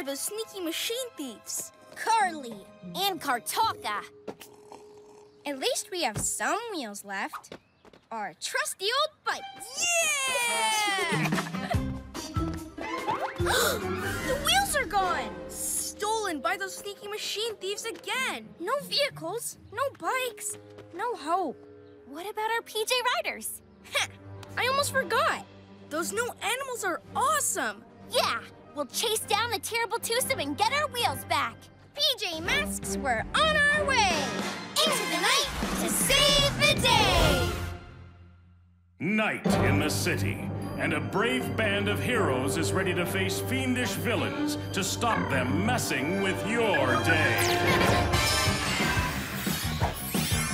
by those sneaky machine thieves. Carly and Kartaka. At least we have some wheels left. Our trusty old bike. Yeah! the wheels are gone. Stolen by those sneaky machine thieves again. No vehicles, no bikes, no hope. What about our PJ Riders? I almost forgot. Those new animals are awesome. Yeah, we'll chase down the terrible twosome and get our wheels back. PJ Masks, we're on our way. Into the night to save the day. Night in the city, and a brave band of heroes is ready to face fiendish villains to stop them messing with your day.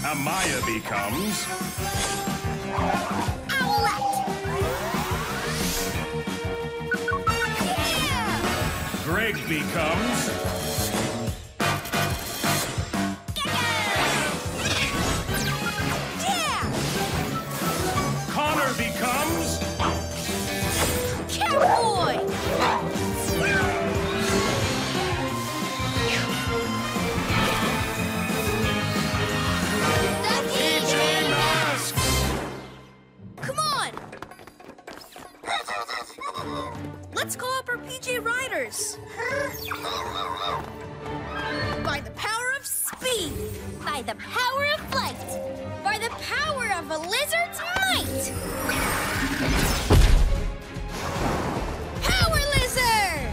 Amaya becomes Greg becomes Yeah! Connor becomes Catboy! Let's call up our PJ Riders. By the power of speed. By the power of flight! By the power of a lizard's might! Power Lizard!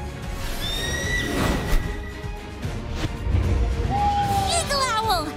Eagle Owl!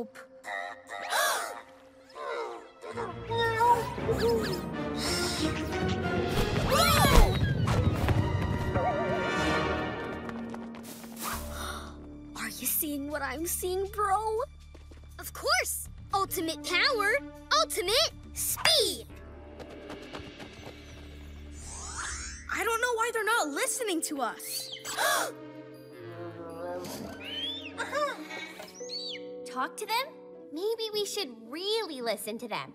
Are you seeing what I'm seeing, bro? Of course! Ultimate power, ultimate speed! I don't know why they're not listening to us. Uh-huh. Talk to them? Maybe we should really listen to them.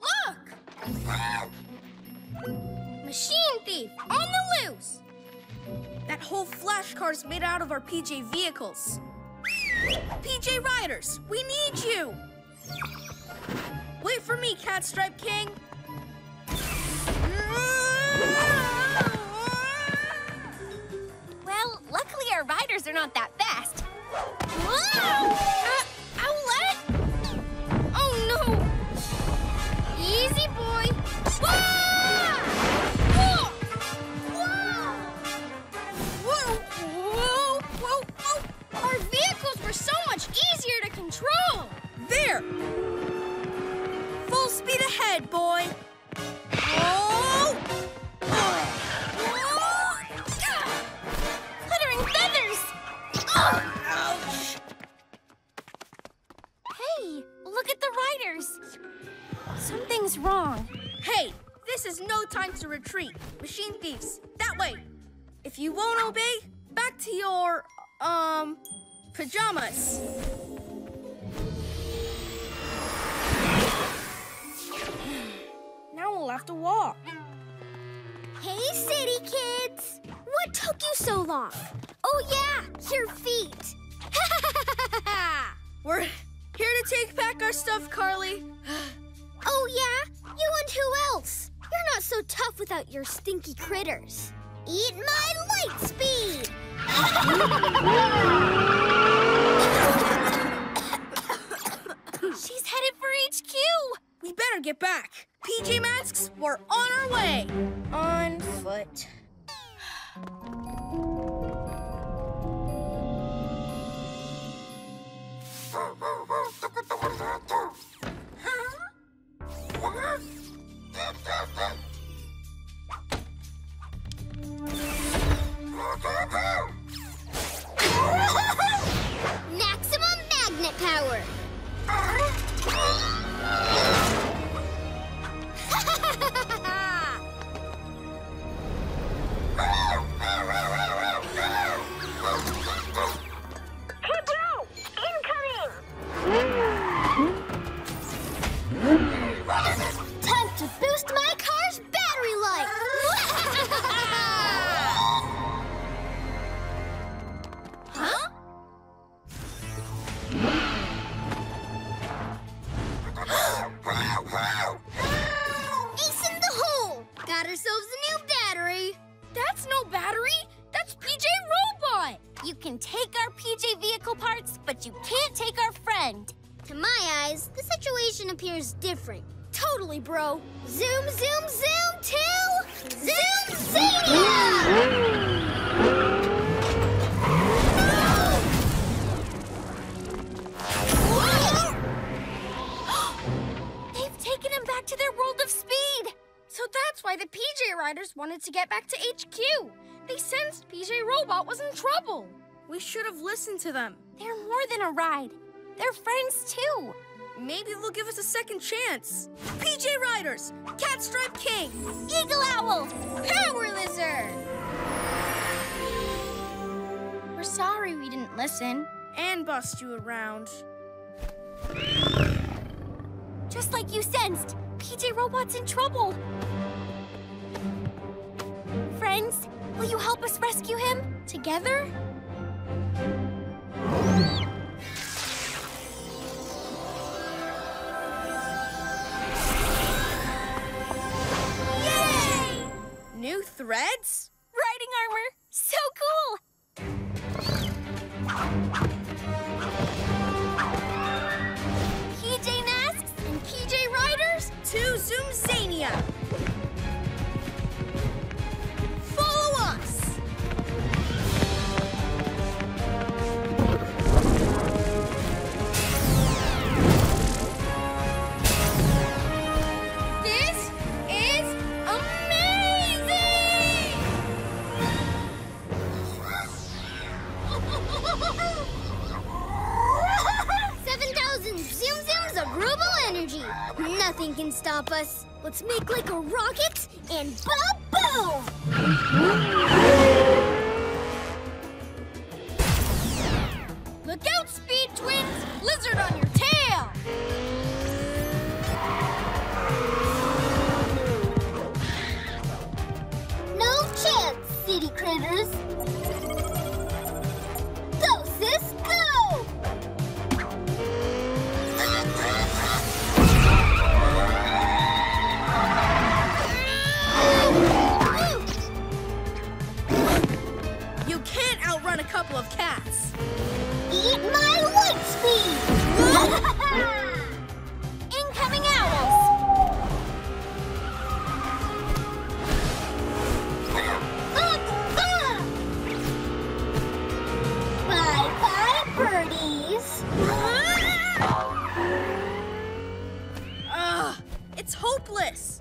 Look! Machine thief on the loose! That whole flash car's made out of our PJ vehicles. PJ Riders, we need you! Wait for me, Cat Stripe King. Well, luckily our riders are not that fast. Whoa! Owlette? Oh no! Easy, boy. Whoa! Whoa! Whoa! Whoa, whoa, whoa! Our vehicles were so much easier to control. There! Full speed ahead, boy! Oh! Look at the riders. Something's wrong. Hey, this This is no time to retreat. Machine thieves, that way. If you won't obey, back to your, um, pajamas. now we'll have to walk. Hey, city kids! What took you so long? Oh, yeah, your feet. We're here to take back our stuff, Carly. oh, yeah? You and who else? You're not so tough without your stinky critters. Eat my light speed! She's headed for HQ! We better get back. PJ Masks, we're on our way. On foot. Maximum magnet power! but you can't take our friend. To my eyes, the situation appears different. Totally, bro. Zoom, zoom, zoom to Zoom Zania! They've taken him back to their world of speed. So that's why the PJ Riders wanted to get back to HQ. They sensed PJ Robot was in trouble. We should have listened to them. They're more than a ride. They're friends too. Maybe they'll give us a second chance. PJ Riders, Catstripe King, Eagle Owl! Power Lizard. We're sorry we didn't listen and bust you around. Just like you sensed, PJ Robot's in trouble. Friends, will you help us rescue him? Together? New threads? Riding armor! So cool! PJ Masks And PJ Riders to Zoomzania. Follow Nothing can stop us. Let's make like a rocket and ba-boom! Look out, Speed Twins! Lizard on your tail! No chance, city critters! Couple of cats. Eat my light speed! Incoming owls! Bye bye, birdies! Ugh, it's hopeless.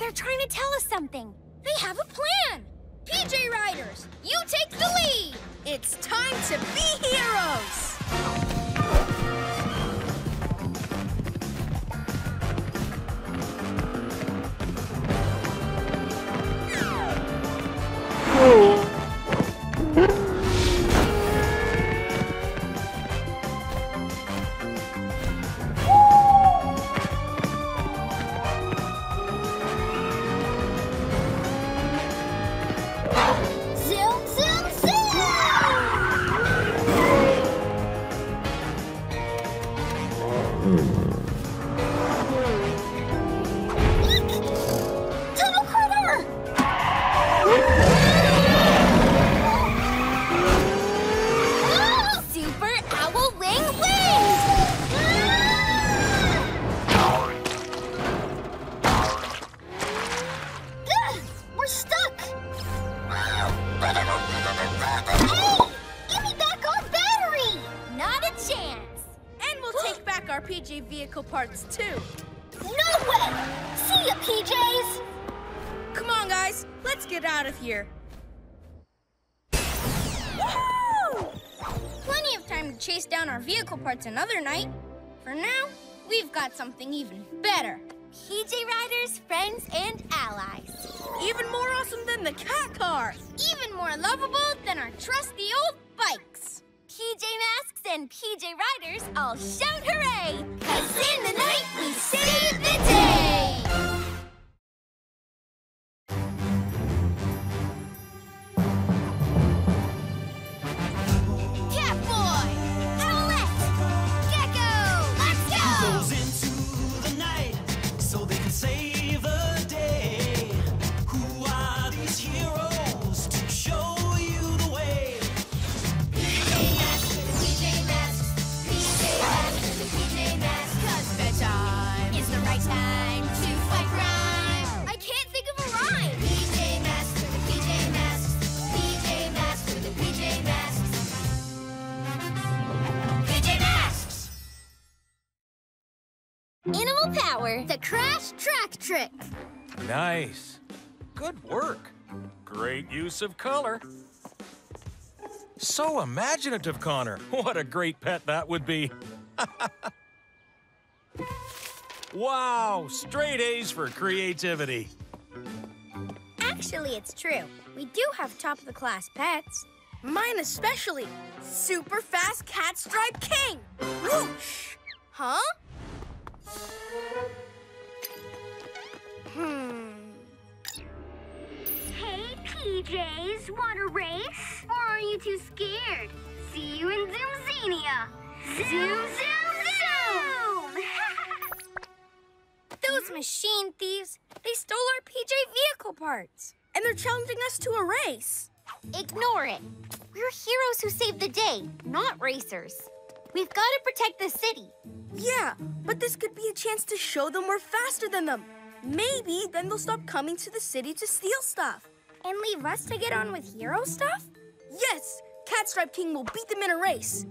They're trying to tell us something. They have a plan. PJ Riders, you take the lead. It's time to be heroes. Give me back our battery! Not a chance! And we'll take back our PJ vehicle parts, too. No way! See ya, PJs! Come on, guys. Let's get out of here. Plenty of time to chase down our vehicle parts another night. For now, we've got something even better. PJ Riders, friends, and allies. Even more awesome than the cat car. Even more lovable than our trusty old bikes. PJ Masks and PJ Riders all shout hooray! Cause in the night we save the day! Power, the Crash Track Trick. Nice. Good work. Great use of color. So imaginative, Connor. What a great pet that would be. wow, straight A's for creativity. Actually, it's true. We do have top of the class pets. Mine especially. Super fast cat stripe king. Whoosh! Huh? Hmm. Hey, PJs, want a race? Or are you too scared? See you in Zoomzania! Zoom, zoom, zoom! Those machine thieves, they stole our PJ vehicle parts. And they're challenging us to a race. Ignore it. We're heroes who save the day, not racers. We've got to protect the city. Yeah, but this could be a chance to show them we're faster than them. Maybe then they'll stop coming to the city to steal stuff. And leave us to get on with hero stuff? Yes! Catstripe King will beat them in a race.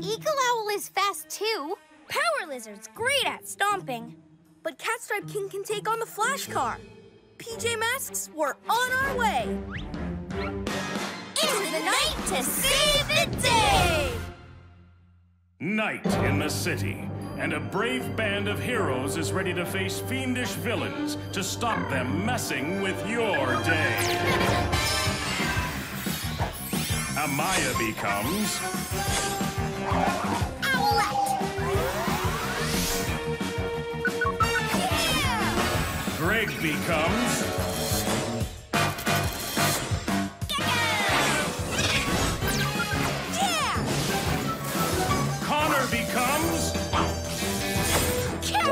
Eagle Owl is fast too. Power Lizard's great at stomping. But Catstripe King can take on the Flash Car. PJ Masks, we're on our way. Into the night to save the day! Night in the city, and a brave band of heroes is ready to face fiendish villains to stop them messing with your day. Amaya becomes Owlette! Greg becomes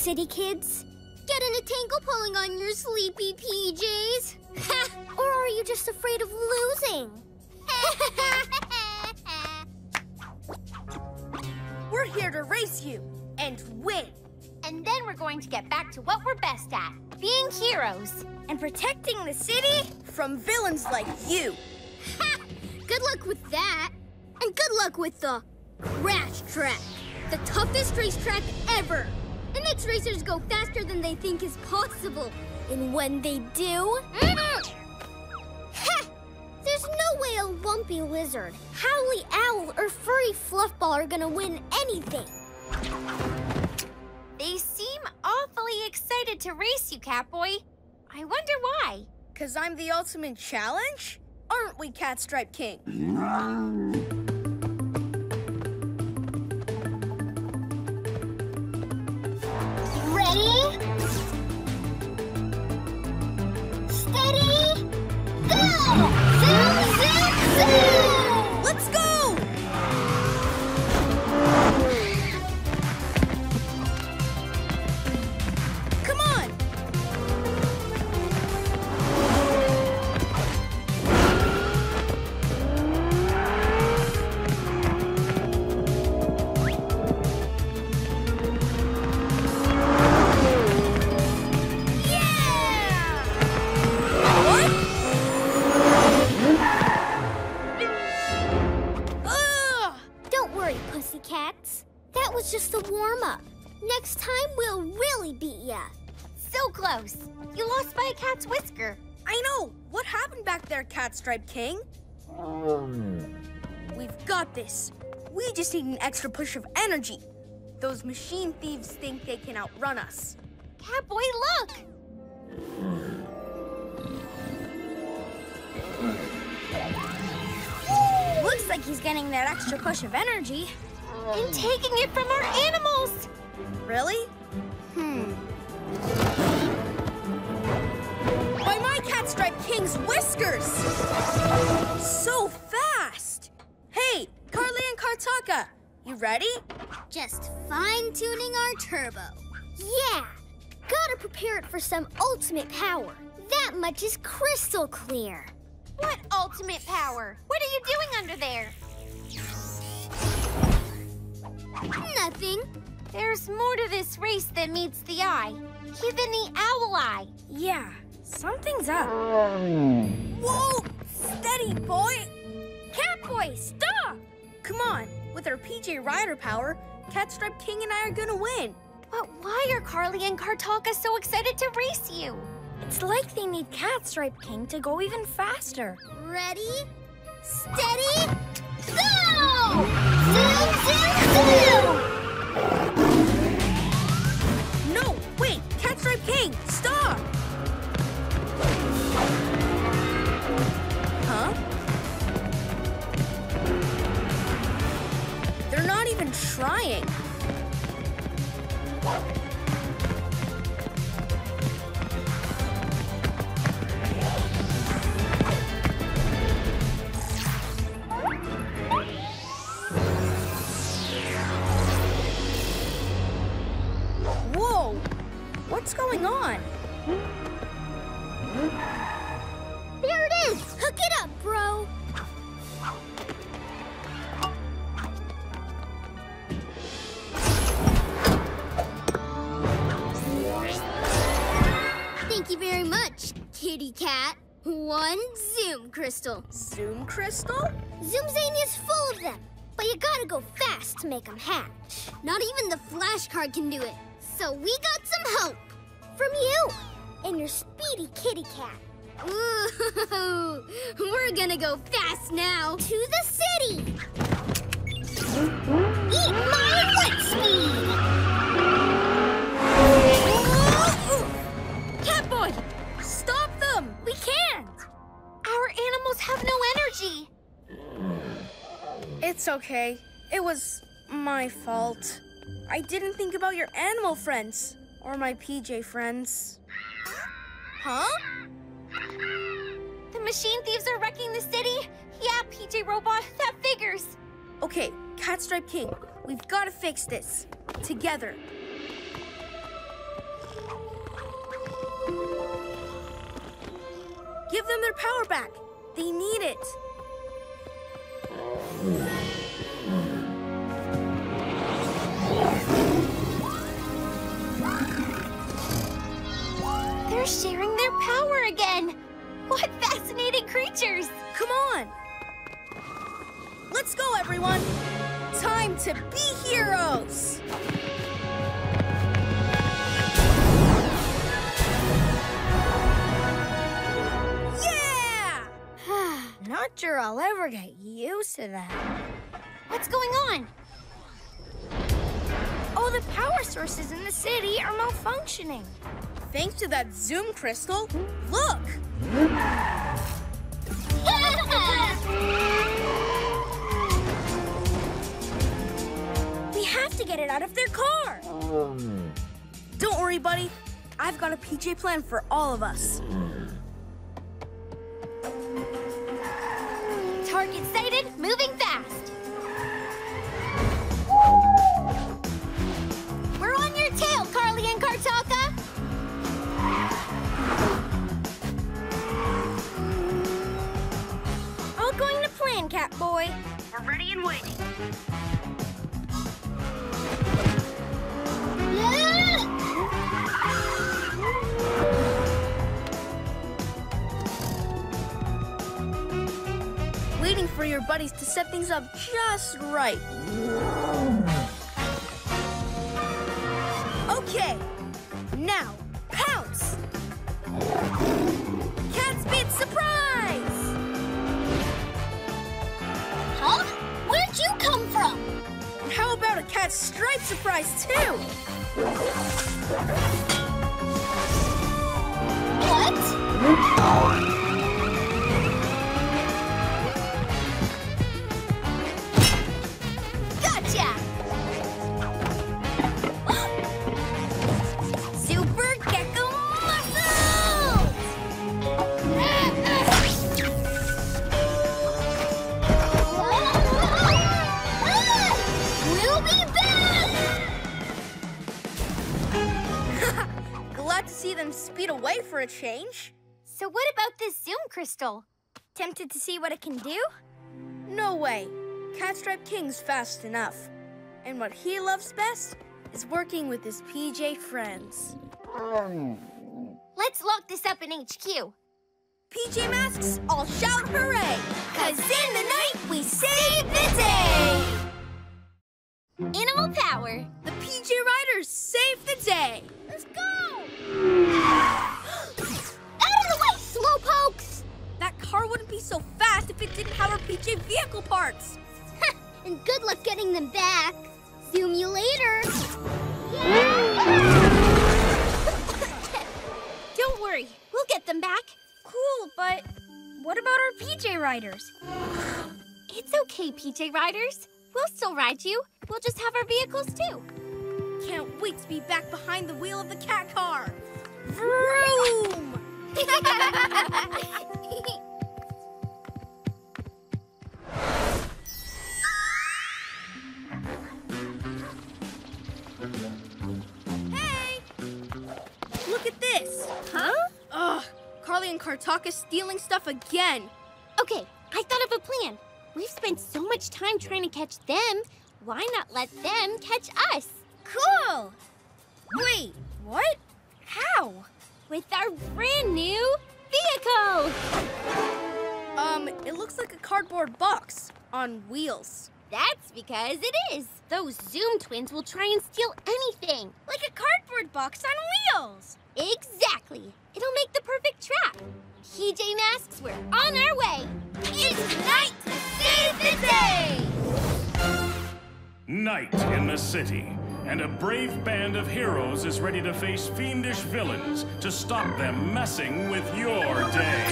city kids? Getting a tangle pulling on your sleepy PJs? or are you just afraid of losing? We're here to race you and win. And then we're going to get back to what we're best at, being heroes. And protecting the city? From villains like you. Ha! Good luck with that. And good luck with the Crash Track, the toughest racetrack ever. It makes racers go faster than they think is possible. And when they do... Mm-hmm. Ha! There's no way a lumpy lizard, howly owl, or furry fluffball are gonna win anything. They seem awfully excited to race you, Catboy. I wonder why. Cause I'm the ultimate challenge? Aren't we, Catstripe King? just need an extra push of energy. Those machine thieves think they can outrun us. Catboy, look! Looks like he's getting that extra push of energy. And taking it from our animals! Really? Hmm. By my Catstripe King's whiskers! So fast! Hey, Carly and Kartaka, you ready? Just fine-tuning our turbo. Yeah! Gotta prepare it for some ultimate power. That much is crystal clear. What ultimate power? What are you doing under there? Nothing. There's more to this race than meets the eye. Even the owl eye. Yeah, something's up. Whoa! Steady, boy! Catboy, stop! Come on, with our PJ Rider power, Catstripe King and I are gonna win. But why are Carly and Kartaka so excited to race you? It's like they need Catstripe King to go even faster. Ready, steady, go! Zoom, zoom, zoom! No, wait, Catstripe King, stop! They're not even trying. What's going on? There it is! Hook it up, bro! Thank you very much, kitty cat. One Zoom Crystal. Zoom Crystal? Zoom Zane is full of them, but you gotta go fast to make them hatch. Not even the flash card can do it. So we got some help from you and your speedy kitty cat. Ooh, we're gonna go fast now to the city. Eat my wet speed. Our animals have no energy. It's okay. It was my fault. I didn't think about your animal friends or my PJ friends. Huh? The machine thieves are wrecking the city. Yeah, PJ Robot, that figures. Okay, Catstripe King, we've got to fix this. Together. Give them their power back. They need it. They're sharing their power again. What fascinating creatures. Come on. Let's go, everyone. Time to be heroes. Not sure I'll ever get used to that. What's going on? Oh, the power sources in the city are malfunctioning. Thanks to that Zoom crystal, look! We have to get it out of their car. Um. Don't worry, buddy. I've got a PJ plan for all of us. Target sighted, moving fast. We're on your tail, Carly and Kartaka. All going to plan, Catboy. We're ready and waiting. Your buddies to set things up just right. To see what it can do? No way. Catstripe King's fast enough. And what he loves best is working with his PJ friends. Let's lock this up in HQ. PJ Masks, all shout hooray! Cause in the night we save the day! Animal power. The PJ Riders save the day! Let's go! Out of the way, slowpokes! That car wouldn't be so fast if it didn't have our PJ vehicle parts. and good luck getting them back. Zoom you later. Don't worry, we'll get them back. Cool, but what about our PJ Riders? It's okay, PJ Riders. We'll still ride you. We'll just have our vehicles too. Can't wait to be back behind the wheel of the cat car. Vroom! Hey! Look at this. huh? Ugh, Carly and Kartaka stealing stuff again. Okay, I thought of a plan. We've spent so much time trying to catch them. Why not let them catch us? Cool! Wait, what? How? With our brand new vehicle! Um, it looks like a cardboard box on wheels. That's because it is. Those Zoom twins will try and steal anything. Like a cardboard box on wheels. Exactly. It'll make the perfect trap. PJ Masks, we're on our way. It's night to save the day! Night in the city, and a brave band of heroes is ready to face fiendish villains to stop them messing with your day.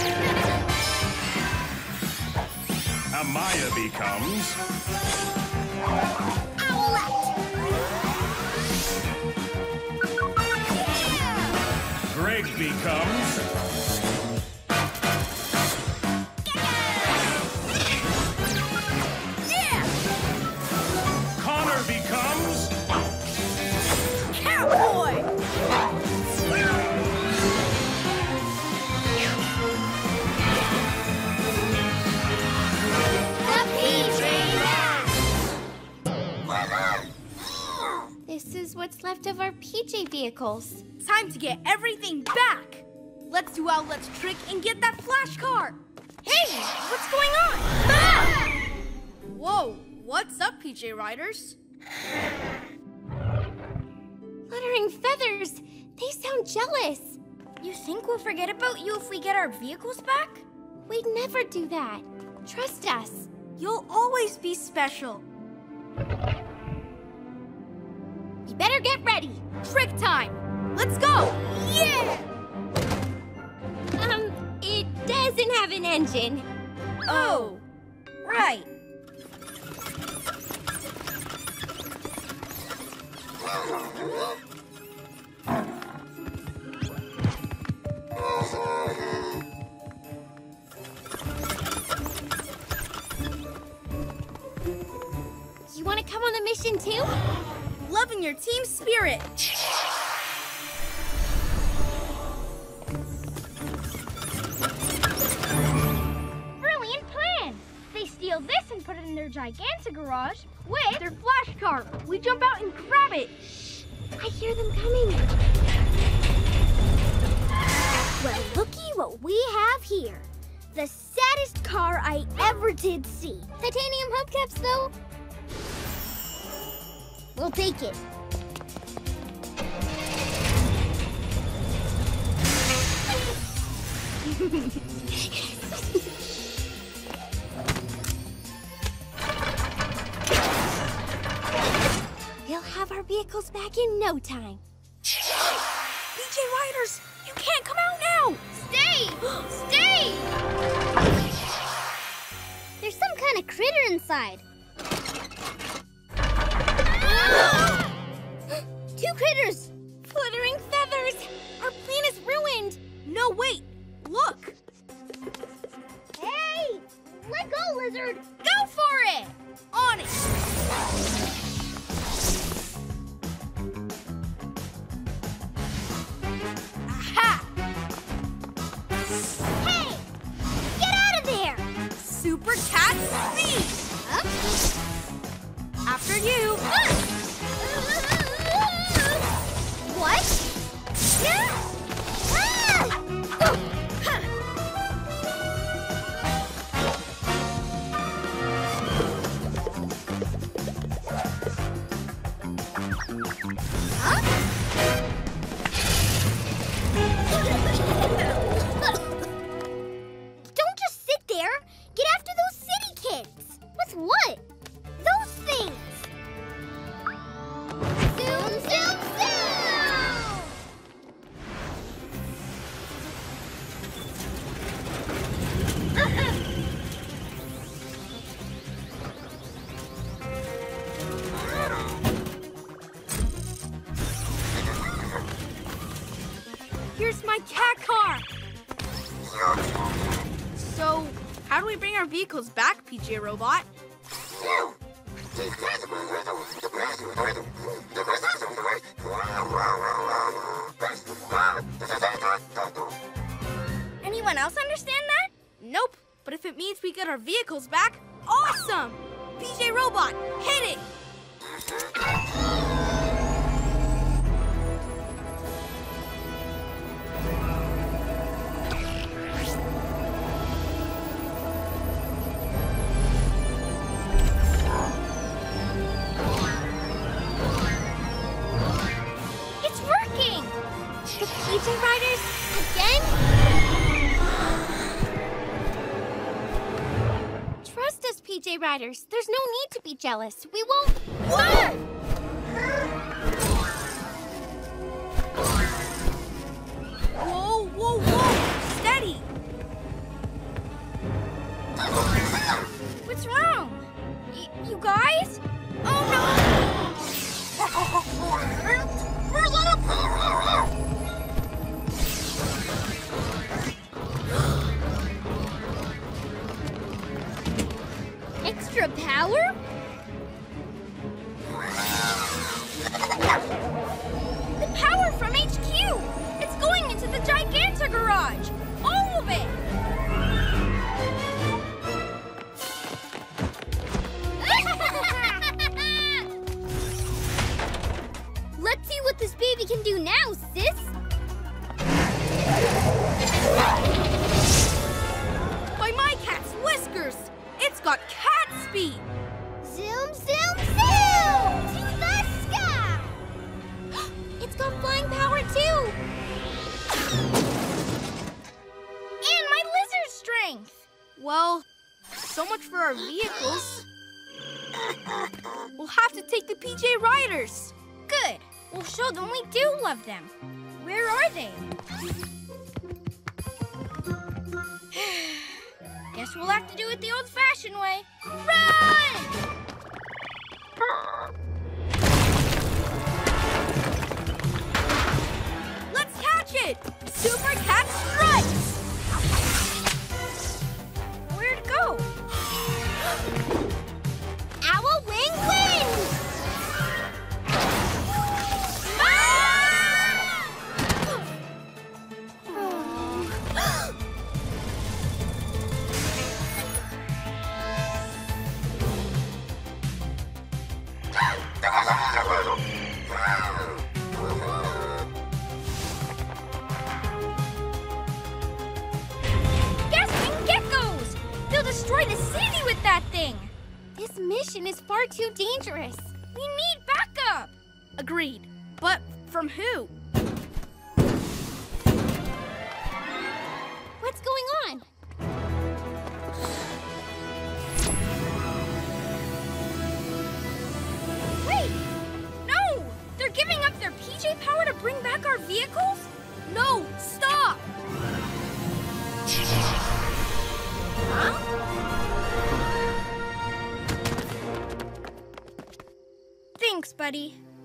Amaya becomes Owlette! Greg becomes what's left of our PJ vehicles. Time to get everything back. Let's do Owlette's trick and get that flash car. Hey, what's going on? Ah! Whoa, what's up, PJ Riders? Fluttering feathers. They sound jealous. You think we'll forget about you if we get our vehicles back? We'd never do that. Trust us. You'll always be special. You better get ready. Trick time. Let's go. Yeah! Um, it doesn't have an engine. Oh, right. You want to come on the mission too? Loving your team spirit. Brilliant plan! They steal this and put it in their gigantic garage with their flash car. We jump out and grab it. I hear them coming. Well, looky what we have here. The saddest car I ever did see. Titanium hubcaps, though. We'll take it. We'll have our vehicles back in no time. PJ Riders, you can't come out now. Stay! Stay! There's some kind of critter inside. Two critters! Fluttering feathers! Our plan is ruined! No, wait. Look. Hey! Let go, lizard! Go for it. On it. Aha! Hey! Get out of there! Super cat speed. Huh? After you. What? Riders. There's no need to be jealous.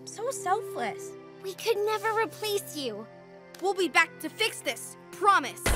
So selfless. We could never replace you. We'll be back to fix this. Promise.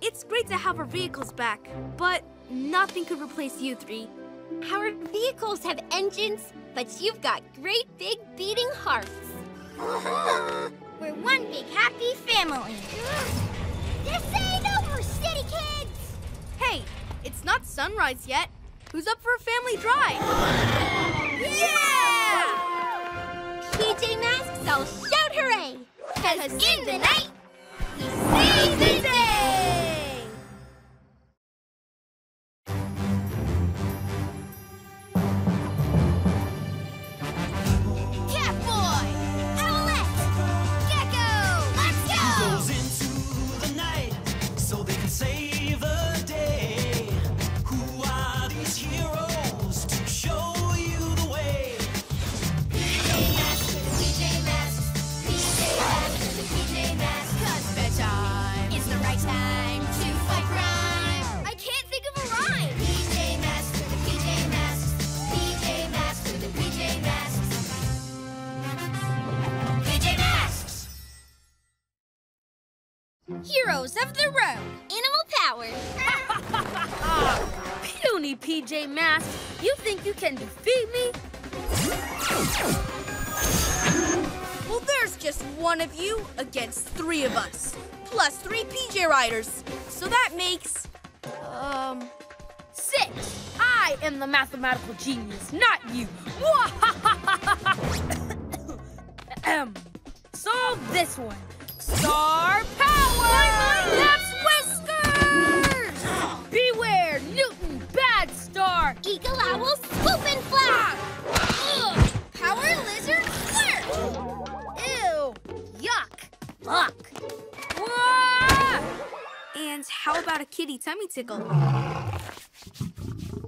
It's great to have our vehicles back, but nothing could replace you three. Our vehicles have engines, but you've got great big beating hearts. We're one big happy family. This ain't over, city kids! Hey, it's not sunrise yet. Who's up for a family drive? yeah! PJ Masks, I'll shout hooray! Cause, Cause in the night,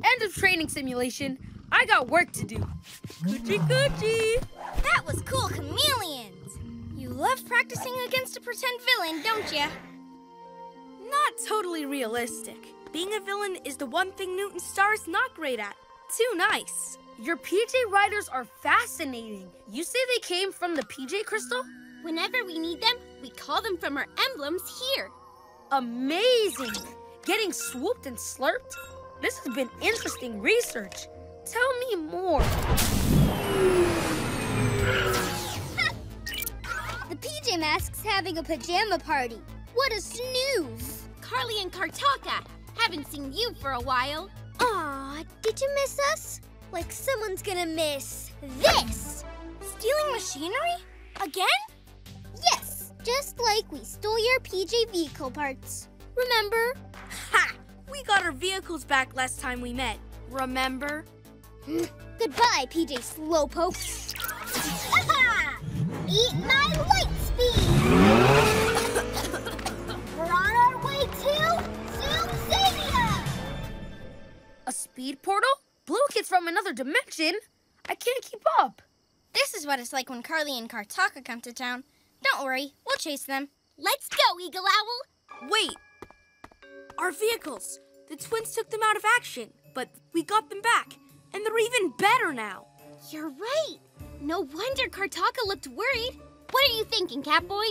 End of training simulation. I got work to do. Coochie coochie! That was cool, chameleons! You love practicing against a pretend villain, don't you? Not totally realistic. Being a villain is the one thing Newton Star is not great at. Too nice. Your PJ Riders are fascinating. You say they came from the PJ Crystal? Whenever we need them, we call them from our emblems here. Amazing! Getting swooped and slurped? This has been interesting research. Tell me more. The PJ Masks having a pajama party. What a snooze! Carly and Kartaka, haven't seen you for a while. Aw, did you miss us? Like someone's gonna miss this! Stealing machinery? Again? Yes, just like we stole your PJ vehicle parts. Remember? Ha! We got our vehicles back last time we met. Remember? Goodbye, PJ Slowpoke. Eat my light speed! We're on our way to Zoomzania! A speed portal? Blue Kid's from another dimension? I can't keep up. This is what it's like when Carly and Kartaka come to town. Don't worry, we'll chase them. Let's go, Eagle Owl! Wait! Our vehicles! The twins took them out of action, but we got them back, and they're even better now. You're right. No wonder Kartaka looked worried. What are you thinking, Catboy?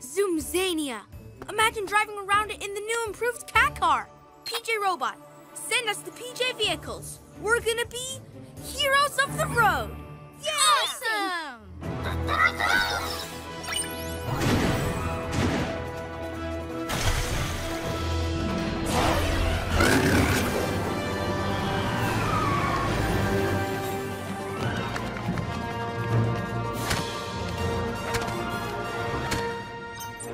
Zoomzania! Imagine driving around it in the new improved cat car. PJ Robot, send us the PJ vehicles. We're gonna be heroes of the road. Awesome!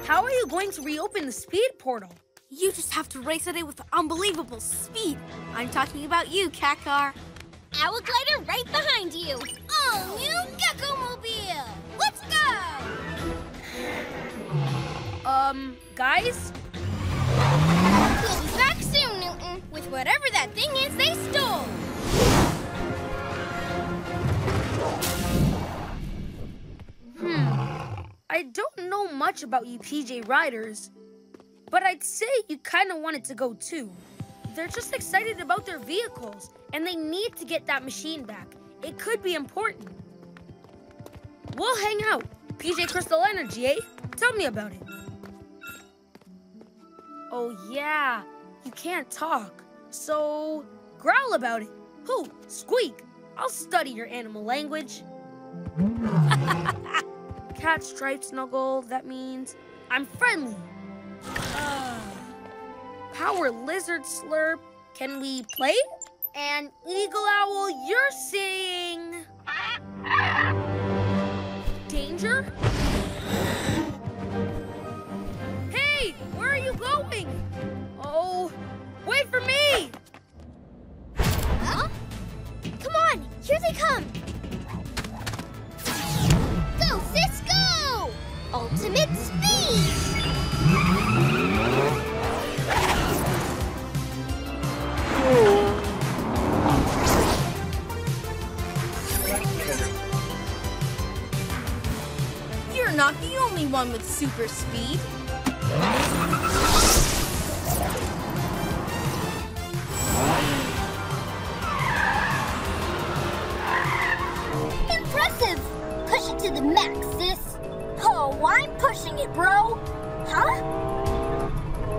How are you going to reopen the speed portal? You just have to race at it with unbelievable speed. I'm talking about you, Kakar. car. Owl glider right behind you. All new Gekko Mobile. Let's go. Um, guys? We'll be back soon, Newton, with whatever that thing is they stole. Hmm. I don't know much about you PJ Riders, but I'd say you kind of wanted to go too. They're just excited about their vehicles, and they need to get that machine back. It could be important. We'll hang out. PJ Crystal Energy, eh? Tell me about it. Oh, yeah. You can't talk. So, growl about it. Who? Squeak. I'll study your animal language. Cat stripe snuggle, that means I'm friendly. Ah. Power lizard slurp, can we play? And eagle owl, you're seeing... danger? Wait for me! Huh? Come on, here they come. Go, sis, go! Ultimate speed! You're not the only one with super speed. The max, sis. Oh, I'm pushing it, bro. Huh?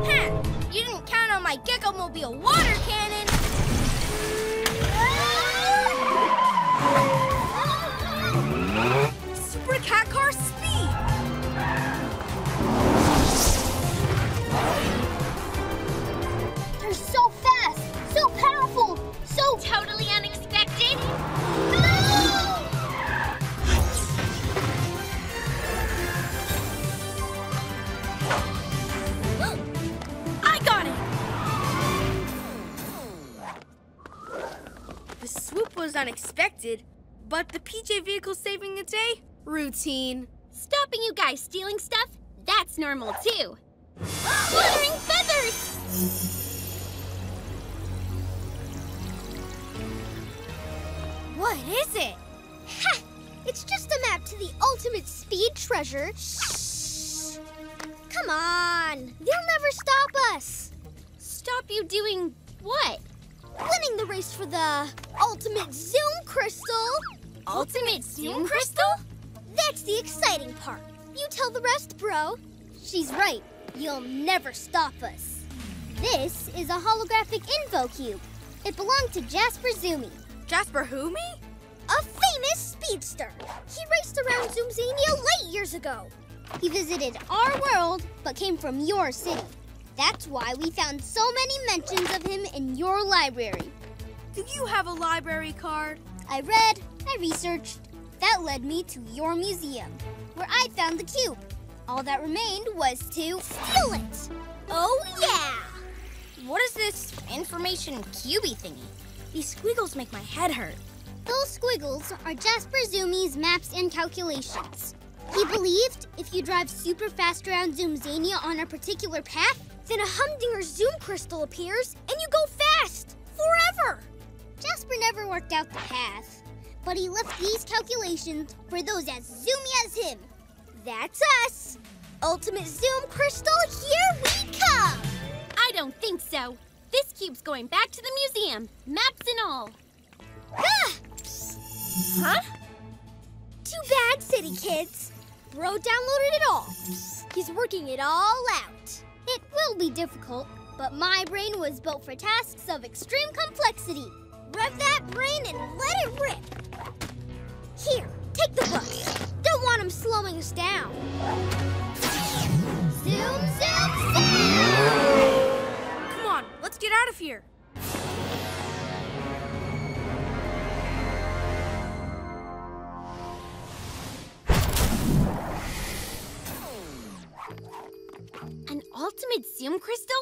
Huh, you didn't count on my Gekko Mobile water cannon. Super cat car was unexpected, but the PJ vehicle saving the day? Routine. Stopping you guys stealing stuff? That's normal too. Fluttering feathers! What is it? Ha! It's just a map to the ultimate speed treasure. Shh! Come on! They'll never stop us! Stop you doing what? Winning the race for the ultimate Zoom Crystal! Ultimate Zoom Crystal? That's the exciting part. You tell the rest, bro. She's right. You'll never stop us. This is a holographic info cube. It belonged to Jasper Zoomy, Jasper who me? a famous speedster. He raced around Zoomzania late years ago. He visited our world, but came from your city. That's why we found so many mentions of him in your library. Do you have a library card? I read, I researched. That led me to your museum, where I found the cube. All that remained was to steal it. Oh, yeah! What is this information cubey thingy? These squiggles make my head hurt. Those squiggles are Jasper Zoomy's maps and calculations. He believed if you drive super fast around Zoomzania on a particular path, then a Humdinger Zoom crystal appears and you go fast! Forever! Jasper never worked out the path, but he left these calculations for those as zoomy as him. That's us! Ultimate Zoom Crystal, here we come! I don't think so. This cube's going back to the museum, maps and all. Ah! Huh? Too bad, City Kids. Bro downloaded it all. He's working it all out. It will be difficult, but my brain was built for tasks of extreme complexity. Rev that brain and let it rip. Here, take the bus. Don't want him slowing us down. Zoom, zoom, zoom! Come on, let's get out of here. An ultimate Zoom crystal?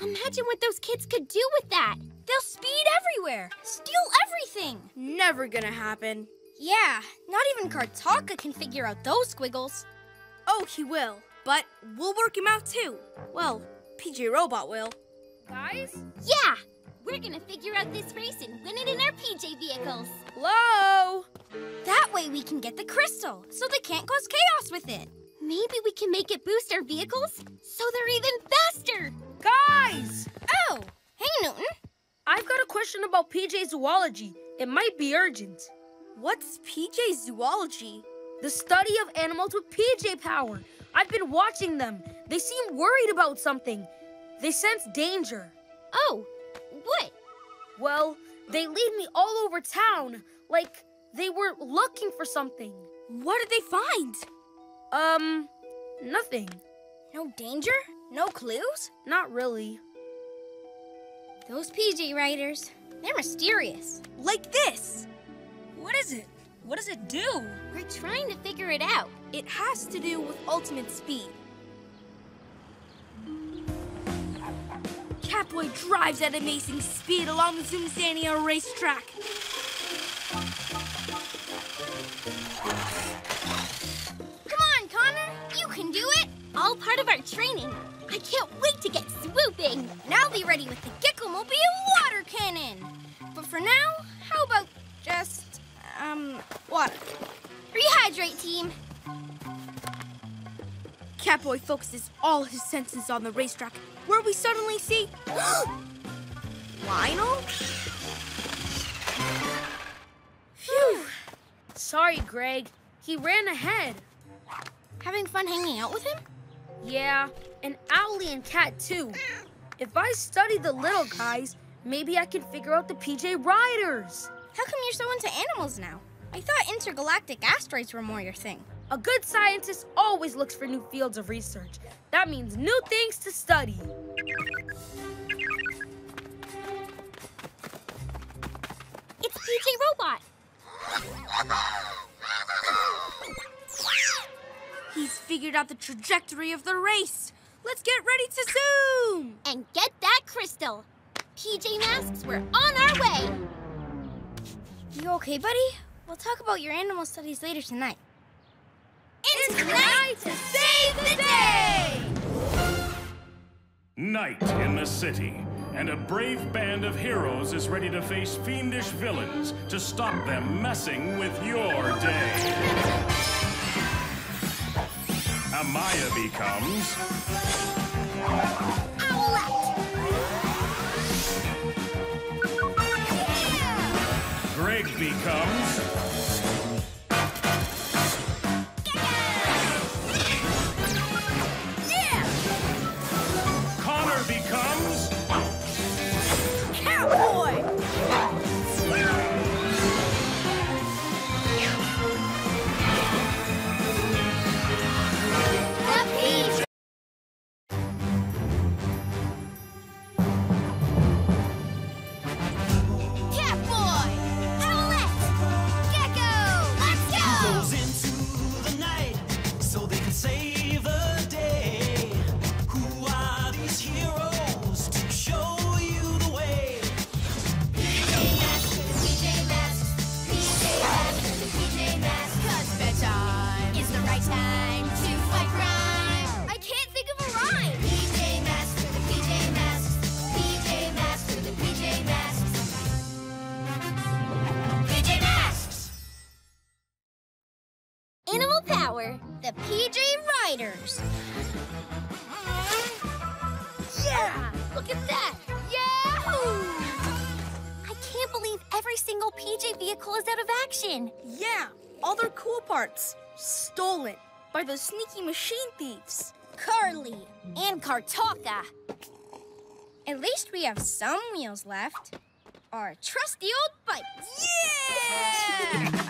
Imagine what those kids could do with that. They'll speed everywhere, steal everything. Never gonna happen. Yeah, not even Kartaka can figure out those squiggles. Oh, he will. But we'll work him out too. Well, PJ Robot will. Guys? Yeah! We're gonna figure out this race and win it in our PJ vehicles. Hello? That way we can get the crystal, so they can't cause chaos with it. Maybe we can make it boost our vehicles so they're even faster. Guys! Oh, hey Newton. I've got a question about PJ zoology. It might be urgent. What's PJ Zoology? The study of animals with PJ power. I've been watching them. They seem worried about something. They sense danger. Oh, what? Well, they lead me all over town, like they were looking for something. What did they find? Um, nothing. No danger? No clues? Not really. Those PJ Riders, they're mysterious. Like this. What is it? What does it do? We're trying to figure it out. It has to do with ultimate speed. Catboy drives at amazing speed along the Zoomzania racetrack. All part of our training. I can't wait to get swooping. Now be ready with the Gekko-mobile water cannon. But for now, how about just, um, water? Rehydrate, team. Catboy focuses all his senses on the racetrack, where we suddenly see Lionel. Phew. Sorry, Greg. He ran ahead. Having fun hanging out with him? Yeah, and Owlie and Cat too. If I study the little guys, maybe I can figure out the PJ Riders. How come you're so into animals now? I thought intergalactic asteroids were more your thing. A good scientist always looks for new fields of research. That means new things to study. It's PJ Robot. He's figured out the trajectory of the race. Let's get ready to zoom. And get that crystal. PJ Masks, we're on our way. You okay, buddy? We'll talk about your animal studies later tonight. It's tonight to save the day! Night in the city, and a brave band of heroes is ready to face fiendish villains to stop them messing with your day. Amaya becomes Greg becomes by those sneaky machine thieves. Carly and Kartaka. At least we have some wheels left. Our trusty old bike. Yeah!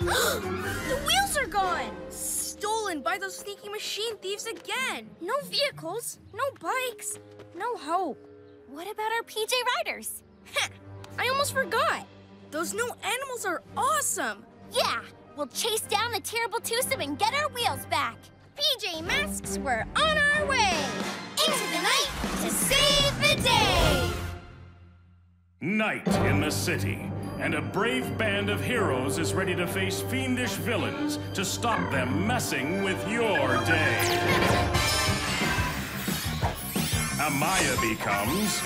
The wheels are gone. stolen by those sneaky machine thieves again. No vehicles, no bikes, no hope. What about our PJ Riders? I almost forgot. Those new animals are awesome. Yeah, we'll chase down the terrible twosome and get our wheels back. PJ Masks, we're on our way. Into the night to save the day. Night in the city, and a brave band of heroes is ready to face fiendish villains to stop them messing with your day. Amaya becomes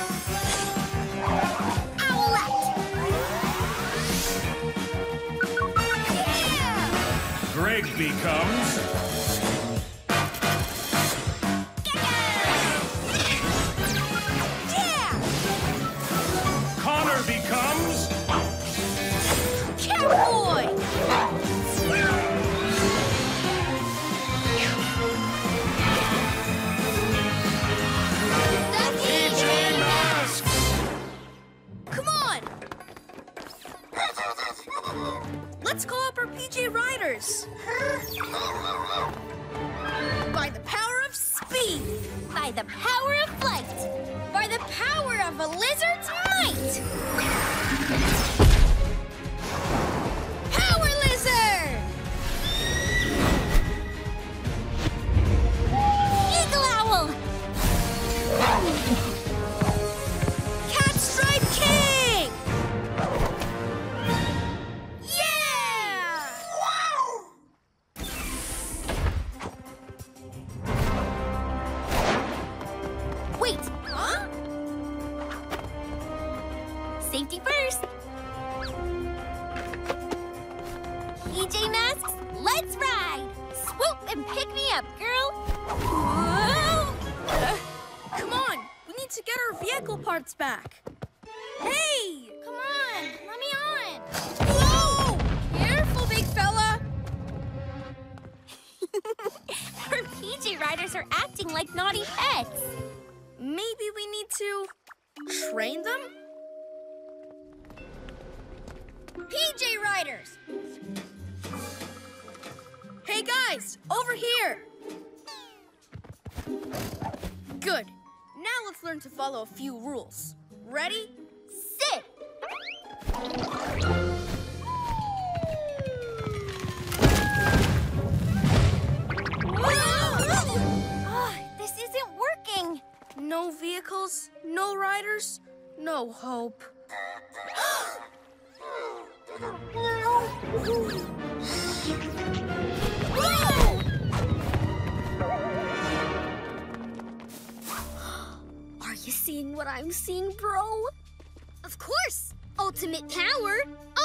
Greg becomes Connor becomes Catboy! Let's call up our PJ Riders. By the power of speed. By the power of flight. By the power of a lizard's might.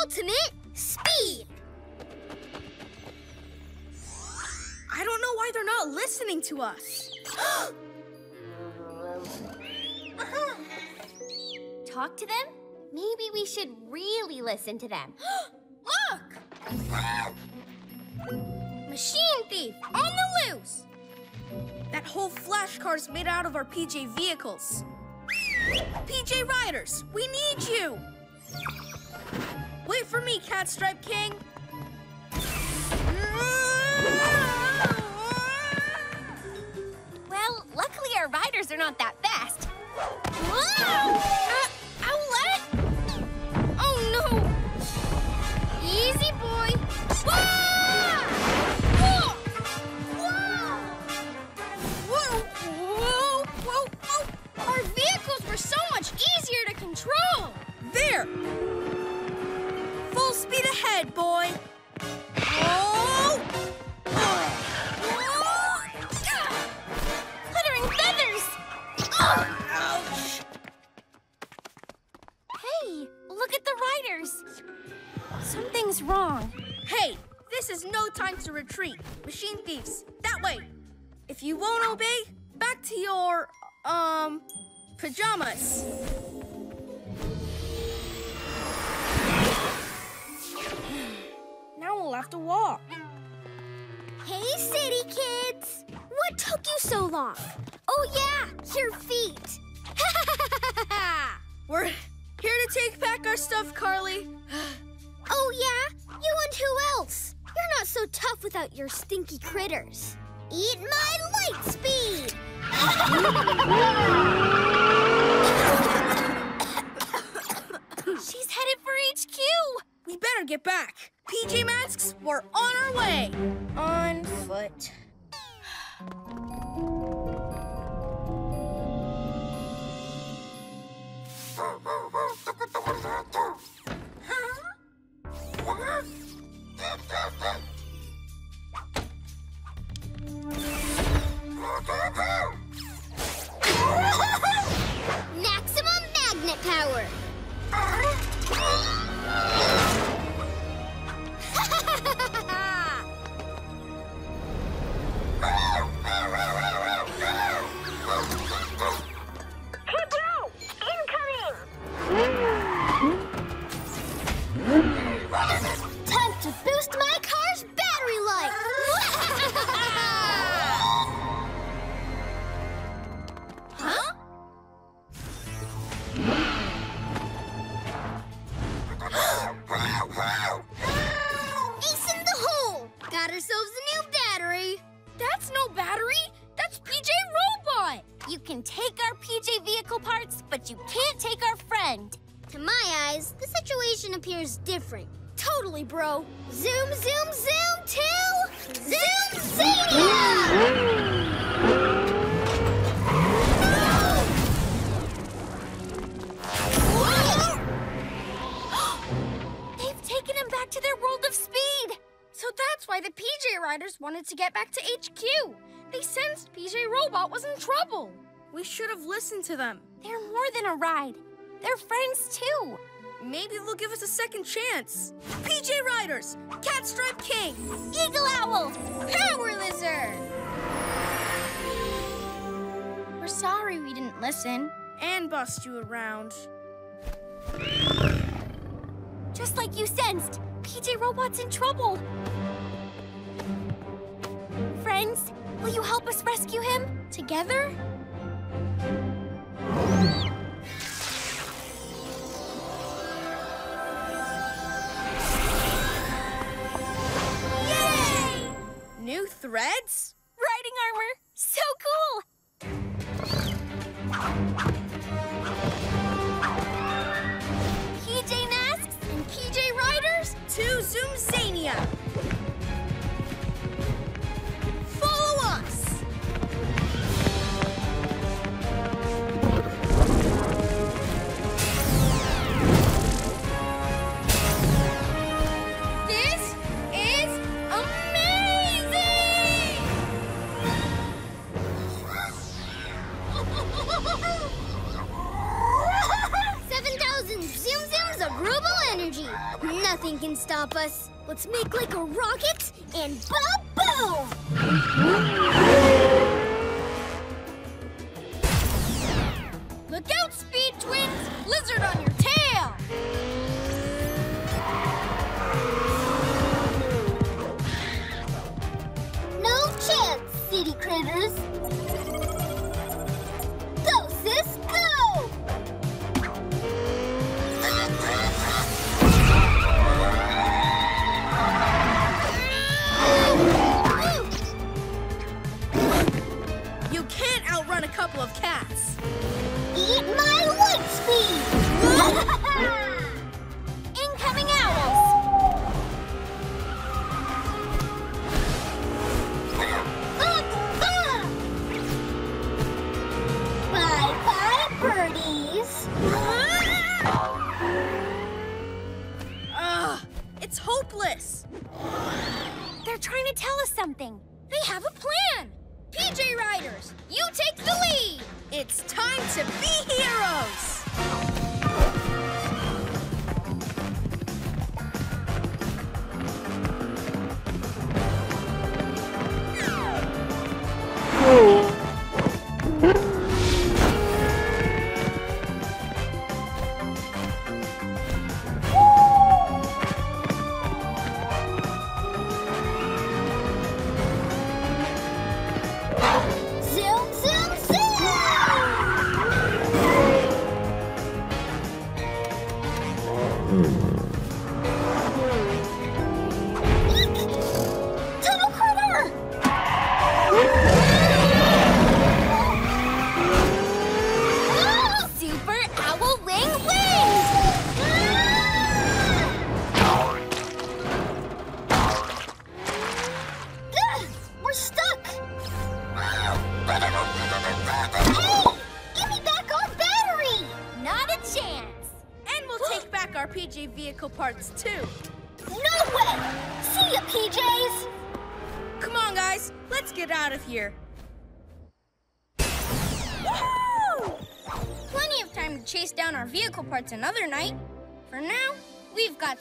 Ultimate speed! I don't know why they're not listening to us. Talk to them? Maybe we should really listen to them. Look! Machine thief on the loose! That whole flash car's made out of our PJ vehicles. PJ Riders, we need you! Wait for me, Catstripe King! Well, luckily our riders are not that fast. Whoa! Uh, Owlette? Oh no! Easy, boy! Whoa! Whoa! Whoa! Our vehicles were so much easier to control! There! Speed ahead, boy! Oh! Fluttering feathers! Ouch! Hey, look at the riders. Something's wrong. Hey, this is no time to retreat. Machine thieves, that way. If you won't obey, back to your, um, pajamas. Now we'll have to walk. Hey, city kids! What took you so long? Oh, yeah, your feet. We're here to take back our stuff, Carly. oh, yeah? You and who else? You're not so tough without your stinky critters. Eat my light speed! She's headed for HQ! We better get back. PJ Masks, we're on our way. On foot. Maximum magnet power! Time to boost my car's ourselves a new battery. That's no battery! That's PJ Robot! You can take our PJ vehicle parts, but you can't take our friend. To my eyes, the situation appears different. Totally, bro. Zoom, zoom, zoom to Zoom! They've taken him back to their world of speed. So that's why the PJ Riders wanted to get back to HQ. They sensed PJ Robot was in trouble. We should have listened to them. They're more than a ride. They're friends too. Maybe they'll give us a second chance. PJ Riders, Catstripe King, Eagle Owl! Power Lizard! We're sorry we didn't listen. and bust you around. Just like you sensed, PJ Robot's in trouble. Friends, will you help us rescue him? Together?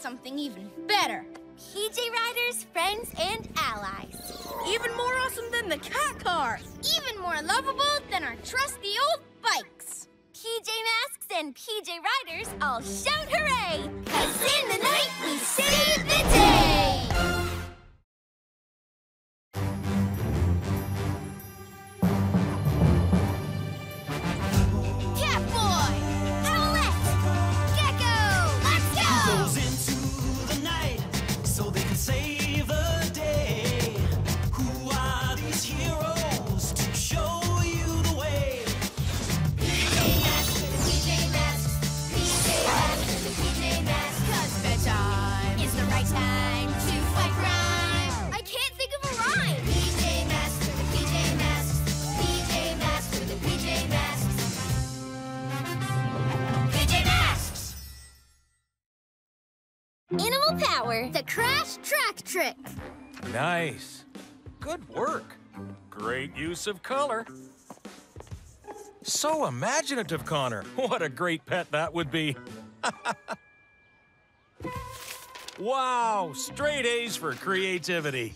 Something even Nice. Good work. Great use of color. So imaginative, Connor. What a great pet that would be. wow, straight A's for creativity.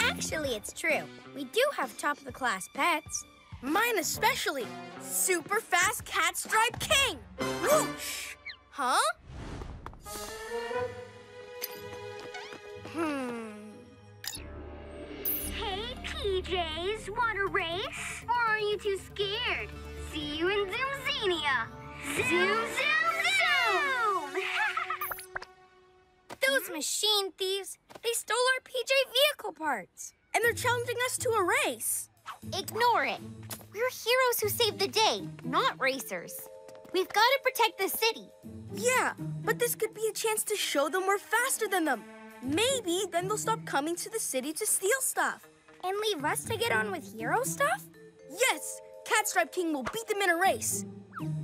Actually, it's true. We do have top of the class pets. Mine especially. Super fast cat stripe king. Whoosh! Huh? Hmm. Hey, PJs, want a race? Or are you too scared? See you in Zoomzania! Zoom, zoom, zoom! Those machine thieves, they stole our PJ vehicle parts. And they're challenging us to a race. Ignore it. We're heroes who save the day, not racers. We've got to protect the city. Yeah, but this could be a chance to show them we're faster than them. Maybe then they'll stop coming to the city to steal stuff. And leave us to get on with hero stuff? Yes, Catstripe King will beat them in a race.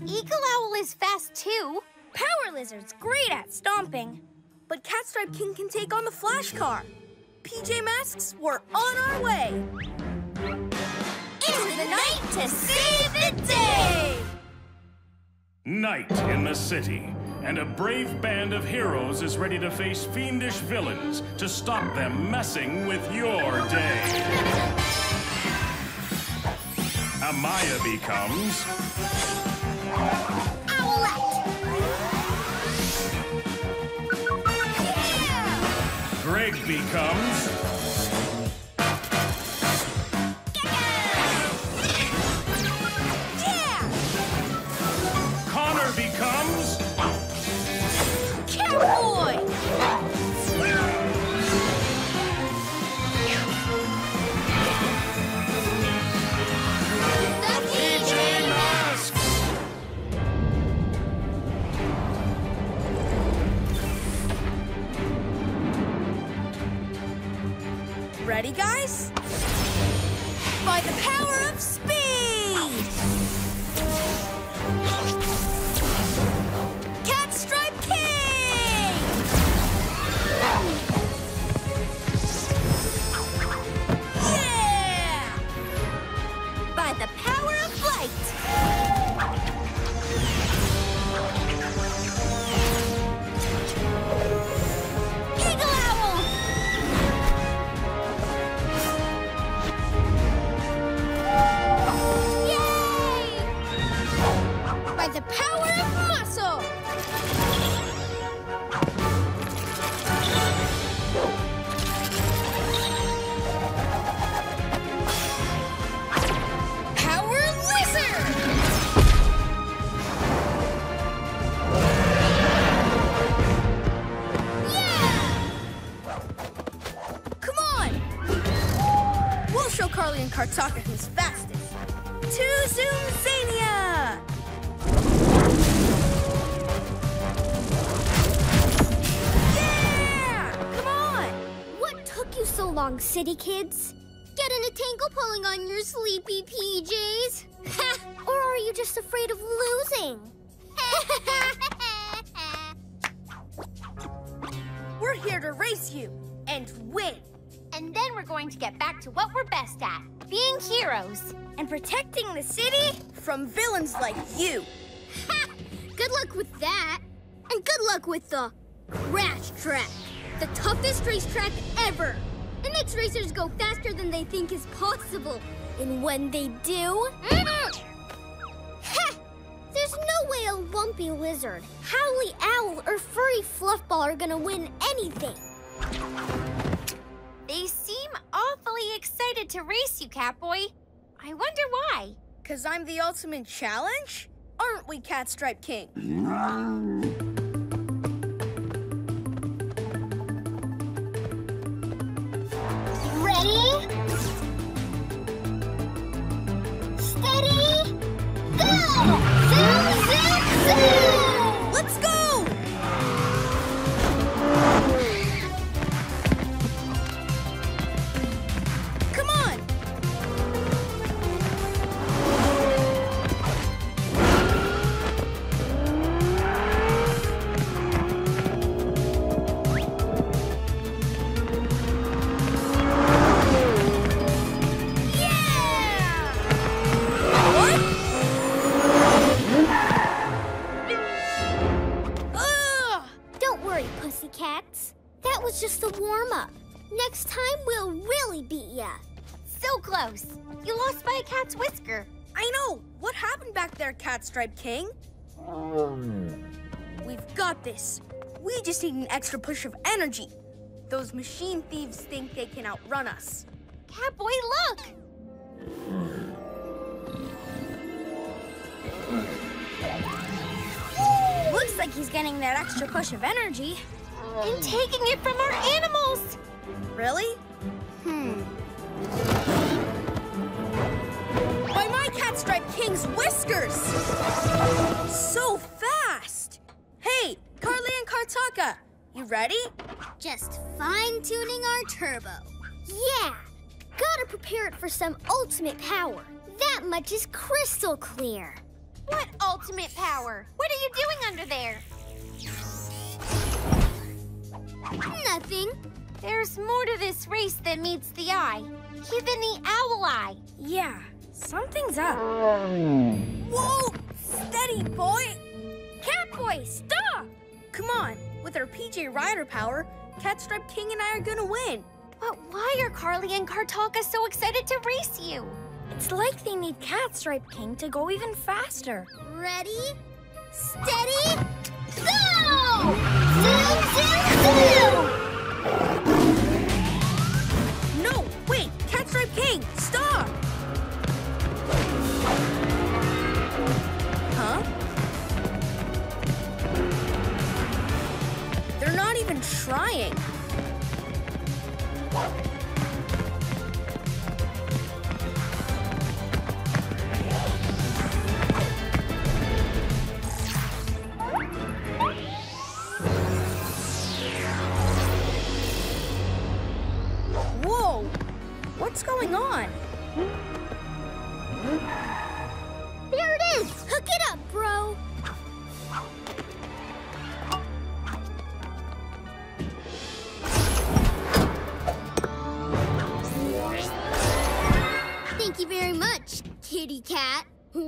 Eagle Owl is fast too. Power Lizard's great at stomping. But Catstripe King can take on the Flash Car. PJ Masks, we're on our way. Into the night to save the day! Night in the city, and a brave band of heroes is ready to face fiendish villains to stop them messing with your day. Amaya becomes Greg becomes Connor becomes Ready, guys? City kids? Getting a tangle pulling on your sleepy PJs? or are you just afraid of losing? We're here to race you and win. and then we're going to get back to what we're best at being heroes. And protecting the city? From villains like you. Good luck with that. And good luck with the Crash Track, the toughest racetrack ever. It makes racers go faster than they think is possible. And when they do, mm-hmm. ha! There's no way a lumpy lizard, howly owl, or furry fluffball are gonna win anything. They seem awfully excited to race you, Catboy. I wonder why. Cause I'm the ultimate challenge? Aren't we, Catstripe King? Zoom, zoom, Cat Stripe King? We've got this. We just need an extra push of energy. Those machine thieves think they can outrun us. Catboy, look! Looks like he's getting that extra push of energy. And taking it from our animals! Really? Hmm. By my Cat Stripe King's whiskers! So fast! Hey, Carly and Kartaka, you ready? Just fine-tuning our turbo. Yeah! Gotta prepare it for some ultimate power. That much is crystal clear. What ultimate power? What are you doing under there? Nothing. There's more to this race than meets the eye. Even the owl eye. Yeah, something's up. Whoa! Steady, boy! Catboy, stop! Come on, with our PJ Rider power, Catstripe King and I are gonna win. But why are Carly and Kartaka so excited to race you? It's like they need Catstripe King to go even faster. Ready, steady, go! Zoom, zoom, zoom! Trying. Whoa! What's going on?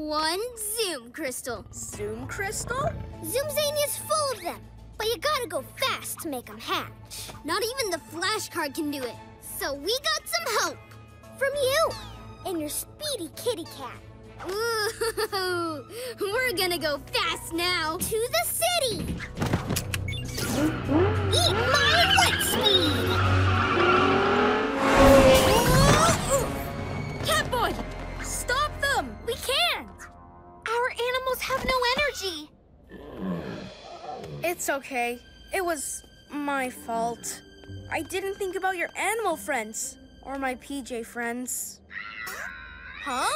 One Zoom Crystal. Zoom Crystal? Zoomzania is full of them, but you gotta go fast to make them hatch. Not even the flash car can do it. So we got some help from you and your speedy kitty cat. Ooh, we're gonna go fast now to the city. Eat my light speed. Our animals have no energy. It's okay. It was my fault. I didn't think about your animal friends or my PJ friends. Huh?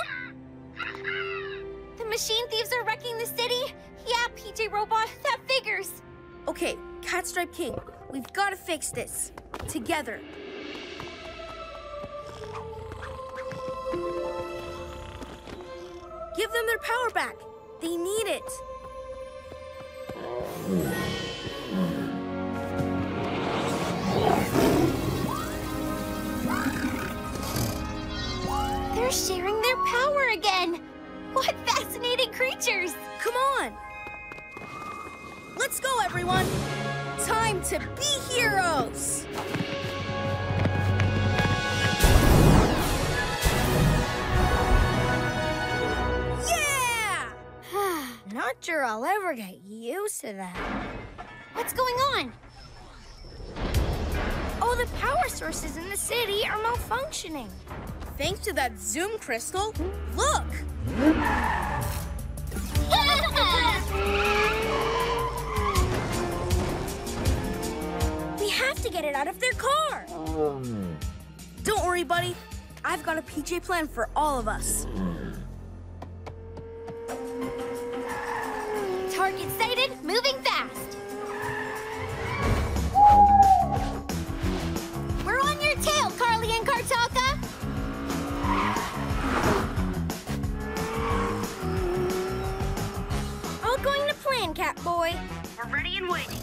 The machine thieves are wrecking the city? Yeah, PJ Robot, that figures. Okay, Catstripe King, we've got to fix this. Together. Give them their power back. They need it. They're sharing their power again. What fascinating creatures. Come on. Let's go, everyone. Time to be heroes. Not sure I'll ever get used to that. What's going on? Oh, the power sources in the city are malfunctioning. Thanks to that Zoom crystal, look! We have to get it out of their car. Um. Don't worry, buddy. I've got a PJ plan for all of us. Target sighted, moving fast. We're on your tail, Carly and Kartaka. All going to plan, Catboy. We're ready and waiting.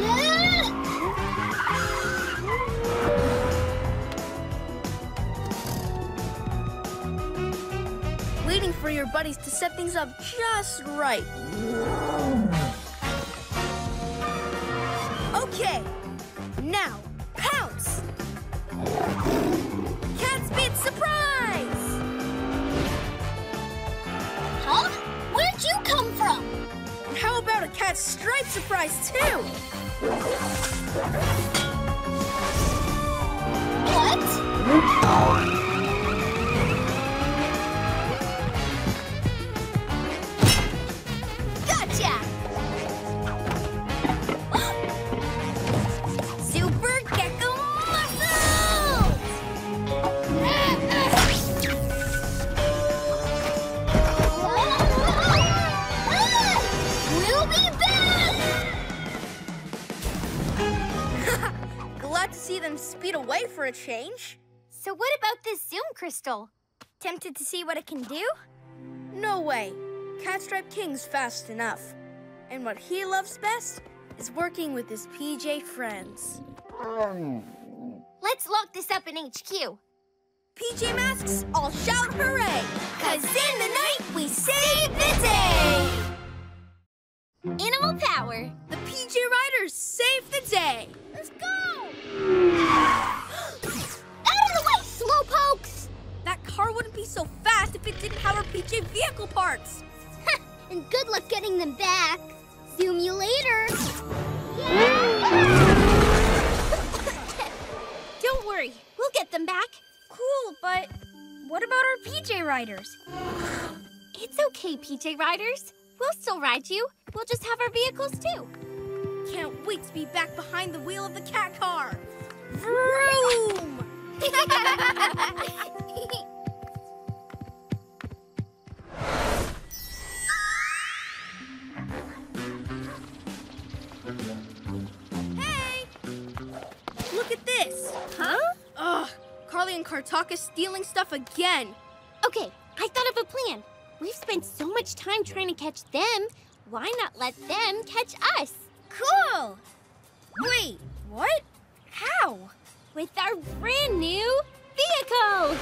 Waiting for your buddies to set things up just right. Okay, now pounce! Cat spit surprise! Huh? Where'd you come from? How about a cat stripe surprise too? What? See them speed away for a change. So what about this Zoom crystal? Tempted to see what it can do? No way. Catstripe King's fast enough. And what he loves best is working with his PJ friends. Let's lock this up in HQ. PJ Masks all shout hooray! Cause in the night we save the day! Animal power. The PJ Riders save the day! Let's go! Out of the way, slowpokes! That car wouldn't be so fast if it didn't have our PJ vehicle parts. and good luck getting them back. Zoom you later. Don't worry, we'll get them back. Cool, but what about our PJ Riders? It's okay, PJ Riders. We'll still ride you. We'll just have our vehicles too. Can't wait to be back behind the wheel of the cat car. Vroom! hey! Look at this. huh? Ugh, Carly and Kartaka stealing stuff again. We've spent so much time trying to catch them. Why not let them catch us? Cool! Wait, what? How? With our brand new vehicle!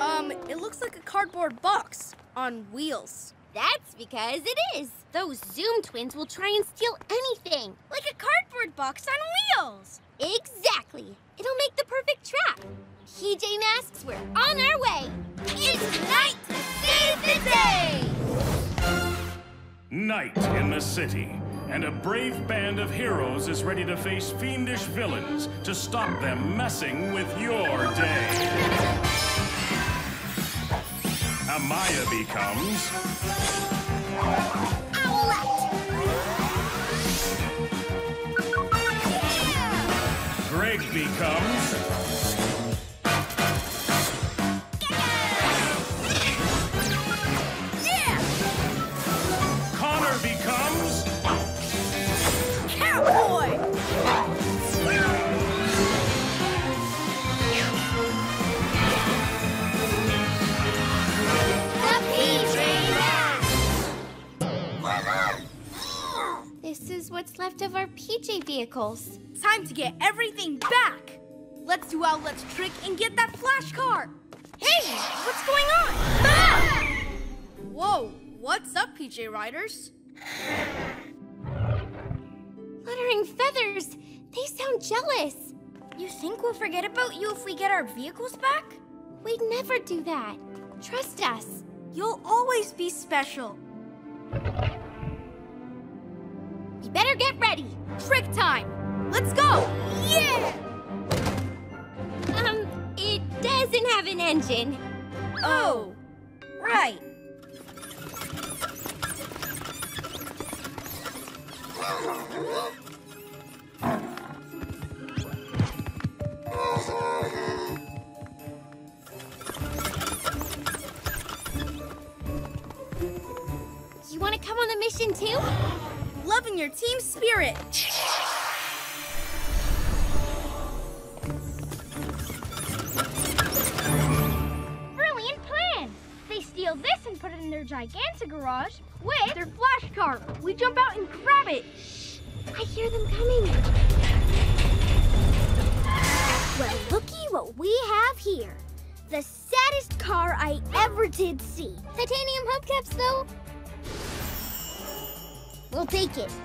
Um, it looks like a cardboard box on wheels. That's because it is. Those Zoom twins will try and steal anything. Like a cardboard box on wheels! Exactly. It'll make the perfect trap. PJ Masks, we're on our way. It's night save the day! Night in the city, and a brave band of heroes is ready to face fiendish villains to stop them messing with your day. Amaya becomes Greg becomes what's left of our PJ vehicles. Time to get everything back. Let's do Owlette's trick and get that flash car. Hey, what's going on? Ah! Whoa, what's up, PJ Riders? Fluttering feathers. They sound jealous. You think we'll forget about you if we get our vehicles back? We'd never do that. Trust us. You'll always be special. We better get ready. Trick time. Let's go. Yeah! Um, it doesn't have an engine. Oh, right. You want to come on the mission too? Loving your team spirit. Brilliant plan! They steal this and put it in their gigantic garage with their flash car. We jump out and grab it. I hear them coming. Well, looky what we have here. The saddest car I ever did see. Titanium hubcaps, though. We'll take it.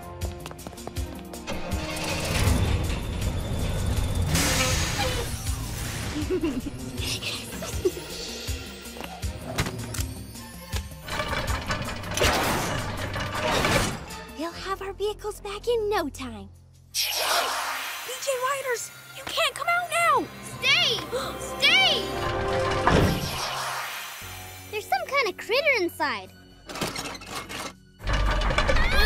We'll have our vehicles back in no time. PJ Riders, you can't come out now. Stay! Stay! There's some kind of critter inside.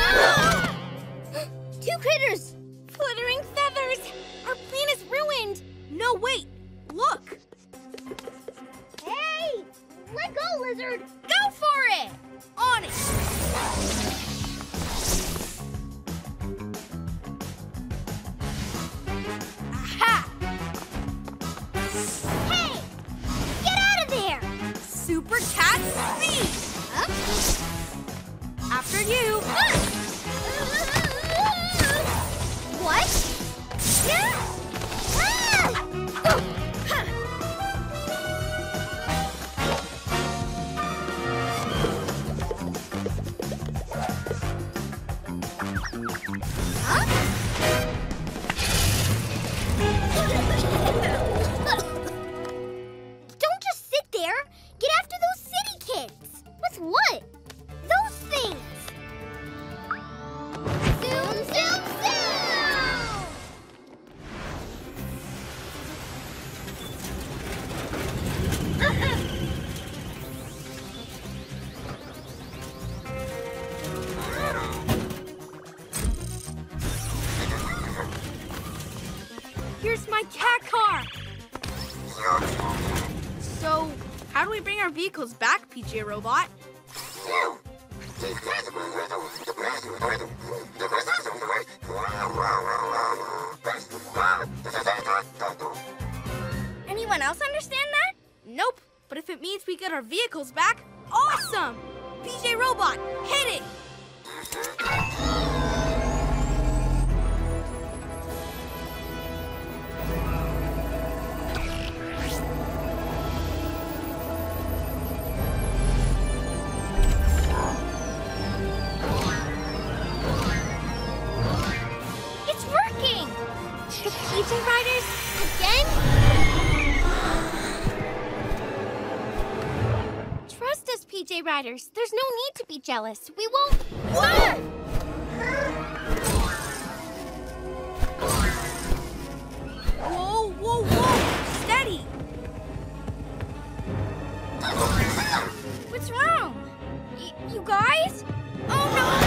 Two critters! Fluttering feathers! Our plan is ruined! No, wait. Look. Hey! Let go, lizard! Go for it. On it. Aha! Hey! Get out of there! Super cat speed. Huh? After you. What? Yeah! Riders. There's no need to be jealous. We won't... Whoa, whoa, whoa! Steady! What's wrong? Y you guys? Oh, no!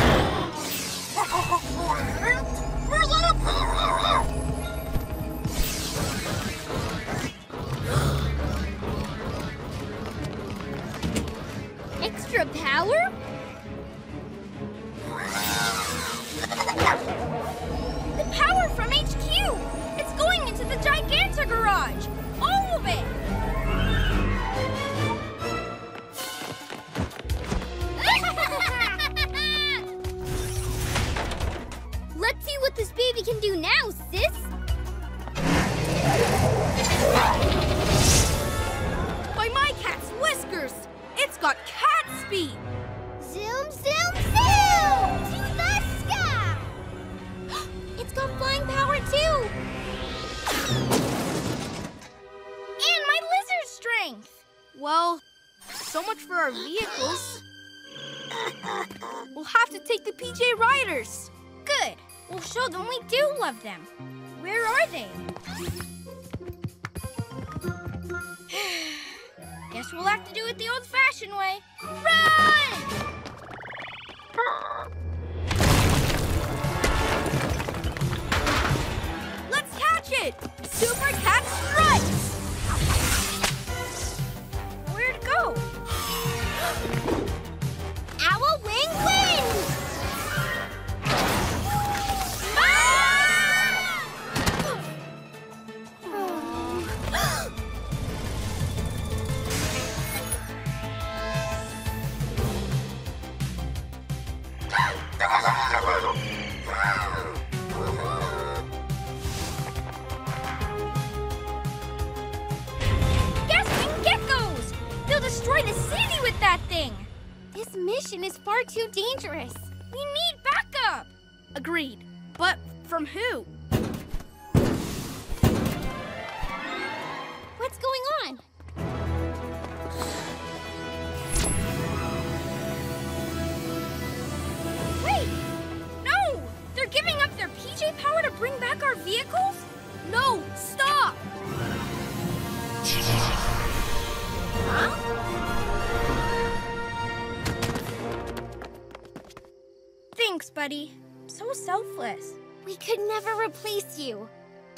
everybody. So selfless. We could never replace you.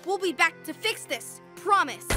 We'll be back to fix this. Promise.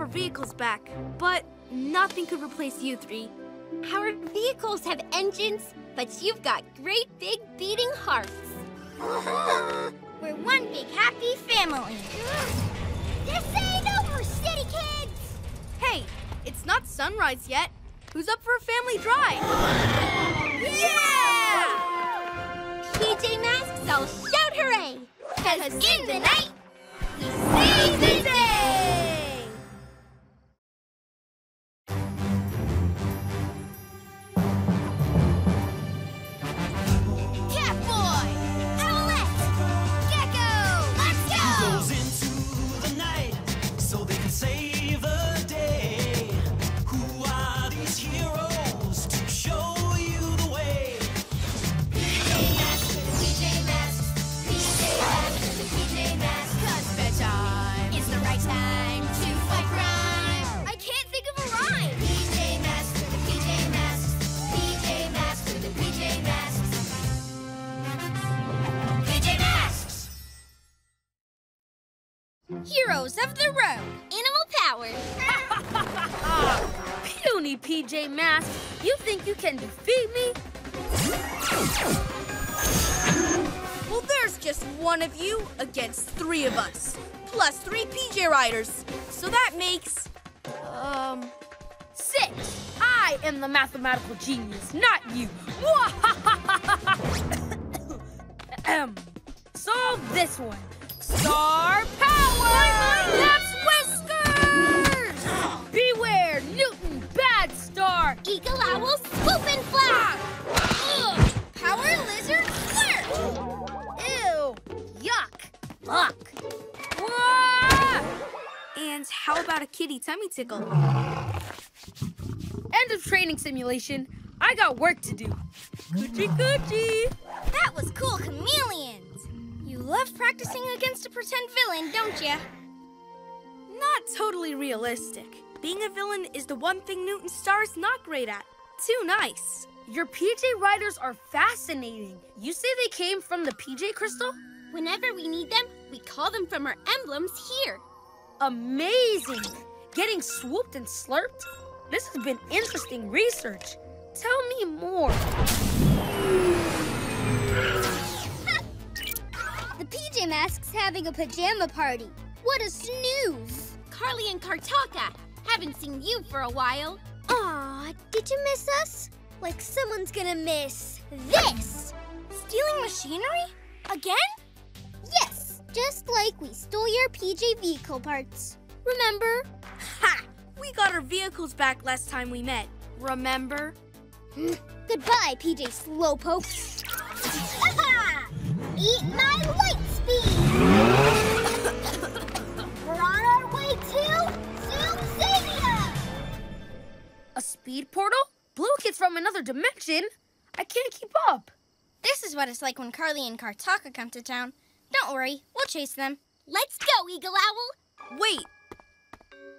Our vehicles back, but nothing could replace you three. Our vehicles have engines, but you've got great big beating hearts. We're one big happy family. This ain't over, city kids! Hey, it's not sunrise yet. Who's up for a family drive? Yeah! PJ Masks, I'll shout hooray! Cause in the night, can defeat me? Well, there's just one of you against three of us, plus three PJ Riders. So that makes, um, Six! I am the mathematical genius, not you! Solve this one! Star power! Star! Eagle Owl swoop and fly. Power Lizard flirt. Ew! Yuck! Fuck! And how about a kitty tummy tickle? End of training simulation. I got work to do. Coochie coochie! That was cool, chameleons. You love practicing against a pretend villain, don't you? Not totally realistic. Being a villain is the one thing Newton Star is not great at. Too nice. Your PJ Riders are fascinating. You say they came from the PJ Crystal? Whenever we need them, we call them from our emblems here. Amazing! Getting swooped and slurped? This has been interesting research. Tell me more. The PJ Masks having a pajama party. What a snooze. Carly and Kartaka, haven't seen you for a while. Aw, did you miss us? Like someone's gonna miss this. Stealing machinery? Again? Yes, just like we stole your PJ vehicle parts. Remember? Ha! We got our vehicles back last time we met. Remember? Hmm. Goodbye, PJ Slowpoke. Eat my light speed! speed portal? Blue Kid's from another dimension? I can't keep up. This is what it's like when Carly and Kartaka come to town. Don't worry, we'll chase them. Let's go, Eagle Owl! Wait.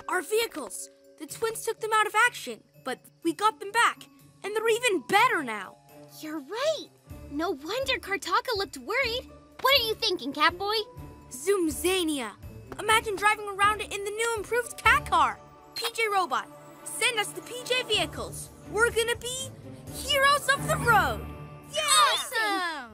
Our vehicles. The twins took them out of action, but we got them back, and they're even better now. You're right. No wonder Kartaka looked worried. What are you thinking, Catboy? Zoomzania. Imagine driving around it in the new improved cat car. PJ Robot, send us the PJ vehicles. We're gonna be heroes of the road. Awesome!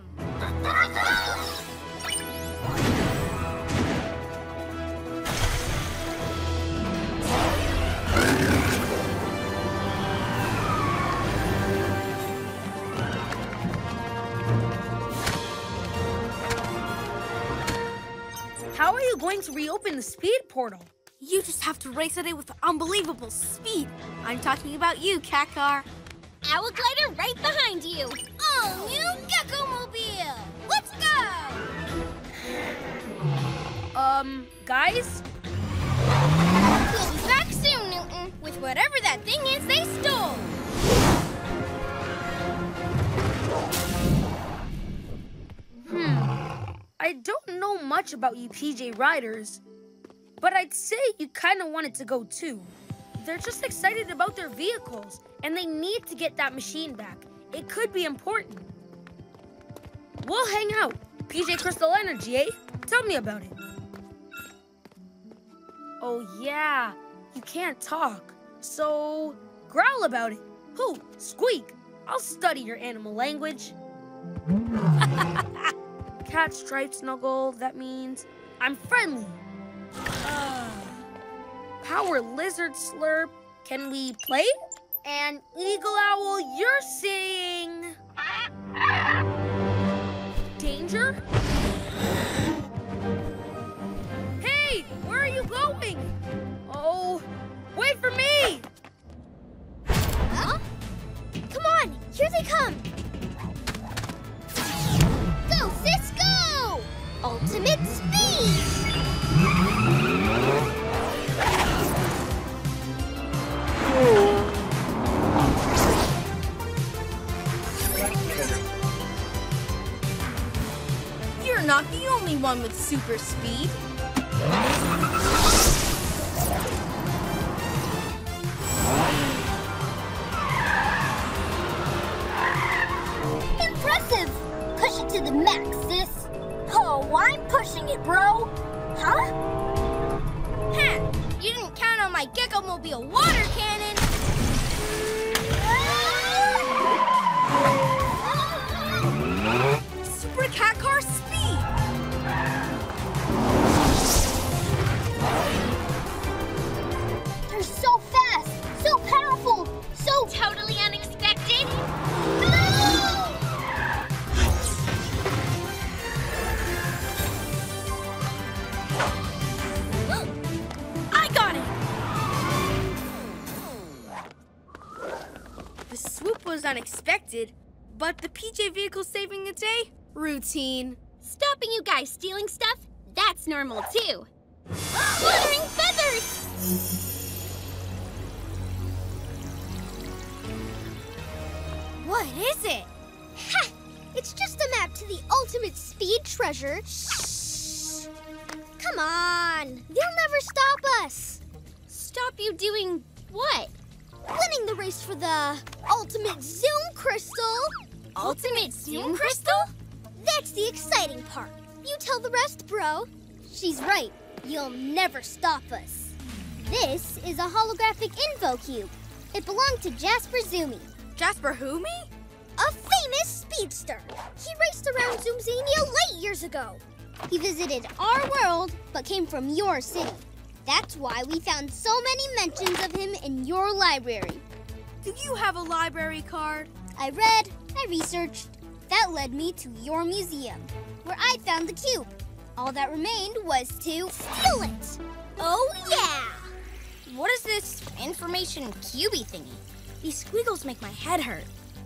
How are you going to reopen the speed portal? You just have to race at it with unbelievable speed. I'm talking about you, Kakar. Owl glider right behind you. All new Gekko Mobile. Let's go! Um, guys? We'll be back soon, Newton, with whatever that thing is they stole. Hmm. I don't know much about you PJ Riders, but I'd say you kind of wanted to go too. They're just excited about their vehicles, and they need to get that machine back. It could be important. We'll hang out. PJ Crystal Energy, eh? Tell me about it. Oh, yeah. You can't talk. So, growl about it. Who? Squeak. I'll study your animal language. Cat stripe snuggle, that means I'm friendly. Uh, power lizard slurp, can we play? And eagle owl, you're saying. Danger? Hey, where are you going? Oh, wait for me! Huh? Come on, here they come. Go, sis, go! Ultimate speed! You're not the only one with super speed. Impressive! Push it to the max, sis. Oh, I'm pushing it, bro. Huh? Huh, you didn't count on my Gekko Mobile water cannon. Super cat car but vehicle saving the day? Routine. Stopping you guys stealing stuff? That's normal too. Fluttering feathers! What is it? Ha! It's just a map to the ultimate speed treasure. Shh! Come on! They'll never stop us! Stop you doing what? Winning the race for the ultimate zoom crystal! Ultimate Zoom Crystal? That's the exciting part. You tell the rest, bro. She's right. You'll never stop us. This is a holographic info cube. It belonged to Jasper Zoomy, Jasper who me? a famous speedster. He raced around Zoomzania late years ago. He visited our world, but came from your city. That's why we found so many mentions of him in your library. Do you have a library card? I read, I researched. That led me to your museum, where I found the cube. All that remained was to steal it. Oh, yeah! What is this information cubey thingy? These squiggles make my head hurt.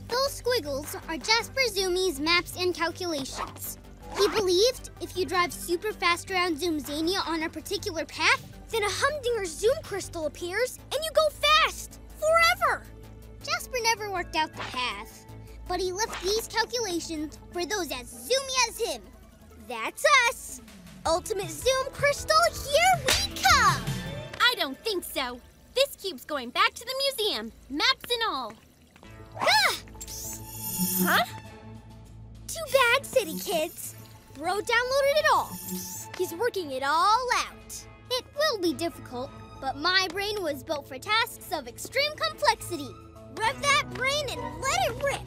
Those squiggles are Jasper Zoomy's maps and calculations. He believed if you drive super fast around Zoomzania on a particular path, then a Humdinger Zoom crystal appears and you go fast forever. Jasper never worked out the path, but he left these calculations for those as zoomy as him. That's us. Ultimate Zoom Crystal, here we come. I don't think so. This cube's going back to the museum, maps and all. Ah! Huh? Too bad, City Kids. Bro downloaded it all. He's working it all out. It will be difficult, but my brain was built for tasks of extreme complexity. Rev that brain and let it rip.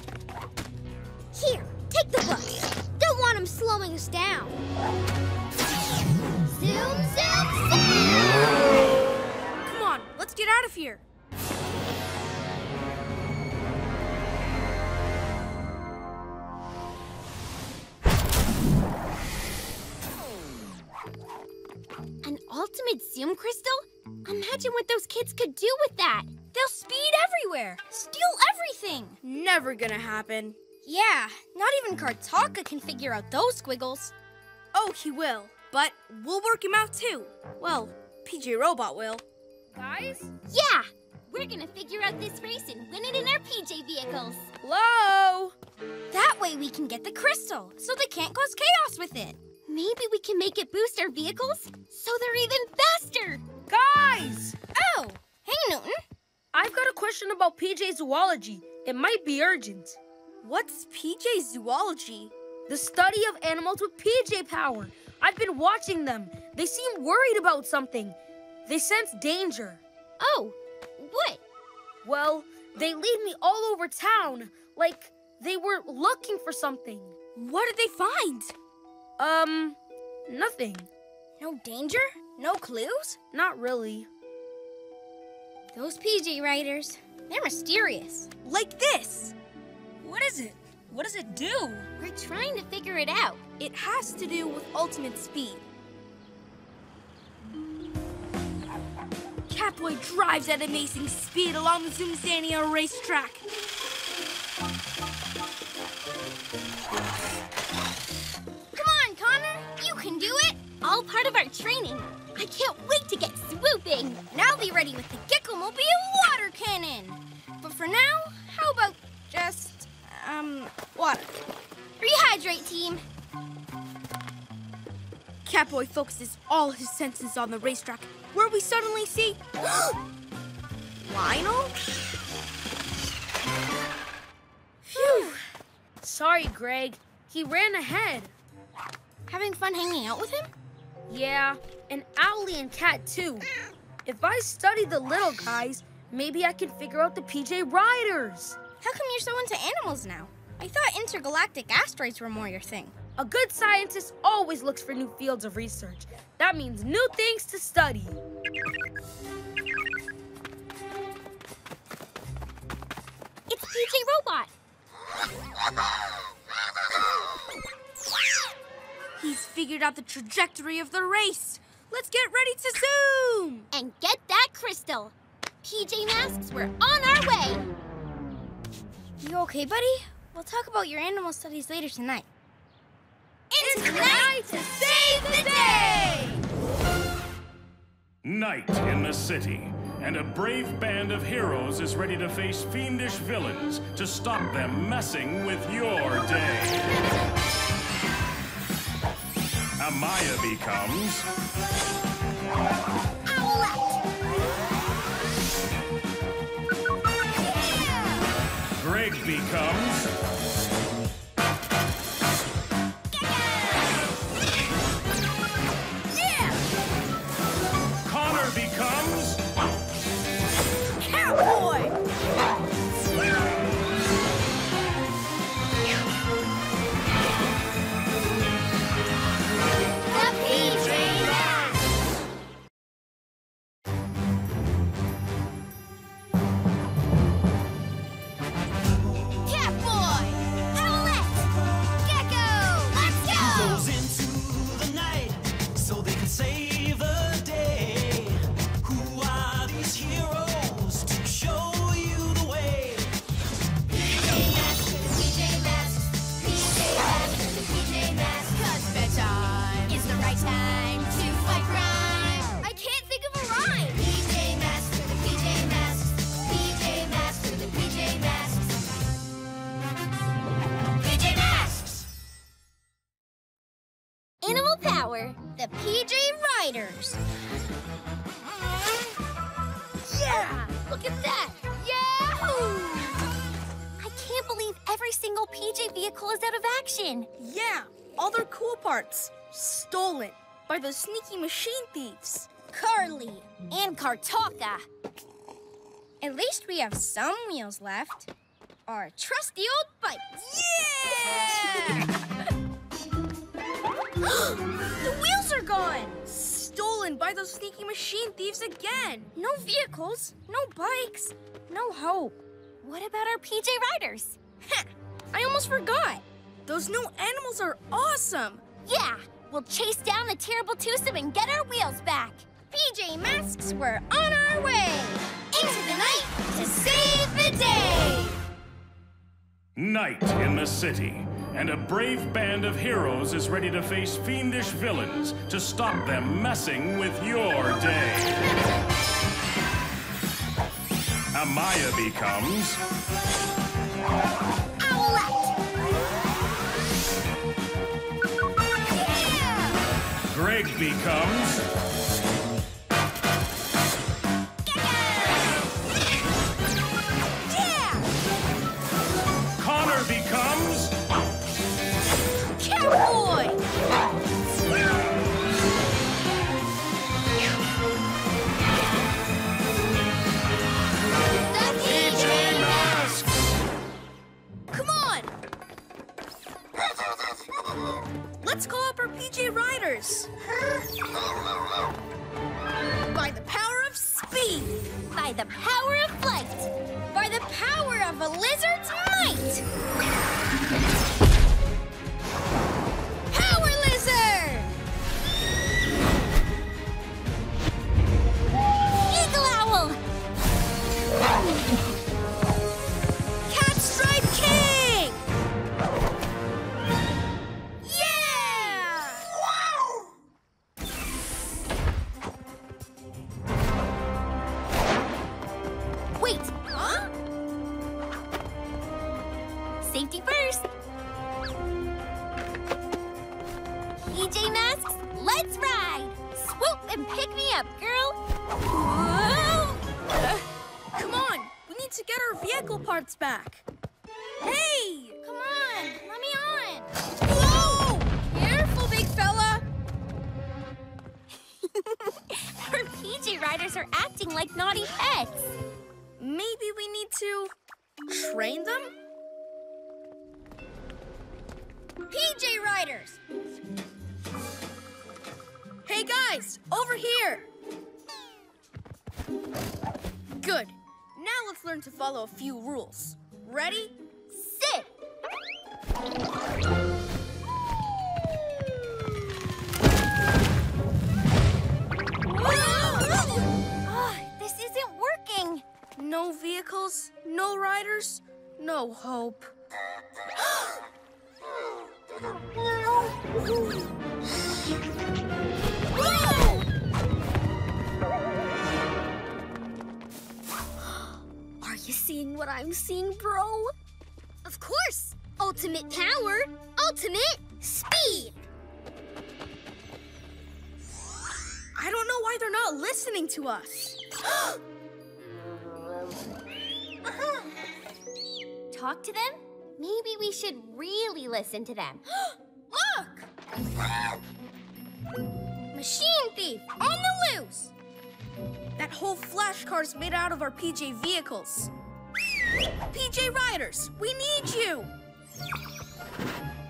Here, take the books. Don't want him slowing us down. Zoom, zoom, zoom! Come on, let's get out of here. An ultimate zoom crystal? Imagine what those kids could do with that. They'll speed everywhere, steal everything. Never gonna happen. Yeah, not even Kartaka can figure out those squiggles. Oh, he will. But we'll work him out too. Well, PJ Robot will. Guys? Yeah! We're gonna figure out this race and win it in our PJ vehicles. Hello? That way we can get the crystal, so they can't cause chaos with it. Maybe we can make it boost our vehicles so they're even faster. Guys! Oh, hey Newton. I've got a question about PJ zoology. It might be urgent. What's PJ Zoology? The study of animals with PJ power. I've been watching them. They seem worried about something. They sense danger. Oh, what? Well, they lead me all over town, like they were looking for something. What did they find? Um, nothing. No danger? No clues? Not really. Those PJ Riders, they're mysterious. Like this. What is it? What does it do? We're trying to figure it out. It has to do with ultimate speed. Catboy drives at amazing speed along the Zoomzania racetrack. Come on, Connor. You can do it. All part of our training. I can't wait to get swooping. Now be ready with the Gekko-mobile water cannon. But for now, how about just, um, water? Rehydrate, team. Catboy focuses all his senses on the racetrack, where we suddenly see Lionel. Phew. Sorry, Greg. He ran ahead. Having fun hanging out with him? Yeah, and Owlie and Cat too. If I study the little guys, maybe I can figure out the PJ Riders. How come you're so into animals now? I thought intergalactic asteroids were more your thing. A good scientist always looks for new fields of research. That means new things to study. It's PJ Robot. He's figured out the trajectory of the race. Let's get ready to zoom! And get that crystal. PJ Masks, we're on our way. You okay, buddy? We'll talk about your animal studies later tonight. It's night to save the day! Night in the city, and a brave band of heroes is ready to face fiendish villains to stop them messing with your day. Amaya becomes Owlette! Greg becomes the sneaky machine thieves. Carly and Kartaka. At least we have some wheels left. Our trusty old bike. Yeah! The wheels are gone. stolen by those sneaky machine thieves again. No vehicles, no bikes, no hope. What about our PJ Riders? I almost forgot. Those new animals are awesome. Yeah, we'll chase down the terrible twosome and get our wheels back. PJ Masks, we're on our way. Into the night to save the day. Night in the city, and a brave band of heroes is ready to face fiendish villains to stop them messing with your day. Amaya becomes Greg becomes Let's call up our PJ Riders. By the power of speed. By the power of flight. By the power of a lizard's might. No hope. Are you seeing what I'm seeing, bro? Of course! Ultimate power, ultimate speed! I don't know why they're not listening to us. Uh-huh. Talk to them? Maybe we should really listen to them. Look! Machine thief on the loose! That whole flash car's made out of our PJ vehicles. PJ Riders, we need you!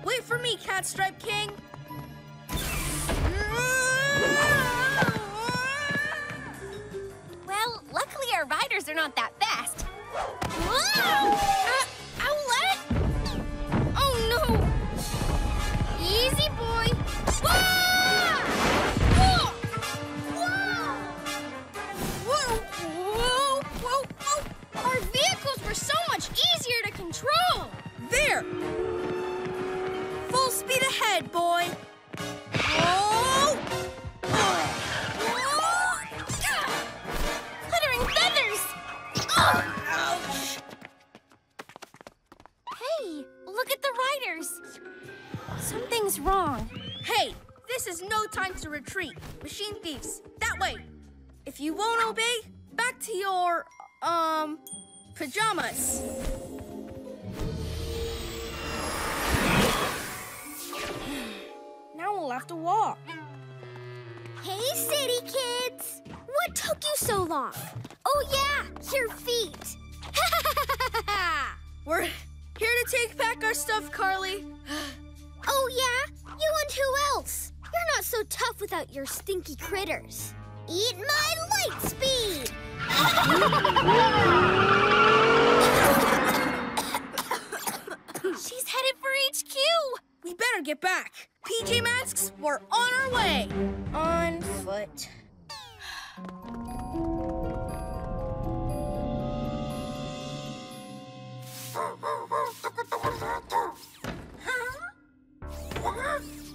Wait for me, Cat Stripe King. Well, luckily our riders are not that fast. Whoa! Machine thieves, that way. If you won't obey, back to your, um, pajamas. Now we'll have to walk. Hey, city kids! What took you so long? Oh, yeah, your feet. We're here to take back our stuff, Carly. oh, yeah? You and who else? You're not so tough without your stinky critters. Eat my light speed! She's headed for HQ! We better get back. PJ Masks, we're on our way. On foot.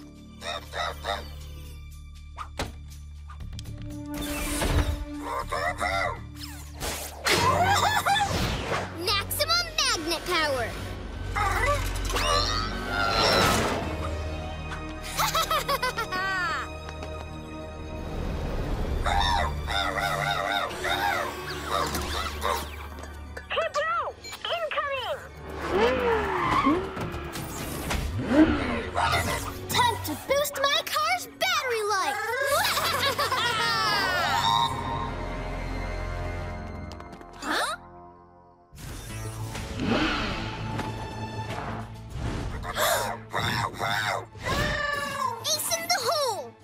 Maximum magnet power! Time my car's battery life! huh?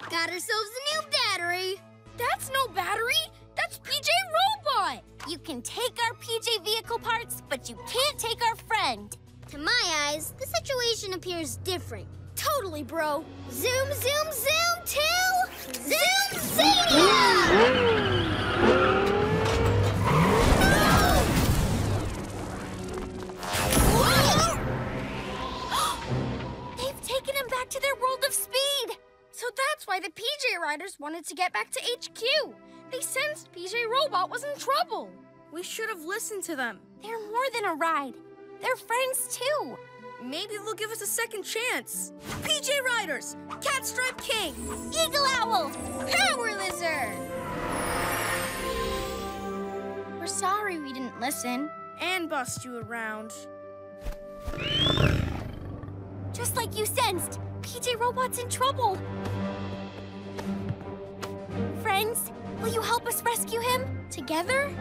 Got ourselves a new battery. That's no battery. That's PJ Robot. You can take our PJ vehicle parts, but you can't take our friend. To my eyes, the situation appears different. Totally, bro. Zoom, zoom, zoom to Zoomzania! They've taken him back to their world of speed. So that's why the PJ Riders wanted to get back to HQ. They sensed PJ Robot was in trouble. We should have listened to them. They're more than a ride. They're friends too. Maybe they'll give us a second chance. PJ Riders, Catstripe King, Eagle Owl, Power Lizard! We're sorry we didn't listen. and bust you around. Just like you sensed, PJ Robot's in trouble. Friends, will you help us rescue him? Together?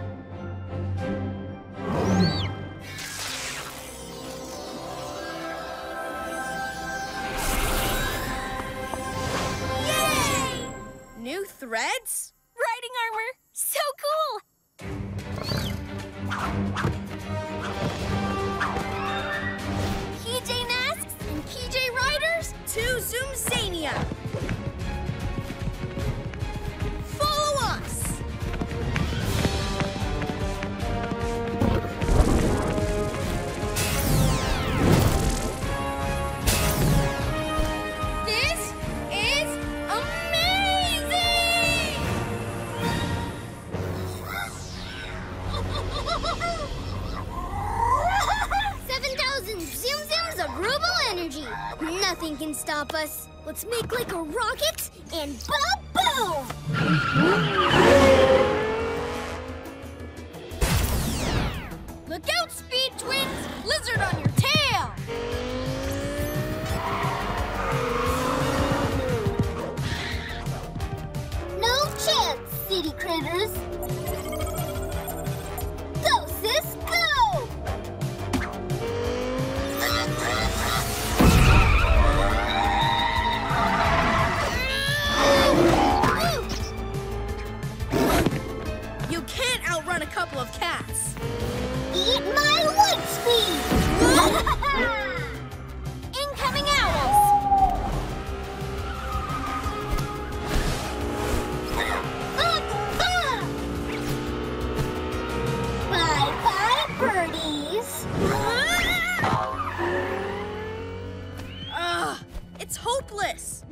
New threads? Riding armor, so cool! PJ Masks And PJ Riders? To Zoomzania! Follow us! Energy. Nothing can stop us. Let's make like a rocket and ba-boom! Look out, Speed Twins! Lizard on your tail! No chance, city critters. Couple of cats. Eat my light speed! Incoming owls! Bye bye, birdies! Ugh, it's hopeless.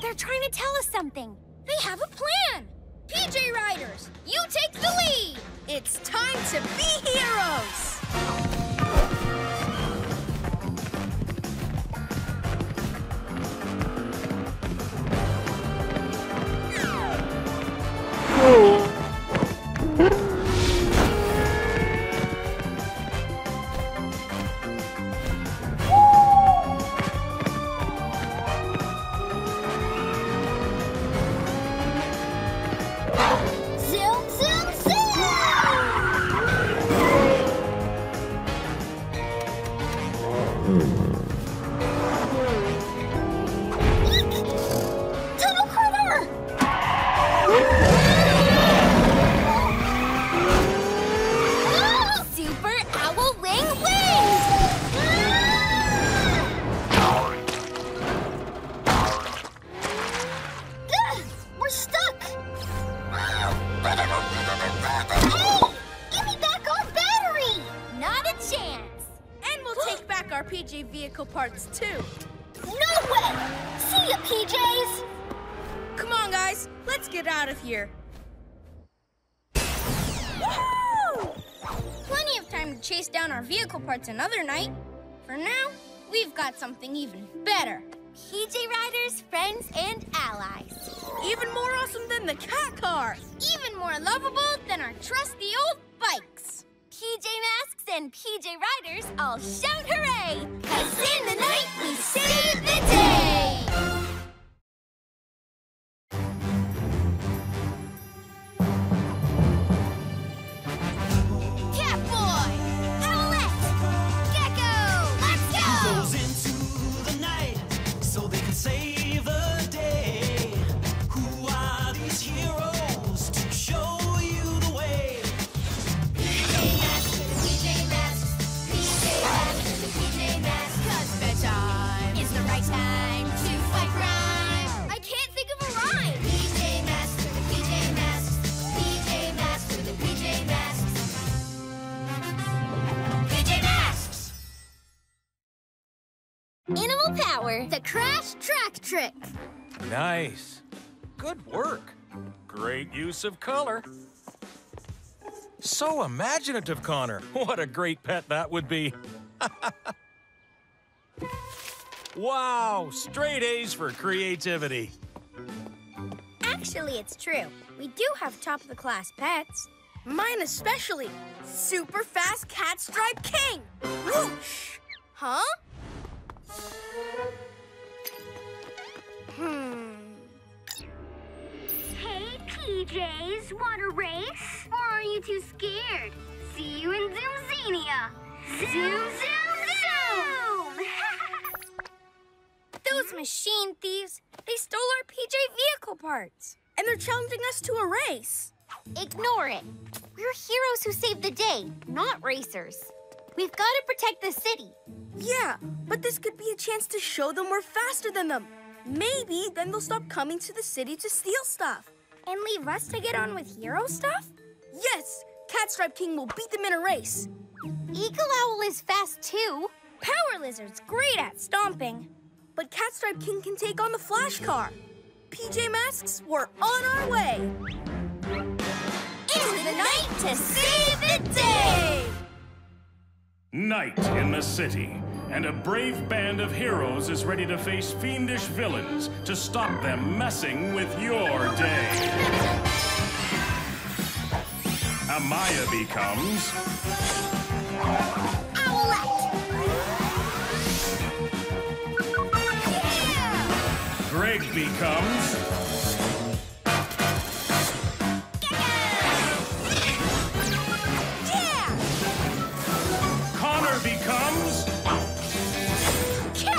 They're trying to tell us something. They have a plan! PJ Riders, you take the lead! It's time to be heroes! Nice. Good work. Great use of color. So imaginative, Connor. What a great pet that would be. wow, straight A's for creativity. Actually, it's true. We do have top of the class pets. Mine especially. Super fast cat stripe king. Whoosh! Huh? Hmm. PJs, want a race? Or are you too scared? See you in Zoomzania. Zoom, zoom, zoom! Those machine thieves, they stole our PJ vehicle parts. And they're challenging us to a race. Ignore it. We're heroes who save the day, not racers. We've got to protect the city. Yeah, but this could be a chance to show them we're faster than them. Maybe then they'll stop coming to the city to steal stuff. And leave us to get on with hero stuff? Yes! Catstripe King will beat them in a race. Eagle Owl is fast too. Power Lizard's great at stomping. But Catstripe King can take on the Flash Car. PJ Masks, we're on our way. Into the night to save the day! Night in the city, and a brave band of heroes is ready to face fiendish villains to stop them messing with your day. Amaya becomes Owlette! Greg becomes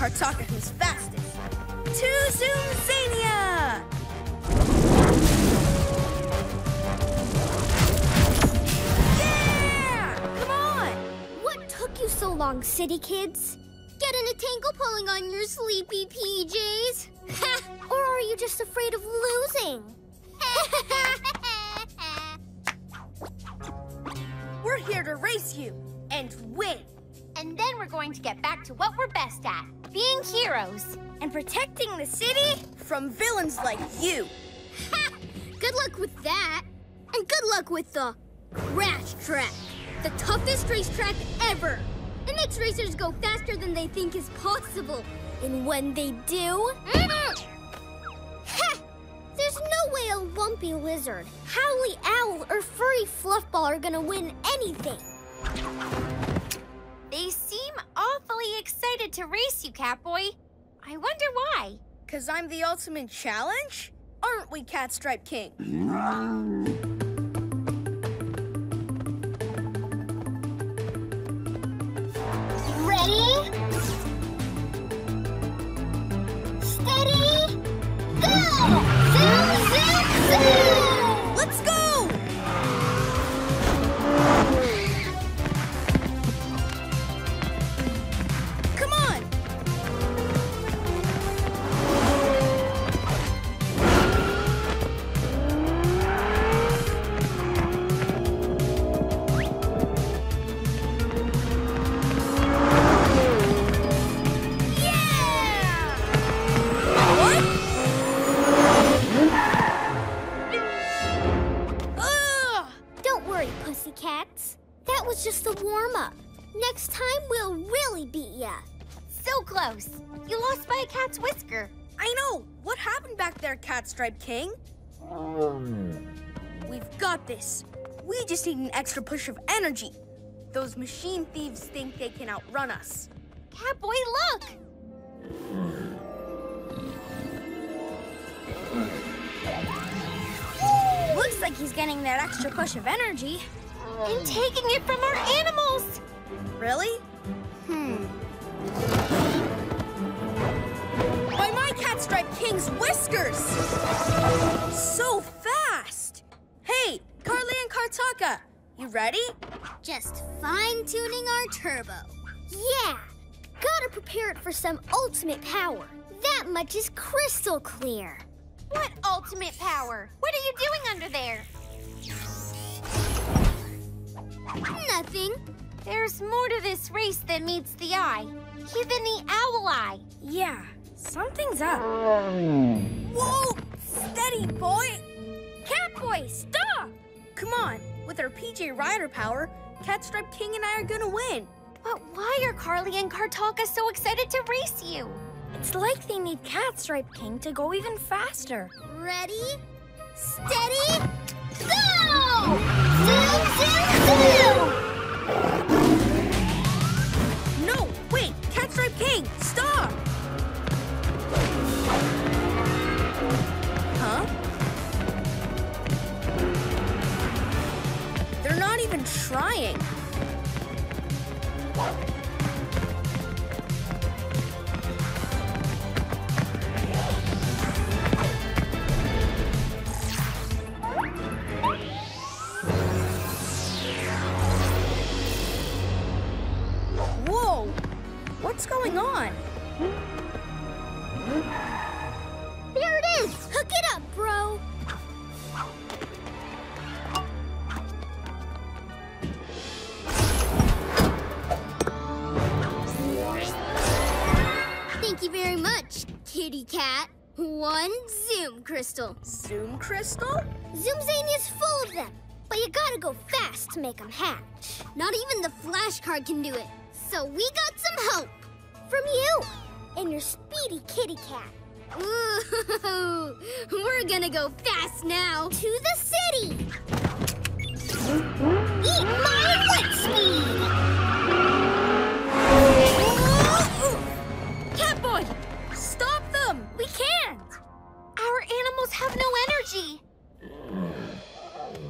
Kartaka who's fastest. To Zoomzania! Yeah! Come on! What took you so long, city kids? Get in a tangle pulling on your sleepy PJs? or are you just afraid of losing? We're here to race you and win we're going to get back to what we're best at being heroes. and protecting the city from villains like you. Ha! Good luck with that. And good luck with the Crash Track, the toughest racetrack ever. It makes racers go faster than they think is possible. And when they do, mm-hmm. ha! There's no way a lumpy lizard, howly owl, or furry fluffball are gonna win anything. They seem awfully excited to race you, Catboy. I wonder why. Cause I'm the ultimate challenge? Aren't we, Catstripe King? just need an extra push of energy. Those machine thieves think they can outrun us. Catboy, look! Looks like he's getting that extra push of energy. And taking it from our animals! Really? Hmm. By my Catstripe King's whiskers! So fast! Hey, Carly and Kartaka, you ready? Just fine-tuning our turbo. Yeah! Gotta prepare it for some ultimate power. That much is crystal clear. What ultimate power? What are you doing under there? Nothing. There's more to this race than meets the eye. Even the owl eye. Yeah, something's up. Whoa! Steady, boy! Catboy, stop! Come on, with our PJ Rider power, Catstripe King and I are gonna win. But why are Carly and Kartaka so excited to race you? It's like they need Catstripe King to go even faster. Ready, steady, go! Zoom, zoom, zoom! No, wait! Catstripe King, stop! Not even trying. Whoa! What's going on? There it is! Hook it up, bro! Thank you very much, kitty cat. One Zoom Crystal. Zoom Crystal? Zoomzania's full of them, but you gotta go fast to make them hatch. Not even the flash car can do it, so we got some help. From you and your speedy kitty cat. Ooh, we're gonna go fast now. To the city! Eat my wet speed! Catboy! Stop them! We can't! Our animals have no energy.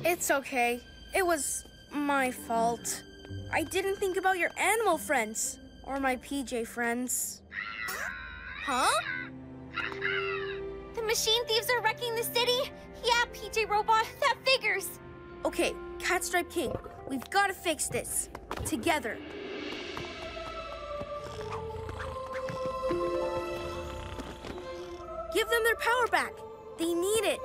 It's okay. It was my fault. I didn't think about your animal friends or my PJ friends. Huh? The machine thieves are wrecking the city? Yeah, PJ Robot, that figures. Okay, Catstripe King, we've got to fix this. Together. Give them their power back. They need it.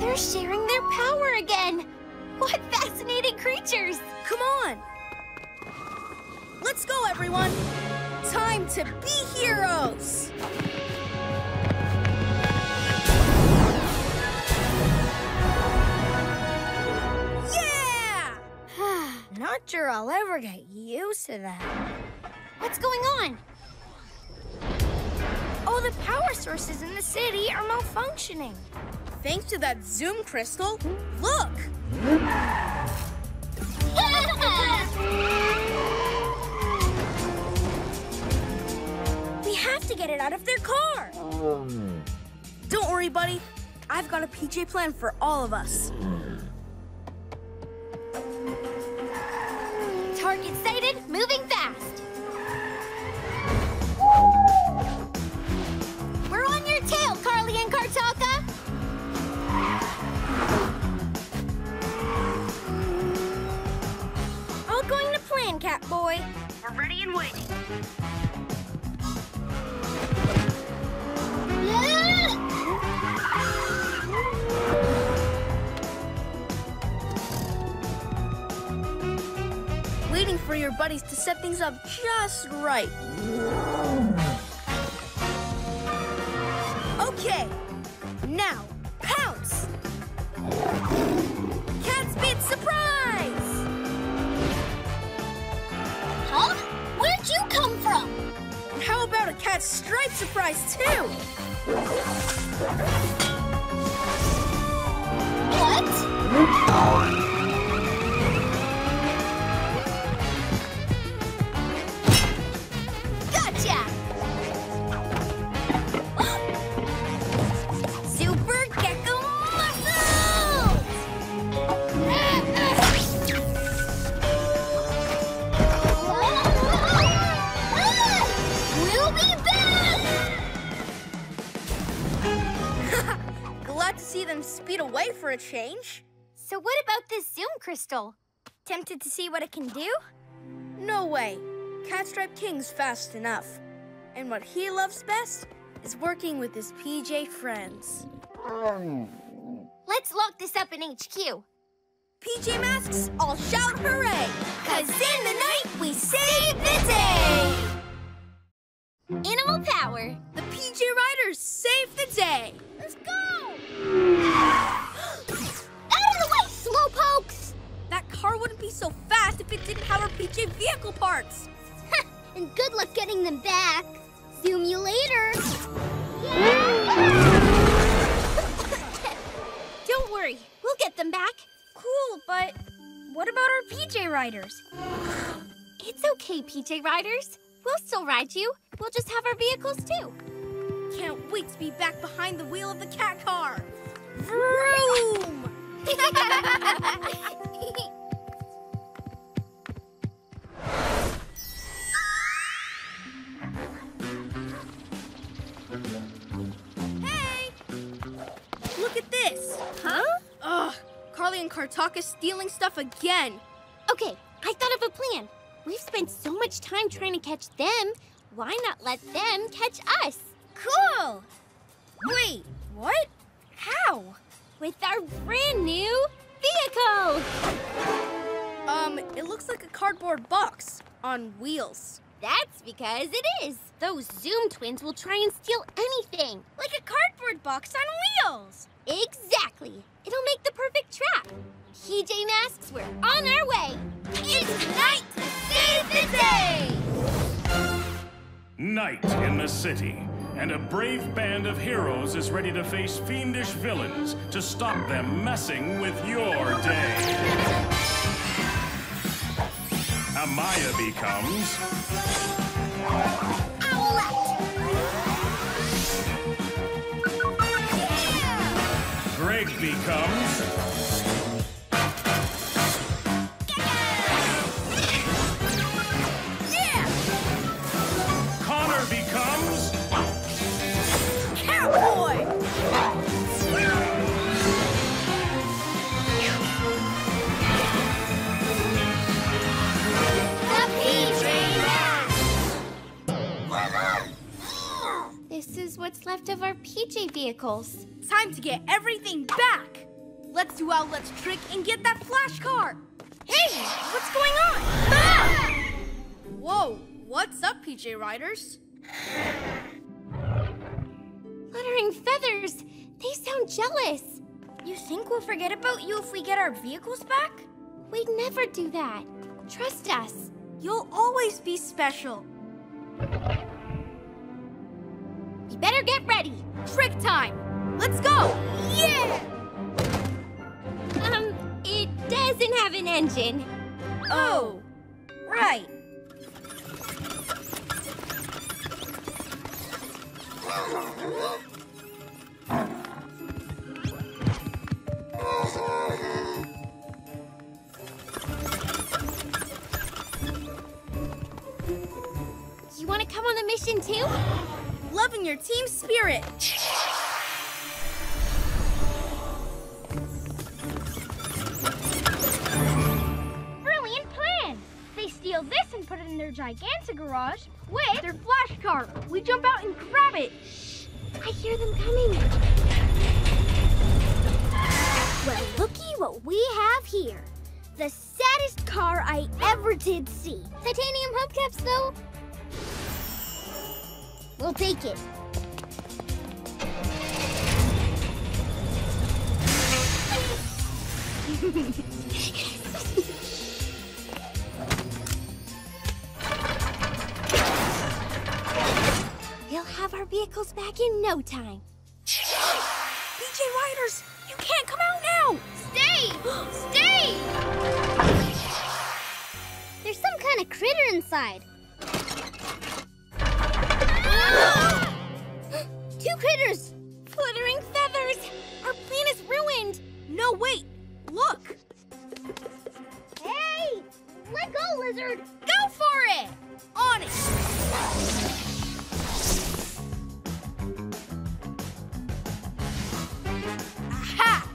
They're sharing their power again. What fascinating creatures. Come on. Let's go, everyone. Time to be heroes. Not sure I'll ever get used to that. What's going on? Oh, the power sources in the city are malfunctioning. Thanks to that Zoom crystal, look! we have to get it out of their car. Um. Don't worry, buddy. I've got a PJ plan for all of us. Target sighted, moving fast. We're on your tail, Carly and Kartaka. All going to plan, Catboy. We're ready and waiting. for your buddies to set things up just right. Okay, now pounce! Cat's beat surprise! Huh? Where'd you come from? How about a cat stripe surprise, too? What? See them speed away for a change. So what about this Zoom crystal? Tempted to see what it can do? No way. Catstripe King's fast enough. And what he loves best is working with his PJ friends. Let's lock this up in HQ. PJ Masks, all shout hooray! Cause in the night we save the day! Animal power. The PJ Riders save the day! Let's go! Out of the way, slowpokes! That car wouldn't be so fast if it didn't have our PJ vehicle parts. and good luck getting them back. Zoom you later. Don't worry, we'll get them back. Cool, but what about our PJ Riders? It's okay, PJ Riders. We'll still ride you. We'll just have our vehicles too. Can't wait to be back behind the wheel of the cat car. Vroom! hey! Look at this. Huh? Ugh, Carly and Kartaka stealing stuff again. Okay, I thought of a plan. We've spent so much time trying to catch them. Why not let them catch us? Cool! Wait, what? How? With our brand new vehicle! Um, it looks like a cardboard box on wheels. That's because it is. Those Zoom twins will try and steal anything. Like a cardboard box on wheels! Exactly. It'll make the perfect trap. PJ Masks, we're on our way. It's night to save the day! Night in the city, and a brave band of heroes is ready to face fiendish villains to stop them messing with your day. Amaya becomes Owlette! Greg becomes what's left of our PJ vehicles. Time to get everything back. Let's do Owlette's trick and get that flash car. Hey, what's going on? Ah! Whoa, what's up, PJ Riders? Fluttering feathers. They sound jealous. You think we'll forget about you if we get our vehicles back? We'd never do that. Trust us. You'll always be special. You better get ready. Trick time. Let's go. Yeah! Um, it doesn't have an engine. Oh, Right. You want to come on the mission too? Loving your team spirit. Brilliant plan! They steal this and put it in their gigantic garage with their flash car. We jump out and grab it. I hear them coming. Well, looky what we have here. The saddest car I ever did see. Titanium hubcaps, though. We'll take it. They'll have our vehicles back in no time. PJ Riders, you can't come out now! Stay! Stay! There's some kind of critter inside. Two critters! Fluttering feathers! Our plan is ruined! No, wait! Look! Hey! Let go, lizard! Go for it! On it! Aha!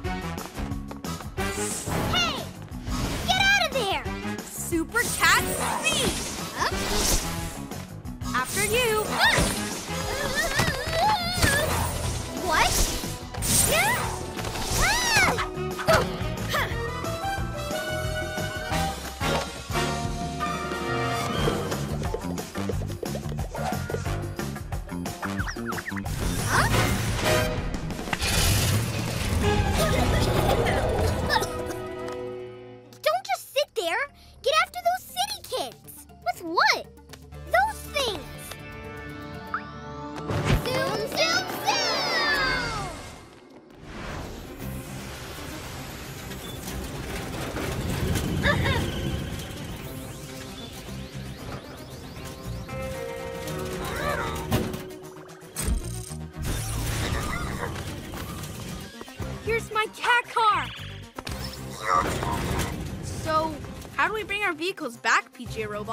Hey! Get out of there! Super cat speed! Huh? After you. Ah! what? Yeah! Jiro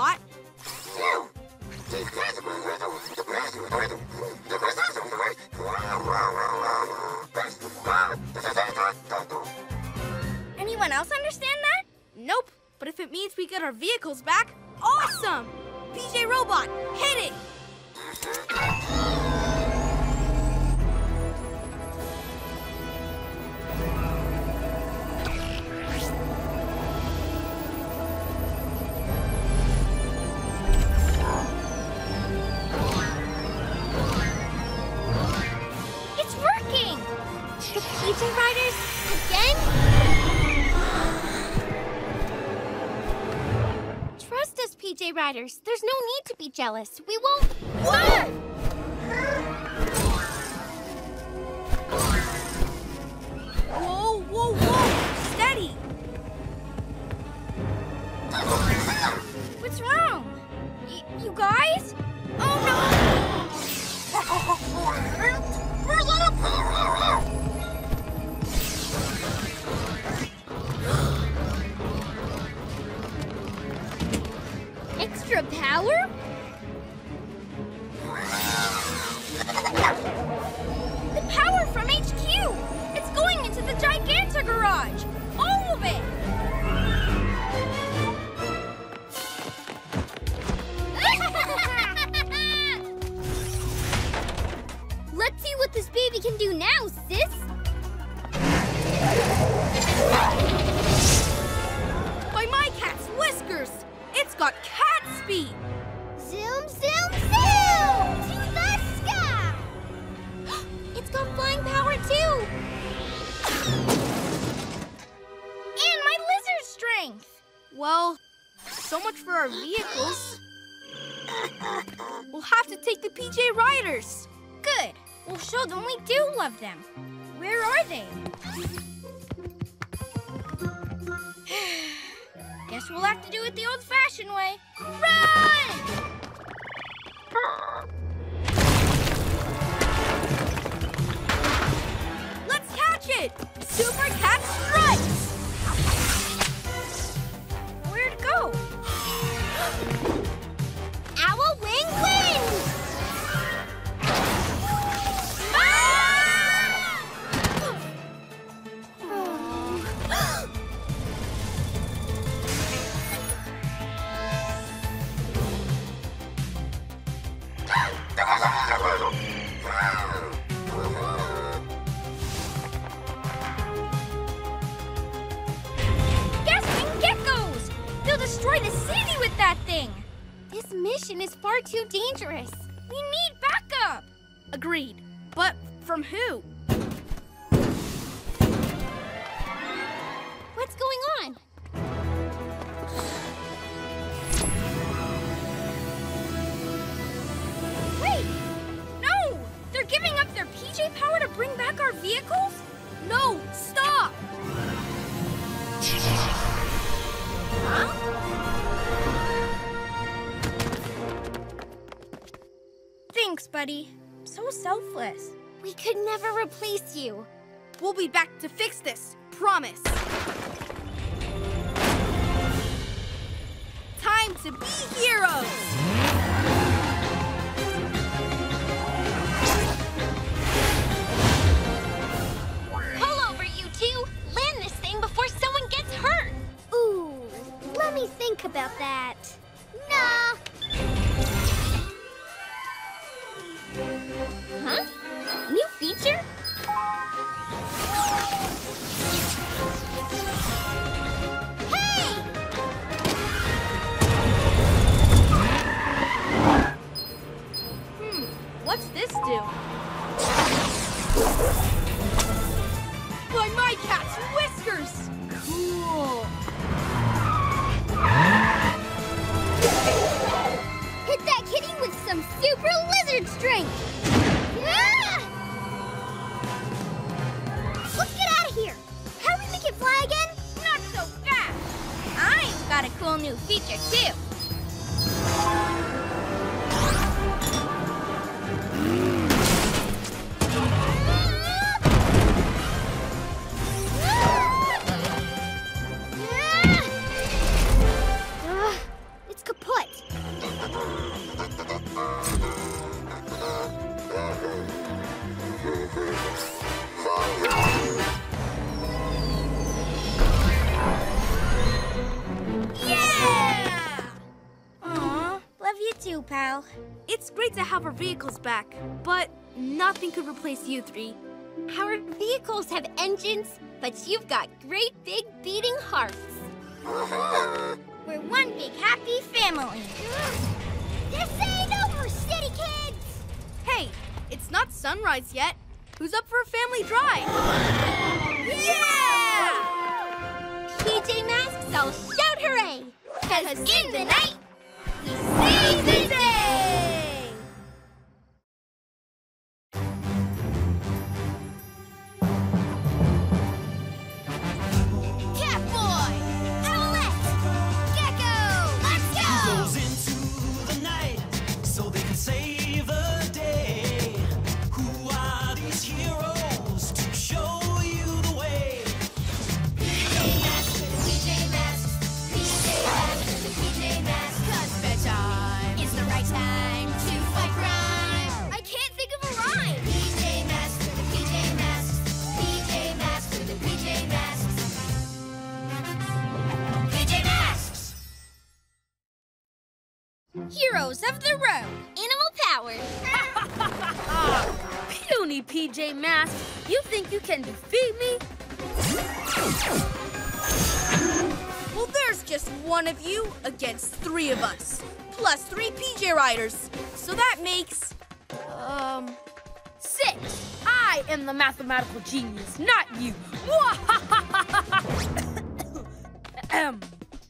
Riders. There's no need to be jealous. Gasping geckos! They'll destroy the city with that thing! This mission is far too dangerous. We need backup! Agreed. But from who? We'll be back to fix this. Promise. Our vehicles back, but nothing could replace you three. Our vehicles have engines, but you've got great big beating hearts. We're one big happy family. This ain't over, city kids! Hey, it's not sunrise yet. Who's up for a family drive? Yeah! PJ Masks, I'll shout hooray! Cause in the night, genius, not you. Ahem.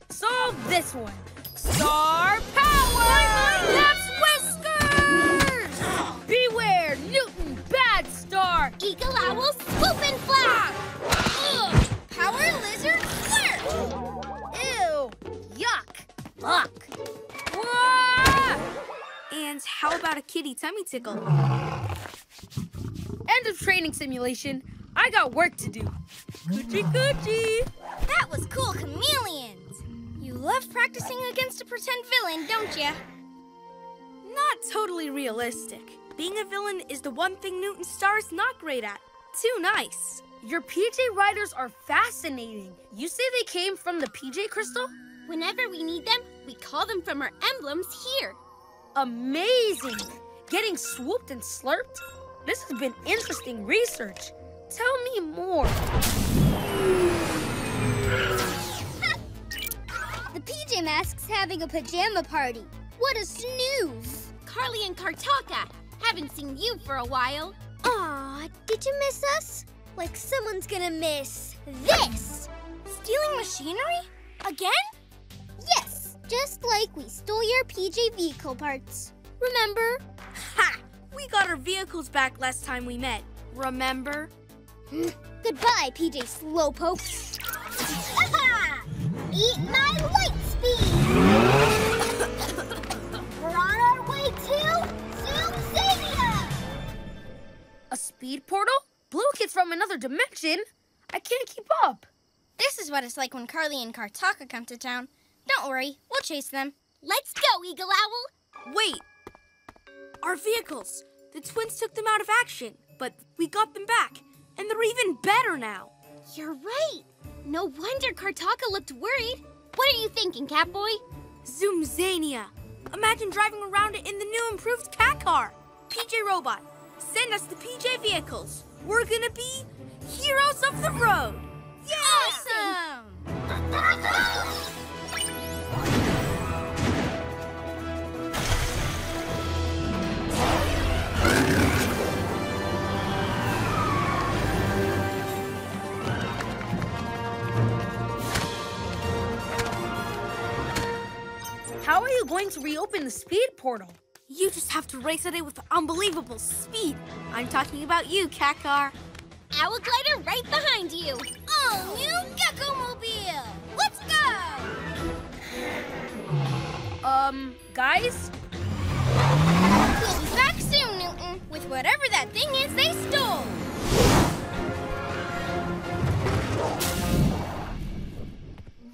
Solve this one. Star power! That's whiskers! Beware, Newton, bad star! Eagle Owl, swoop and fly! Ah! Ugh. Power Lizard, flirt! Ew! Yuck! Luck! And how about a kitty tummy tickle? End of training simulation. Got work to do. Coochie coochie! That was cool, chameleons! You love practicing against a pretend villain, don't you? Not totally realistic. Being a villain is the one thing Newton Star is not great at. Too nice. Your PJ Riders are fascinating. You say they came from the PJ Crystal? Whenever we need them, we call them from our emblems here. Amazing! Getting swooped and slurped? This has been interesting research. Tell me more. The PJ Masks having a pajama party. What a snooze! Carly and Kartaka, haven't seen you for a while. Aw, did you miss us? Like someone's gonna miss this! Stealing machinery? Again? Yes, just like we stole your PJ vehicle parts. Remember? Ha! We got our vehicles back last time we met. Remember? Goodbye, PJ Slowpoke. Eat my light speed! We're on our way to Zoomzania! A speed portal? Blue Kid's from another dimension? I can't keep up. This is what it's like when Carly and Kartaka come to town. Don't worry, we'll chase them. Let's go, Eagle Owl! Wait! Our vehicles! The twins took them out of action, but we got them back, and they're even better now. You're right. No wonder Kartaka looked worried. What are you thinking, Catboy? Zoomzania! Imagine driving around it in the new improved cat car. PJ Robot, send us the PJ vehicles. We're gonna be heroes of the road. Awesome! How are you going to reopen the speed portal? You just have to race at it with unbelievable speed. I'm talking about you, car. Owl glider right behind you. All new Gekko Mobile. Let's go! Um, guys? We'll be back soon, Newton, with whatever that thing is they stole.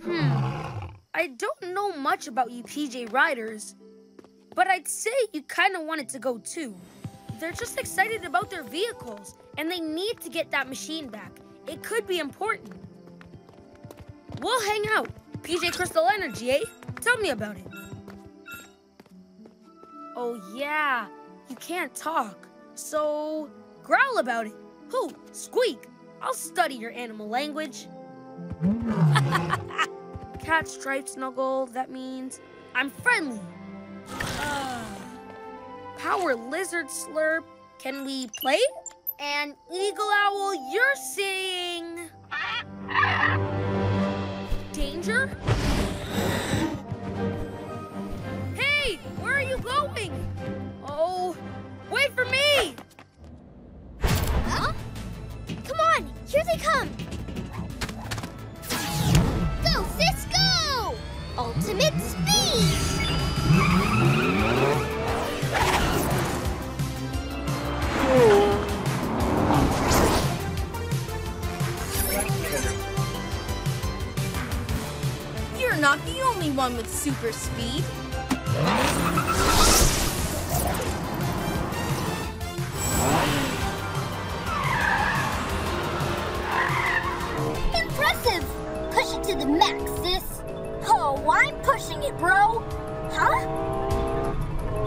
Hmm. I don't know much about you PJ Riders, but I'd say you kind of wanted to go too. They're just excited about their vehicles, and they need to get that machine back. It could be important. We'll hang out. PJ Crystal Energy, eh? Tell me about it. Oh, yeah. You can't talk. So, growl about it. Who? Squeak. I'll study your animal language. Cat stripe snuggle, that means I'm friendly. Uh, power lizard slurp, can we play? And eagle owl, you're saying. Danger? Hey, where are you going? Oh, wait for me! Huh? Come on, here they come. Go, go! Ultimate speed! You're not the only one with super speed. Impressive! Push it to the max, sis. Oh, I'm pushing it, bro. Huh?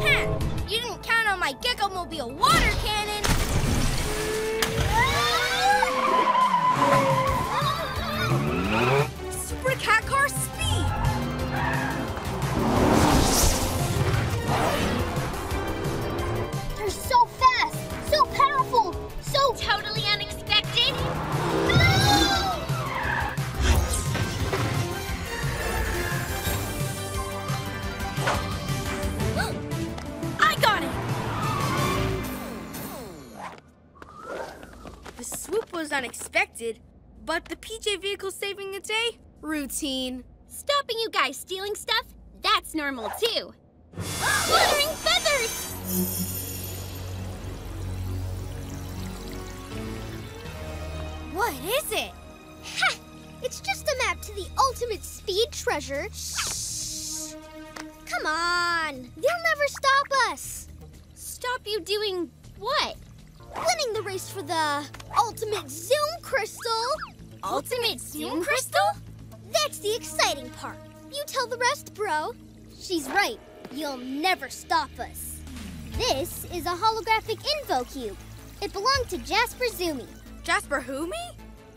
Huh, you didn't count on my Gekko Mobile water cannon. Super cat car unexpected, but the PJ vehicle saving the day? Routine. Stopping you guys stealing stuff? That's normal too. Fluttering feathers! What is it? Ha! It's just a map to the ultimate speed treasure. Come on! They'll never stop us! Stop you doing what? Winning the race for the ultimate Zoom Crystal! Ultimate Zoom Crystal? That's the exciting part. You tell the rest, bro. She's right. You'll never stop us. This is a holographic info cube. It belonged to Jasper Zoomy, Jasper who me?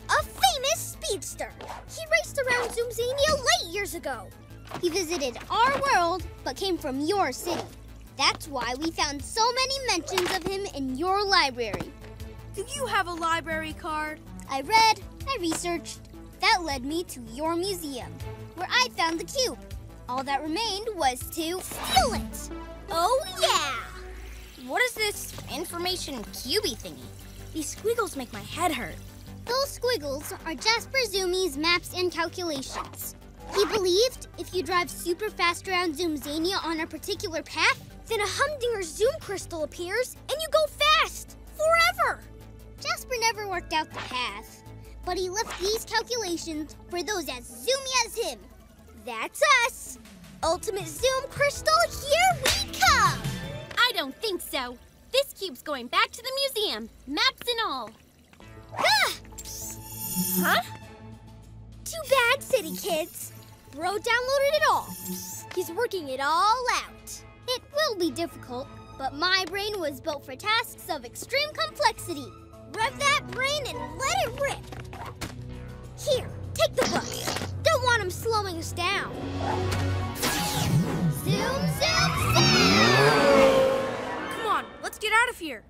a famous speedster. He raced around Zoomzania late years ago. He visited our world, but came from your city. That's why we found so many mentions of him in your library. Do you have a library card? I read, I researched. That led me to your museum, where I found the cube. All that remained was to steal it. Oh, yeah! What is this information cubey thingy? These squiggles make my head hurt. Those squiggles are Jasper Zoomy's maps and calculations. He believed if you drive super fast around Zoomzania on a particular path, then a Humdinger Zoom crystal appears and you go fast! Forever! Jasper never worked out the path, but he left these calculations for those as zoomy as him. That's us! Ultimate Zoom Crystal, here we come! I don't think so. This cube's going back to the museum, maps and all. Ah! Huh? Too bad, City Kids. Bro downloaded it all. He's working it all out. It will be difficult, but my brain was built for tasks of extreme complexity. Rev that brain and let it rip. Here, take the book. Don't want him slowing us down. Zoom, zoom, zoom! Come on, let's get out of here.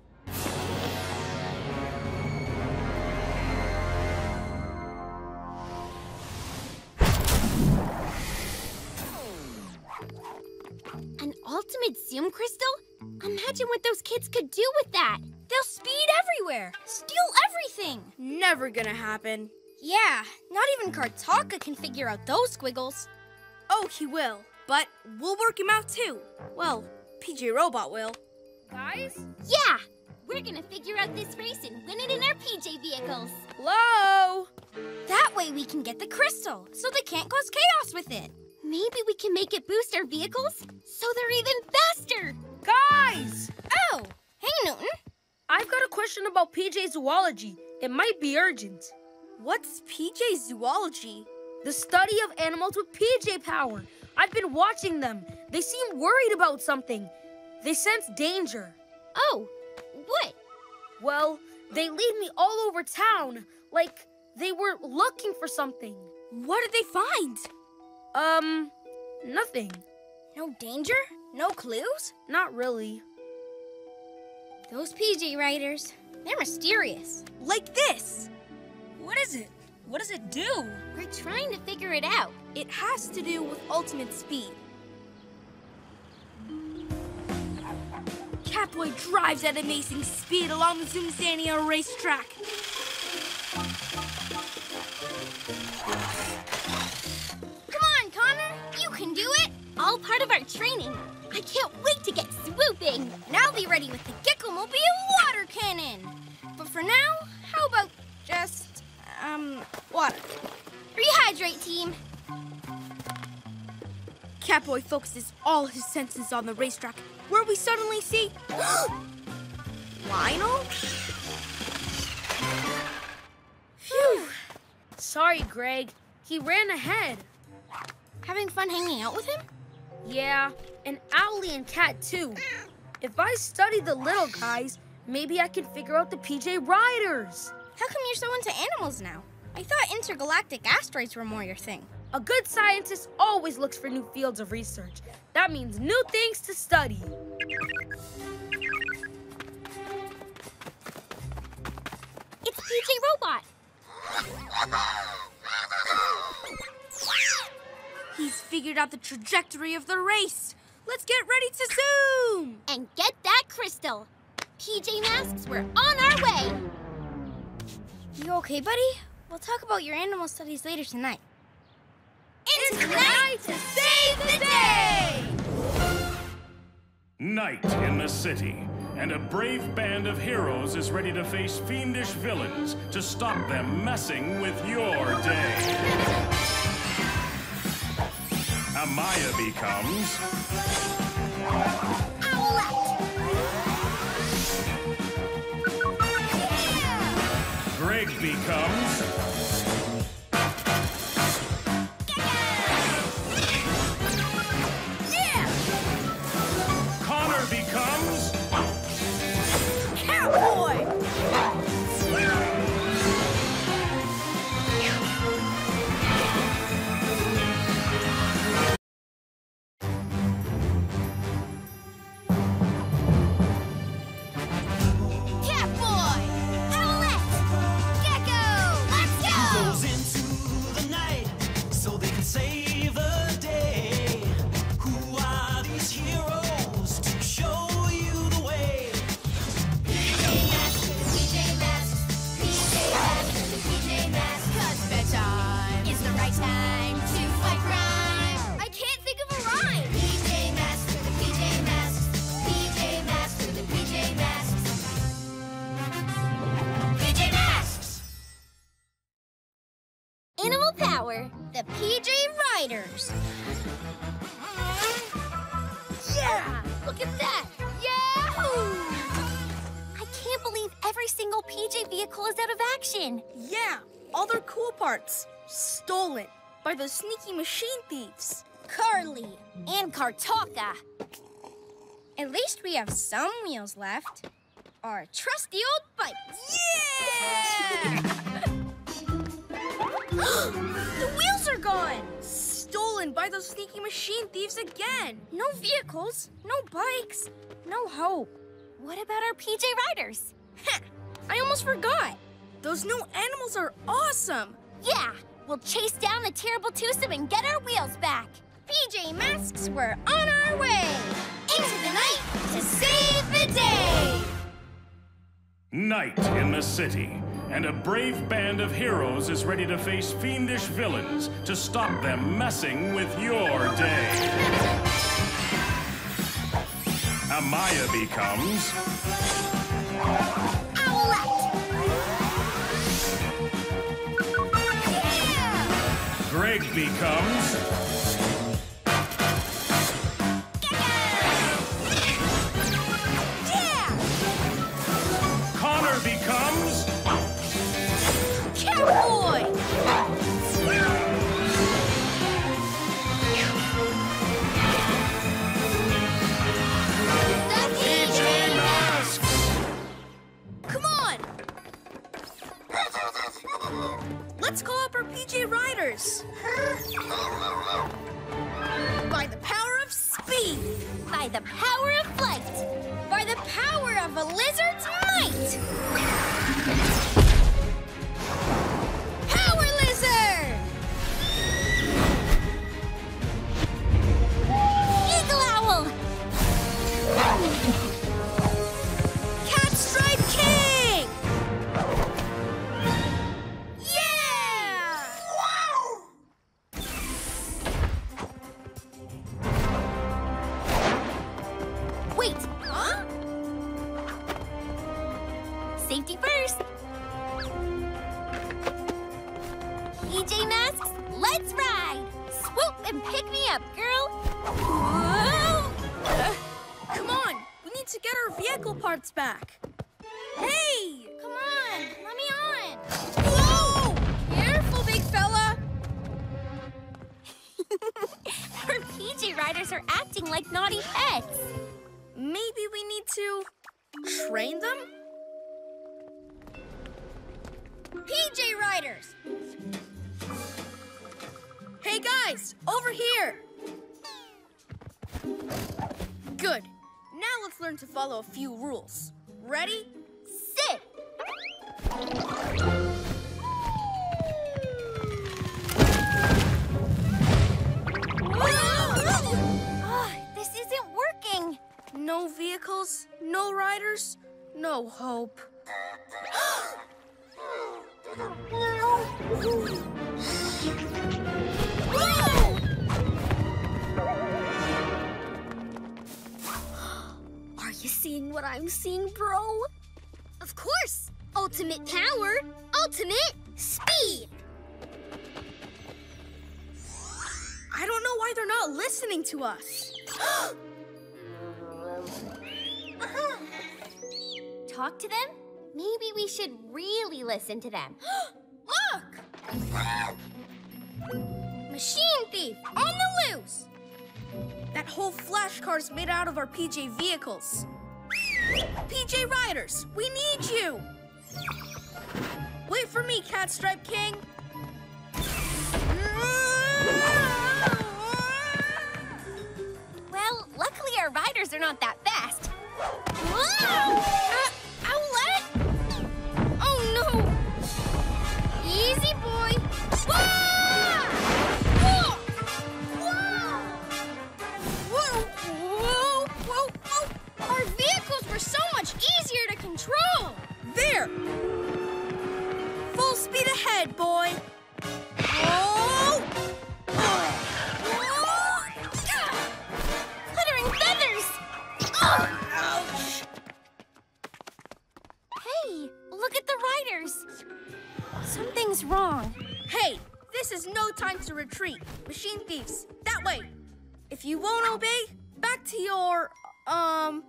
Ultimate zoom crystal? Imagine what those kids could do with that. They'll speed everywhere, steal everything. Never gonna happen. Yeah, not even Kartaka can figure out those squiggles. Oh, he will. But we'll work him out too. Well, PJ Robot will. Guys? Yeah, we're gonna figure out this race and win it in our PJ vehicles. Hello? That way we can get the crystal, so they can't cause chaos with it. Maybe we can make it boost our vehicles so they're even faster. Guys! Oh, hey Newton. I've got a question about PJ zoology. It might be urgent. What's PJ Zoology? The study of animals with PJ power. I've been watching them. They seem worried about something. They sense danger. Oh, what? Well, they lead me all over town, like they were looking for something. What did they find? Um, nothing. No danger? No clues? Not really. Those PJ Riders, they're mysterious. Like this. What is it? What does it do? We're trying to figure it out. It has to do with ultimate speed. Catboy drives at amazing speed along the Zoomzania racetrack. All part of our training. I can't wait to get swooping. And I'll be ready with the Gekko-mobile water cannon. But for now, how about just, um, water? Rehydrate, team. Catboy focuses all his senses on the racetrack, where we suddenly see Lionel. Phew. Sorry, Greg. He ran ahead. Having fun hanging out with him? Yeah, and Owlie and Cat too. If I study the little guys, maybe I can figure out the PJ Riders. How come you're so into animals now? I thought intergalactic asteroids were more your thing. A good scientist always looks for new fields of research. That means new things to study. It's PJ Robot. He's figured out the trajectory of the race. Let's get ready to zoom. And get that crystal. PJ Masks, we're on our way. You okay, buddy? We'll talk about your animal studies later tonight. It's tonight to save the day. Night in the city, and a brave band of heroes is ready to face fiendish villains to stop them messing with your day. Amaya becomes Greg becomes by those sneaky machine thieves. Carly. And Kartaka. At least we have some wheels left. Our trusty old bike. Yeah! The wheels are gone. stolen by those sneaky machine thieves again. No vehicles, no bikes, no hope. What about our PJ Riders? Ha! I almost forgot. Those new animals are awesome. Yeah, we'll chase down the terrible twosome and get our wheels back. PJ Masks, we're on our way. Into the night to save the day. Night in the city, and a brave band of heroes is ready to face fiendish villains to stop them messing with your day. Amaya becomes Greg becomes Connor becomes Let's call up our PJ Riders. By the power of speed. By the power of flight. By the power of a lizard's might. Hope. Are you seeing what I'm seeing, bro? Of course. Ultimate power, ultimate speed. I don't know why they're not listening to us. Talk to them? Maybe we should really listen to them. Look! Machine thief on the loose. That whole flash car's made out of our PJ vehicles. PJ Riders, we need you! Wait for me, Catstripe King! Well, luckily our riders are not that fast. Uh, boy. Whoa! Whoa! Whoa! Whoa! Whoa! Our vehicles were so much easier to control. There! Full speed ahead, boy! Fluttering feathers! Ouch! Hey, look at the riders. Something's wrong. Hey, this This is no time to retreat. Machine thieves, that way. If you won't obey, back to your, um,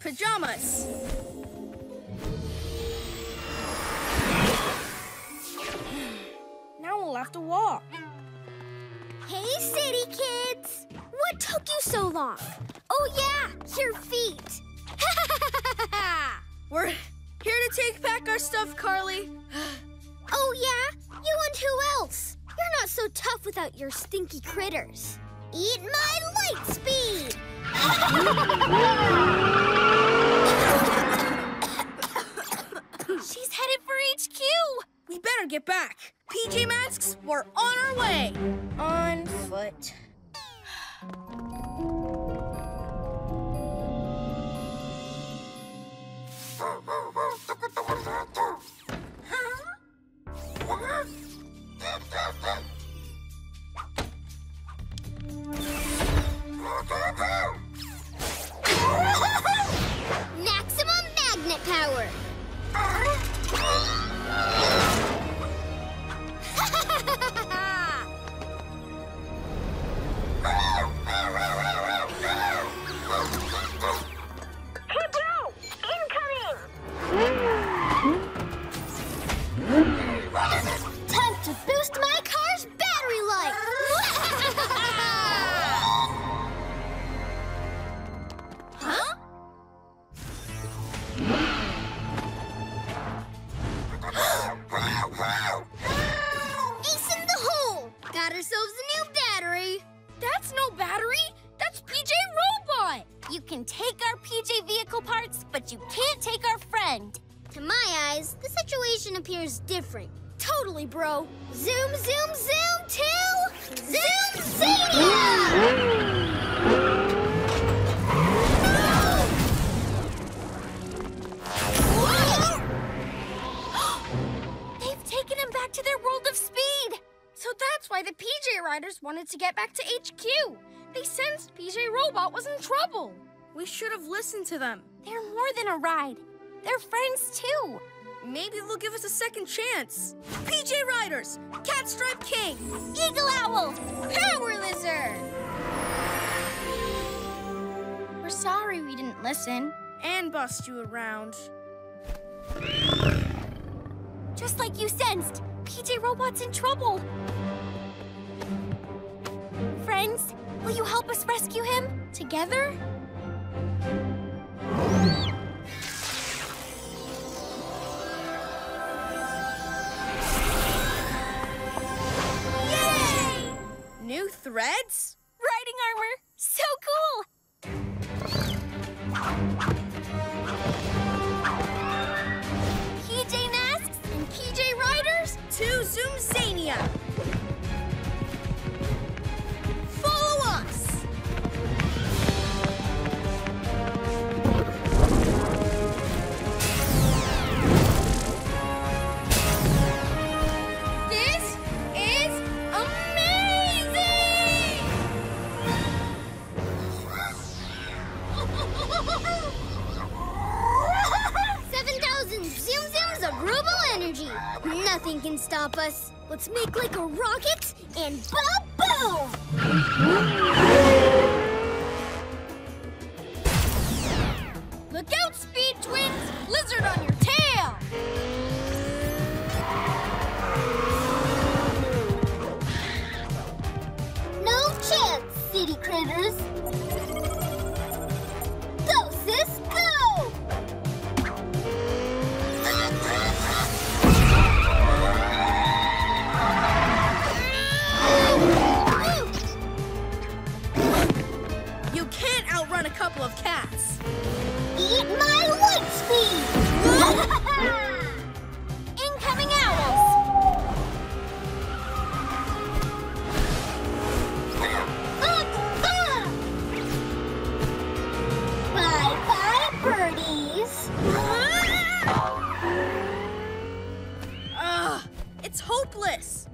pajamas. now we'll have to walk. Hey, city kids! What took you so long? Oh, yeah, your feet. We're here to take back our stuff, Carly. oh, yeah? You and who else? You're not so tough without your stinky critters. Eat my light speed! She's headed for HQ. We better get back. PJ Masks, we're on our way. On foot. Maximum magnet power! wanted to get back to HQ. They sensed PJ Robot was in trouble. We should have listened to them. They're more than a ride. They're friends too. Maybe they'll give us a second chance. PJ Riders, Catstripe King, Eagle Owl! Power Lizard! We're sorry we didn't listen. and bust you around. Just like you sensed, PJ Robot's in trouble. Friends, will you help us rescue him? Together? Yay! New threads? Riding armor! So cool! PJ Masks and PJ Riders, To Zoomzania! Follow Nothing can stop us. Let's make like a rocket and boom, boom! Look out, Speed Twins! Lizard on your tail! No chance, city critters. Incoming owls! Bye bye, birdies! Ugh, it's hopeless.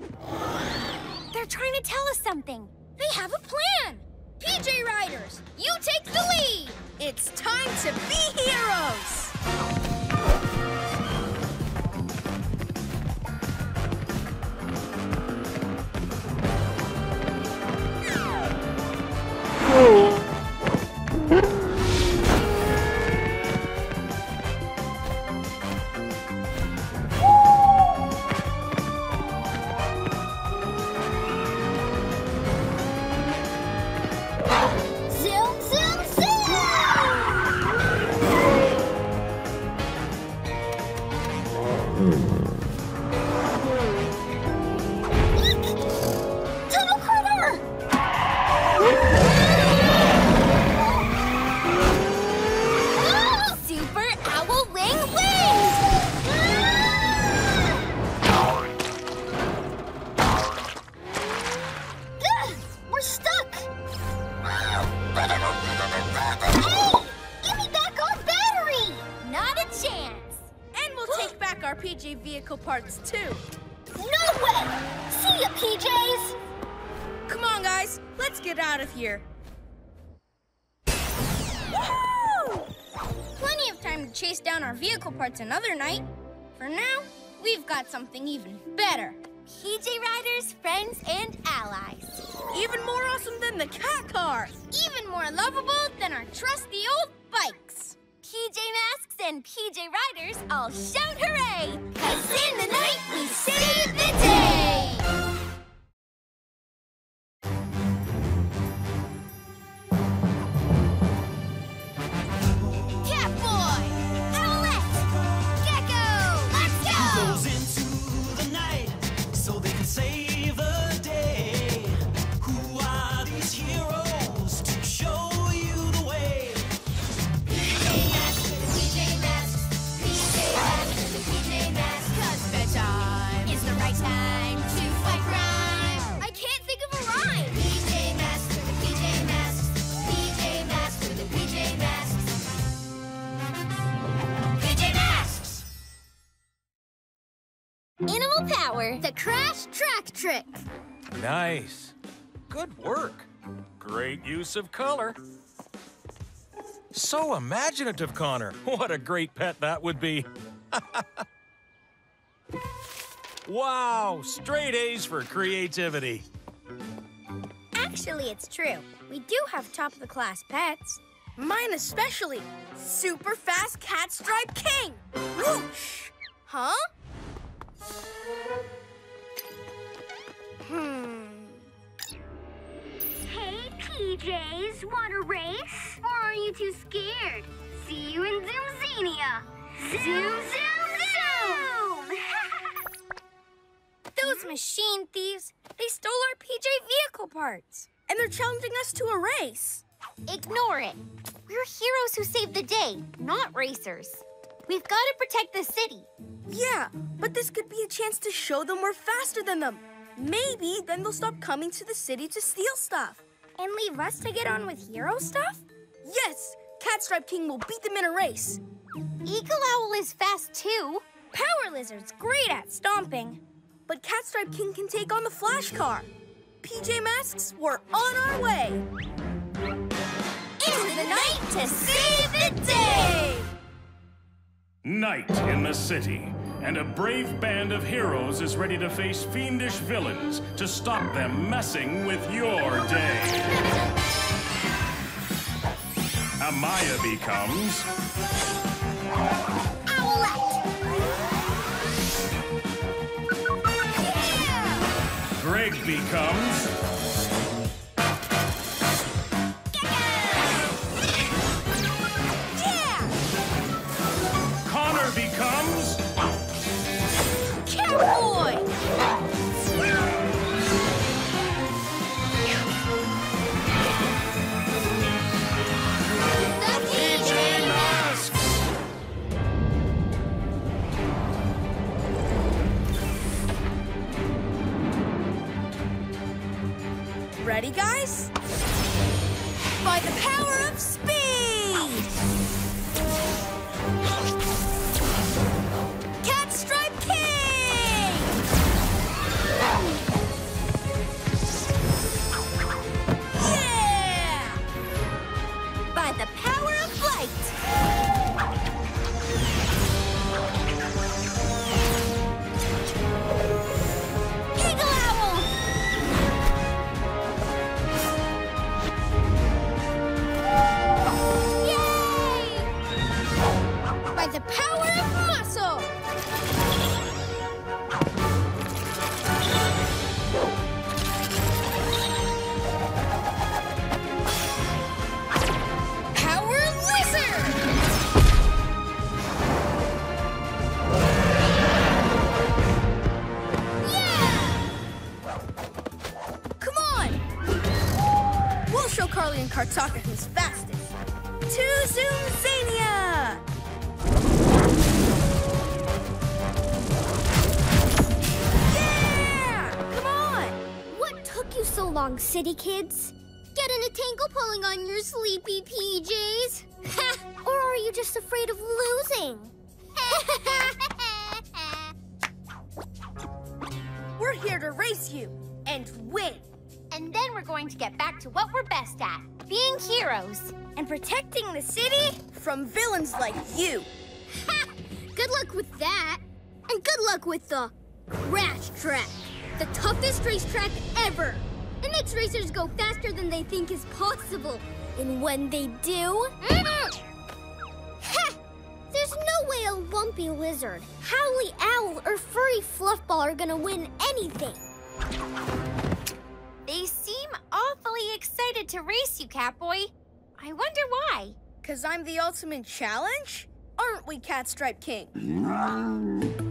They're trying to tell us something. They have a plan! PJ Riders, you take the lead! It's time to be heroes. Something even better. PJ Riders, friends, and allies. Even more awesome than the cat car. Even more lovable than our trusty old bikes. PJ Masks and PJ Riders all shout hooray! Cause in the night we save the day! Animal Power, the Crash Track Trick. Nice. Good work. Great use of color. So imaginative, Connor. What a great pet that would be. wow, straight A's for creativity. Actually, it's true. We do have top of the class pets. Mine especially. Super fast cat stripe king. Whoosh! Huh? Hmm. Hey, PJs, want a race? Or are you too scared? See you in Zoomzania! Zoom, zoom, zoom! Those machine thieves, they stole our PJ vehicle parts. And they're challenging us to a race. Ignore it. We're heroes who save the day, not racers. We've got to protect the city. Yeah, but this could be a chance to show them we're faster than them. Maybe then they'll stop coming to the city to steal stuff. And leave us to get on with hero stuff? Yes, Catstripe King will beat them in a race. Eagle Owl is fast too. Power Lizard's great at stomping. But Catstripe King can take on the Flash Car. PJ Masks, we're on our way. Into the night to save the day! Night in the city, and a brave band of heroes is ready to face fiendish villains to stop them messing with your day. Amaya becomes Greg becomes Ready, guys? City kids? Getting a tangle pulling on your sleepy PJs? or are you just afraid of losing? We're here to race you and win. And then we're going to get back to what we're best at being heroes. and protecting the city? From villains like you. Good luck with that. And good luck with the Crash Track, the toughest racetrack ever. It makes racers go faster than they think is possible. And when they do, mm-hmm. ha! There's no way a lumpy lizard, howly owl, or furry fluffball are gonna win anything. They seem awfully excited to race you, Catboy. I wonder why. Cause I'm the ultimate challenge? Aren't we, Catstripe King?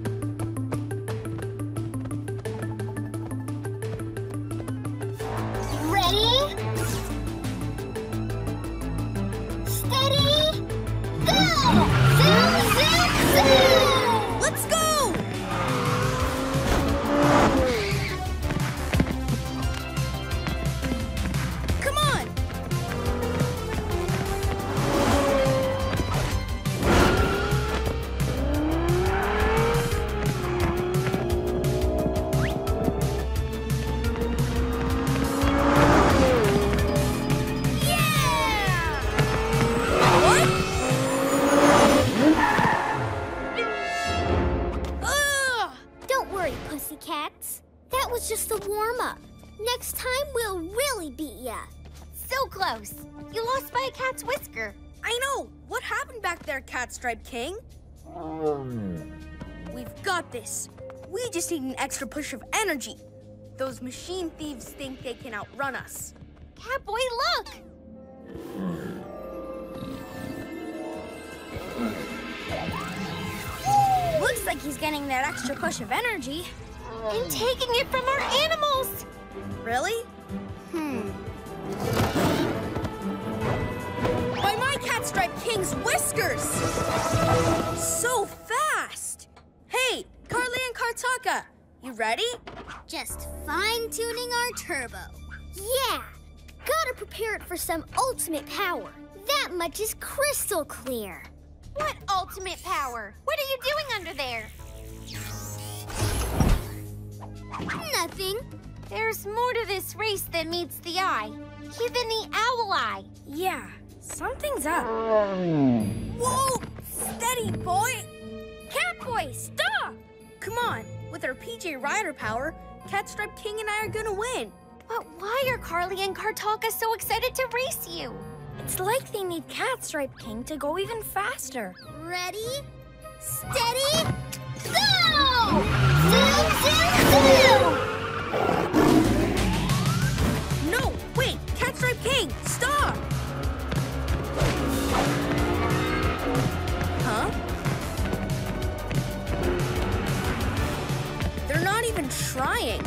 Ready? Steady? Go! Zoom, zoom, zoom! Catstripe King? We've got this. We just need an extra push of energy. Those machine thieves think they can outrun us. Catboy, look! Looks like he's getting that extra push of energy. And taking it from our animals. Really? Hmm. My King's whiskers! So fast! Hey, Carly and Kartaka, you ready? Just fine-tuning our turbo. Yeah! Gotta prepare it for some ultimate power. That much is crystal clear. What ultimate power? What are you doing under there? Nothing. There's more to this race than meets the eye. Even the owl eye. Yeah, something's up. Whoa! Steady, boy! Catboy, stop! Come on, with our PJ Rider power, Catstripe King and I are gonna win. But why are Carly and Kartaka so excited to race you? It's like they need Catstripe King to go even faster. Ready? Steady? Go! Zoom, zoom, zoom! Even trying.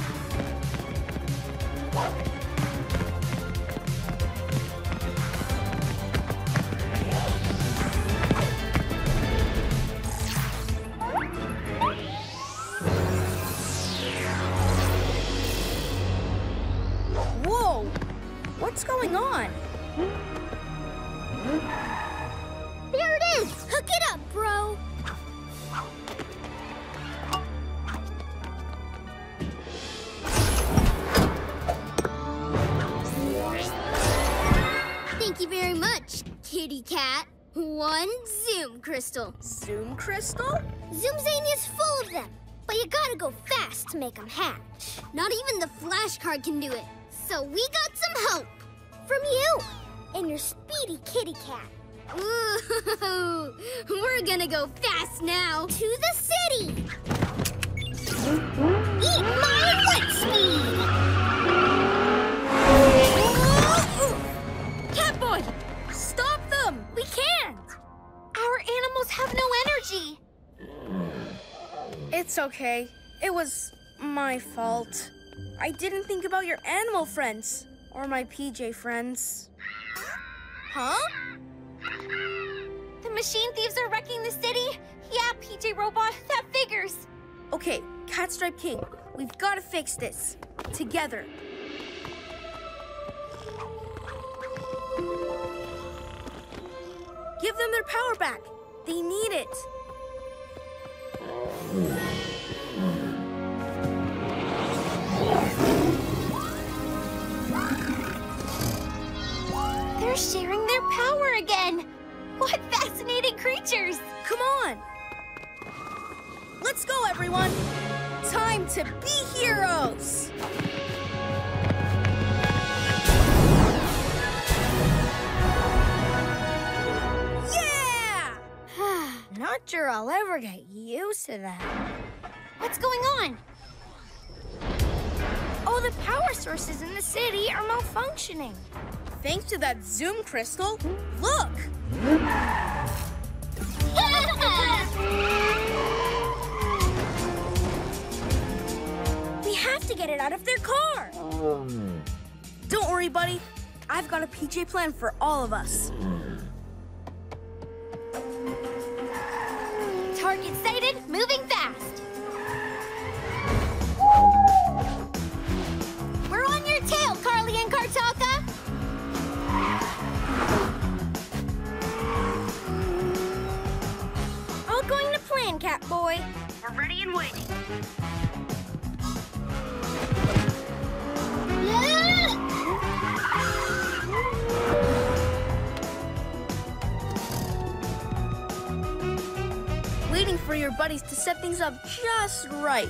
Whoa! What's going on? There it is! Hook it up, bro! You very much, kitty cat. One Zoom Crystal. Zoom Crystal? Zoomzania's full of them, but you gotta go fast to make them hatch. Not even the flash car can do it. So we got some hope from you and your speedy kitty cat. Ooh, we're gonna go fast now to the city. Eat my light speed. Catboy! Stop them! We can't! Our animals have no energy. It's okay. It was my fault. I didn't think about your animal friends or my PJ friends. Huh? The machine thieves are wrecking the city? Yeah, PJ Robot, that figures. Okay, Catstripe King, we've got to fix this. Together. Give them their power back. They need it. They're sharing their power again. What fascinating creatures. Come on. Let's go, everyone. Time to be heroes. Not sure I'll ever get used to that. What's going on? Oh, the power sources in the city are malfunctioning. Thanks to that Zoom crystal, look! We have to get it out of their car. Um. Don't worry, buddy. I've got a PJ plan for all of us. Target sighted, moving fast. We're on your tail, Carly and Kartaka. All going to plan, Catboy. We're ready and waiting. Waiting for your buddies to set things up just right.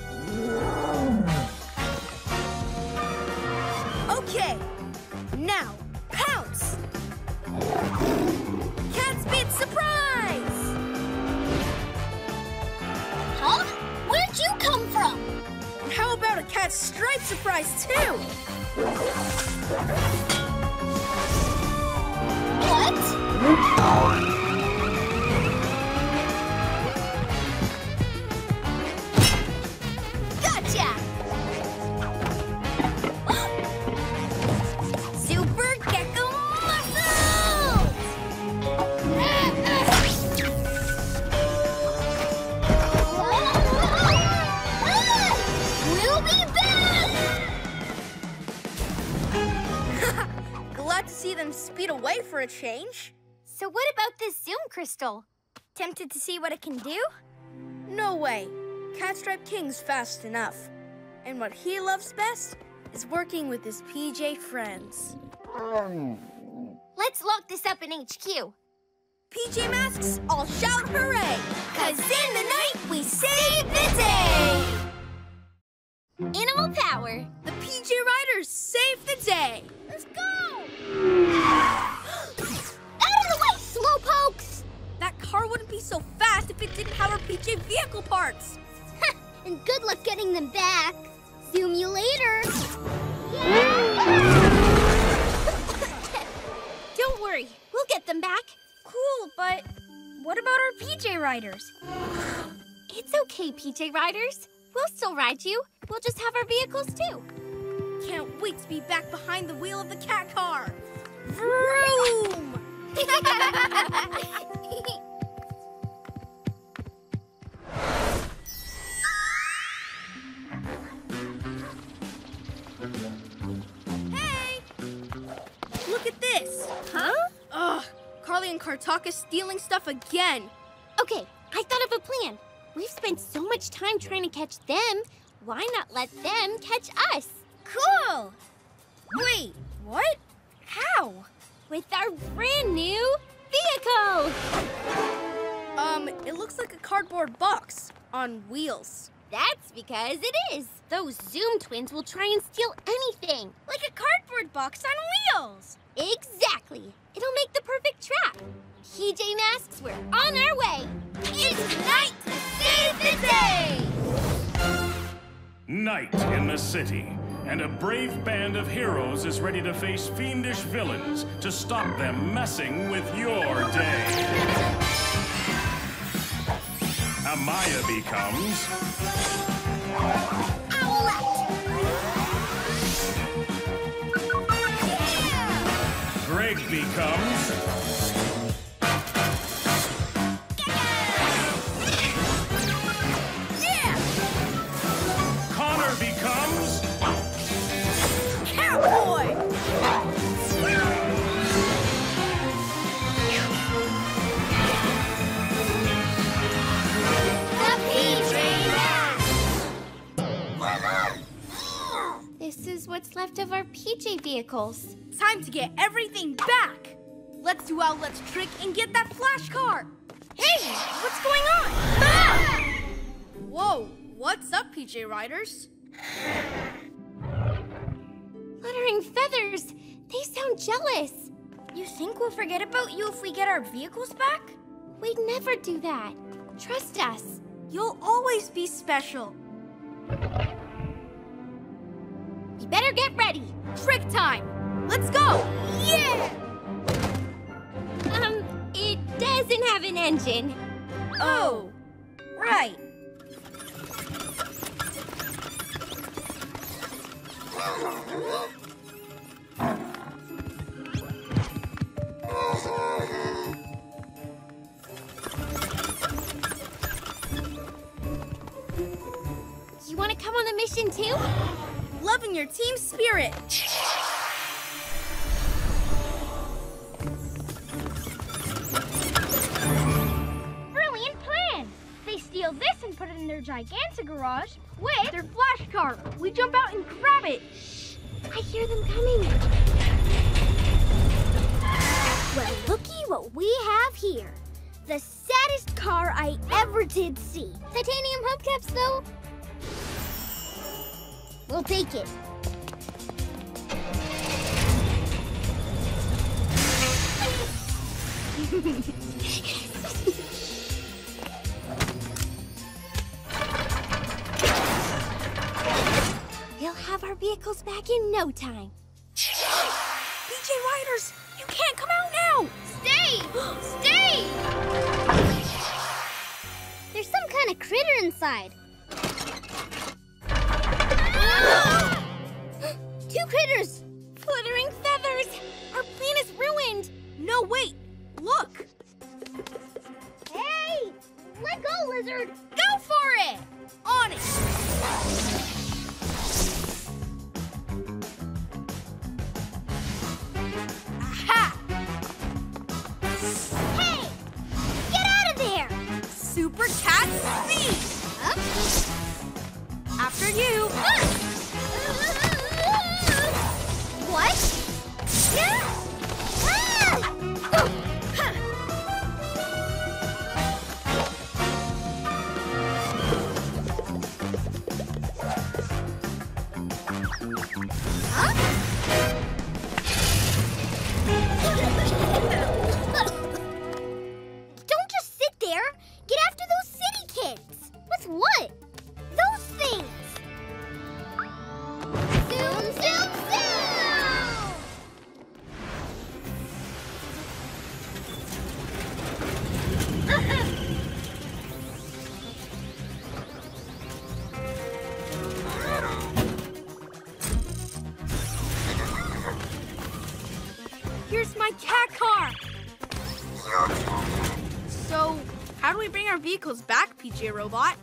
Okay, now pounce! Cat Spit surprise! Huh? Where'd you come from? And how about a cat stripe surprise too? What? See them speed away for a change. So what about this Zoom crystal? Tempted to see what it can do? No way. Catstripe King's fast enough. And what he loves best is working with his PJ friends. Let's lock this up in HQ. PJ Masks, all shout hooray! Cause in the night we save the day! Animal power. The PJ Riders save the day! Let's go! Out of the way, slowpokes! That car wouldn't be so fast if it didn't have our PJ vehicle parts. And good luck getting them back. Zoom you later. Don't worry, we'll get them back. Cool, but what about our PJ Riders? It's okay, PJ Riders. We'll still ride you. We'll just have our vehicles too. Can't wait to be back behind the wheel of the cat car. Vroom! Hey! Look at this. Huh? Ugh, Carly and Kartaka stealing stuff again. okay, I thought of a plan. We've spent so much time trying to catch them. Why not let them catch us? Cool! Wait, what? How? With our brand new vehicle! Um, it looks like a cardboard box on wheels. That's because it is. Those Zoom twins will try and steal anything. Like a cardboard box on wheels! Exactly. It'll make the perfect trap. PJ Masks, we're on our way. It's night save the day! Night in the city, and a brave band of heroes is ready to face fiendish villains to stop them messing with your day. Amaya becomes Greg becomes what's left of our PJ vehicles. Time to get everything back. Let's do Owlette's trick and get that flash car. Hey, what's going on? Ah! Whoa, what's up, PJ Riders? Fluttering feathers! They sound jealous. You think we'll forget about you if we get our vehicles back? We'd never do that. Trust us. You'll always be special. We better get ready. Trick time! Let's go! Yeah! Um, it doesn't have an engine. Oh, right. You want to come on the mission too? Loving your team spirit. Brilliant plan! They steal this and put it in their gigantic garage with their flash car. We jump out and grab it. I hear them coming. Well, looky what we have here. The saddest car I ever did see. Titanium hubcaps, though. We'll take it. We'll have our vehicles back in no time. PJ Riders, you can't come out now! Stay! Stay! There's some kind of critter inside. Two critters! Fluttering feathers! Our plan is ruined! No, wait! Look! Hey! Let go, lizard! Go for it! On it! Aha! Hey! Get out of there! Super Cat Speed! Huh? After you! What? Yeah! Ah! Oh! Don't just sit there. Get after those city kids. With what? Back, PJ Robot?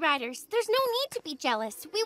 Riders. There's no need to be jealous. We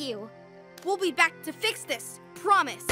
you. We'll be back to fix this. Promise.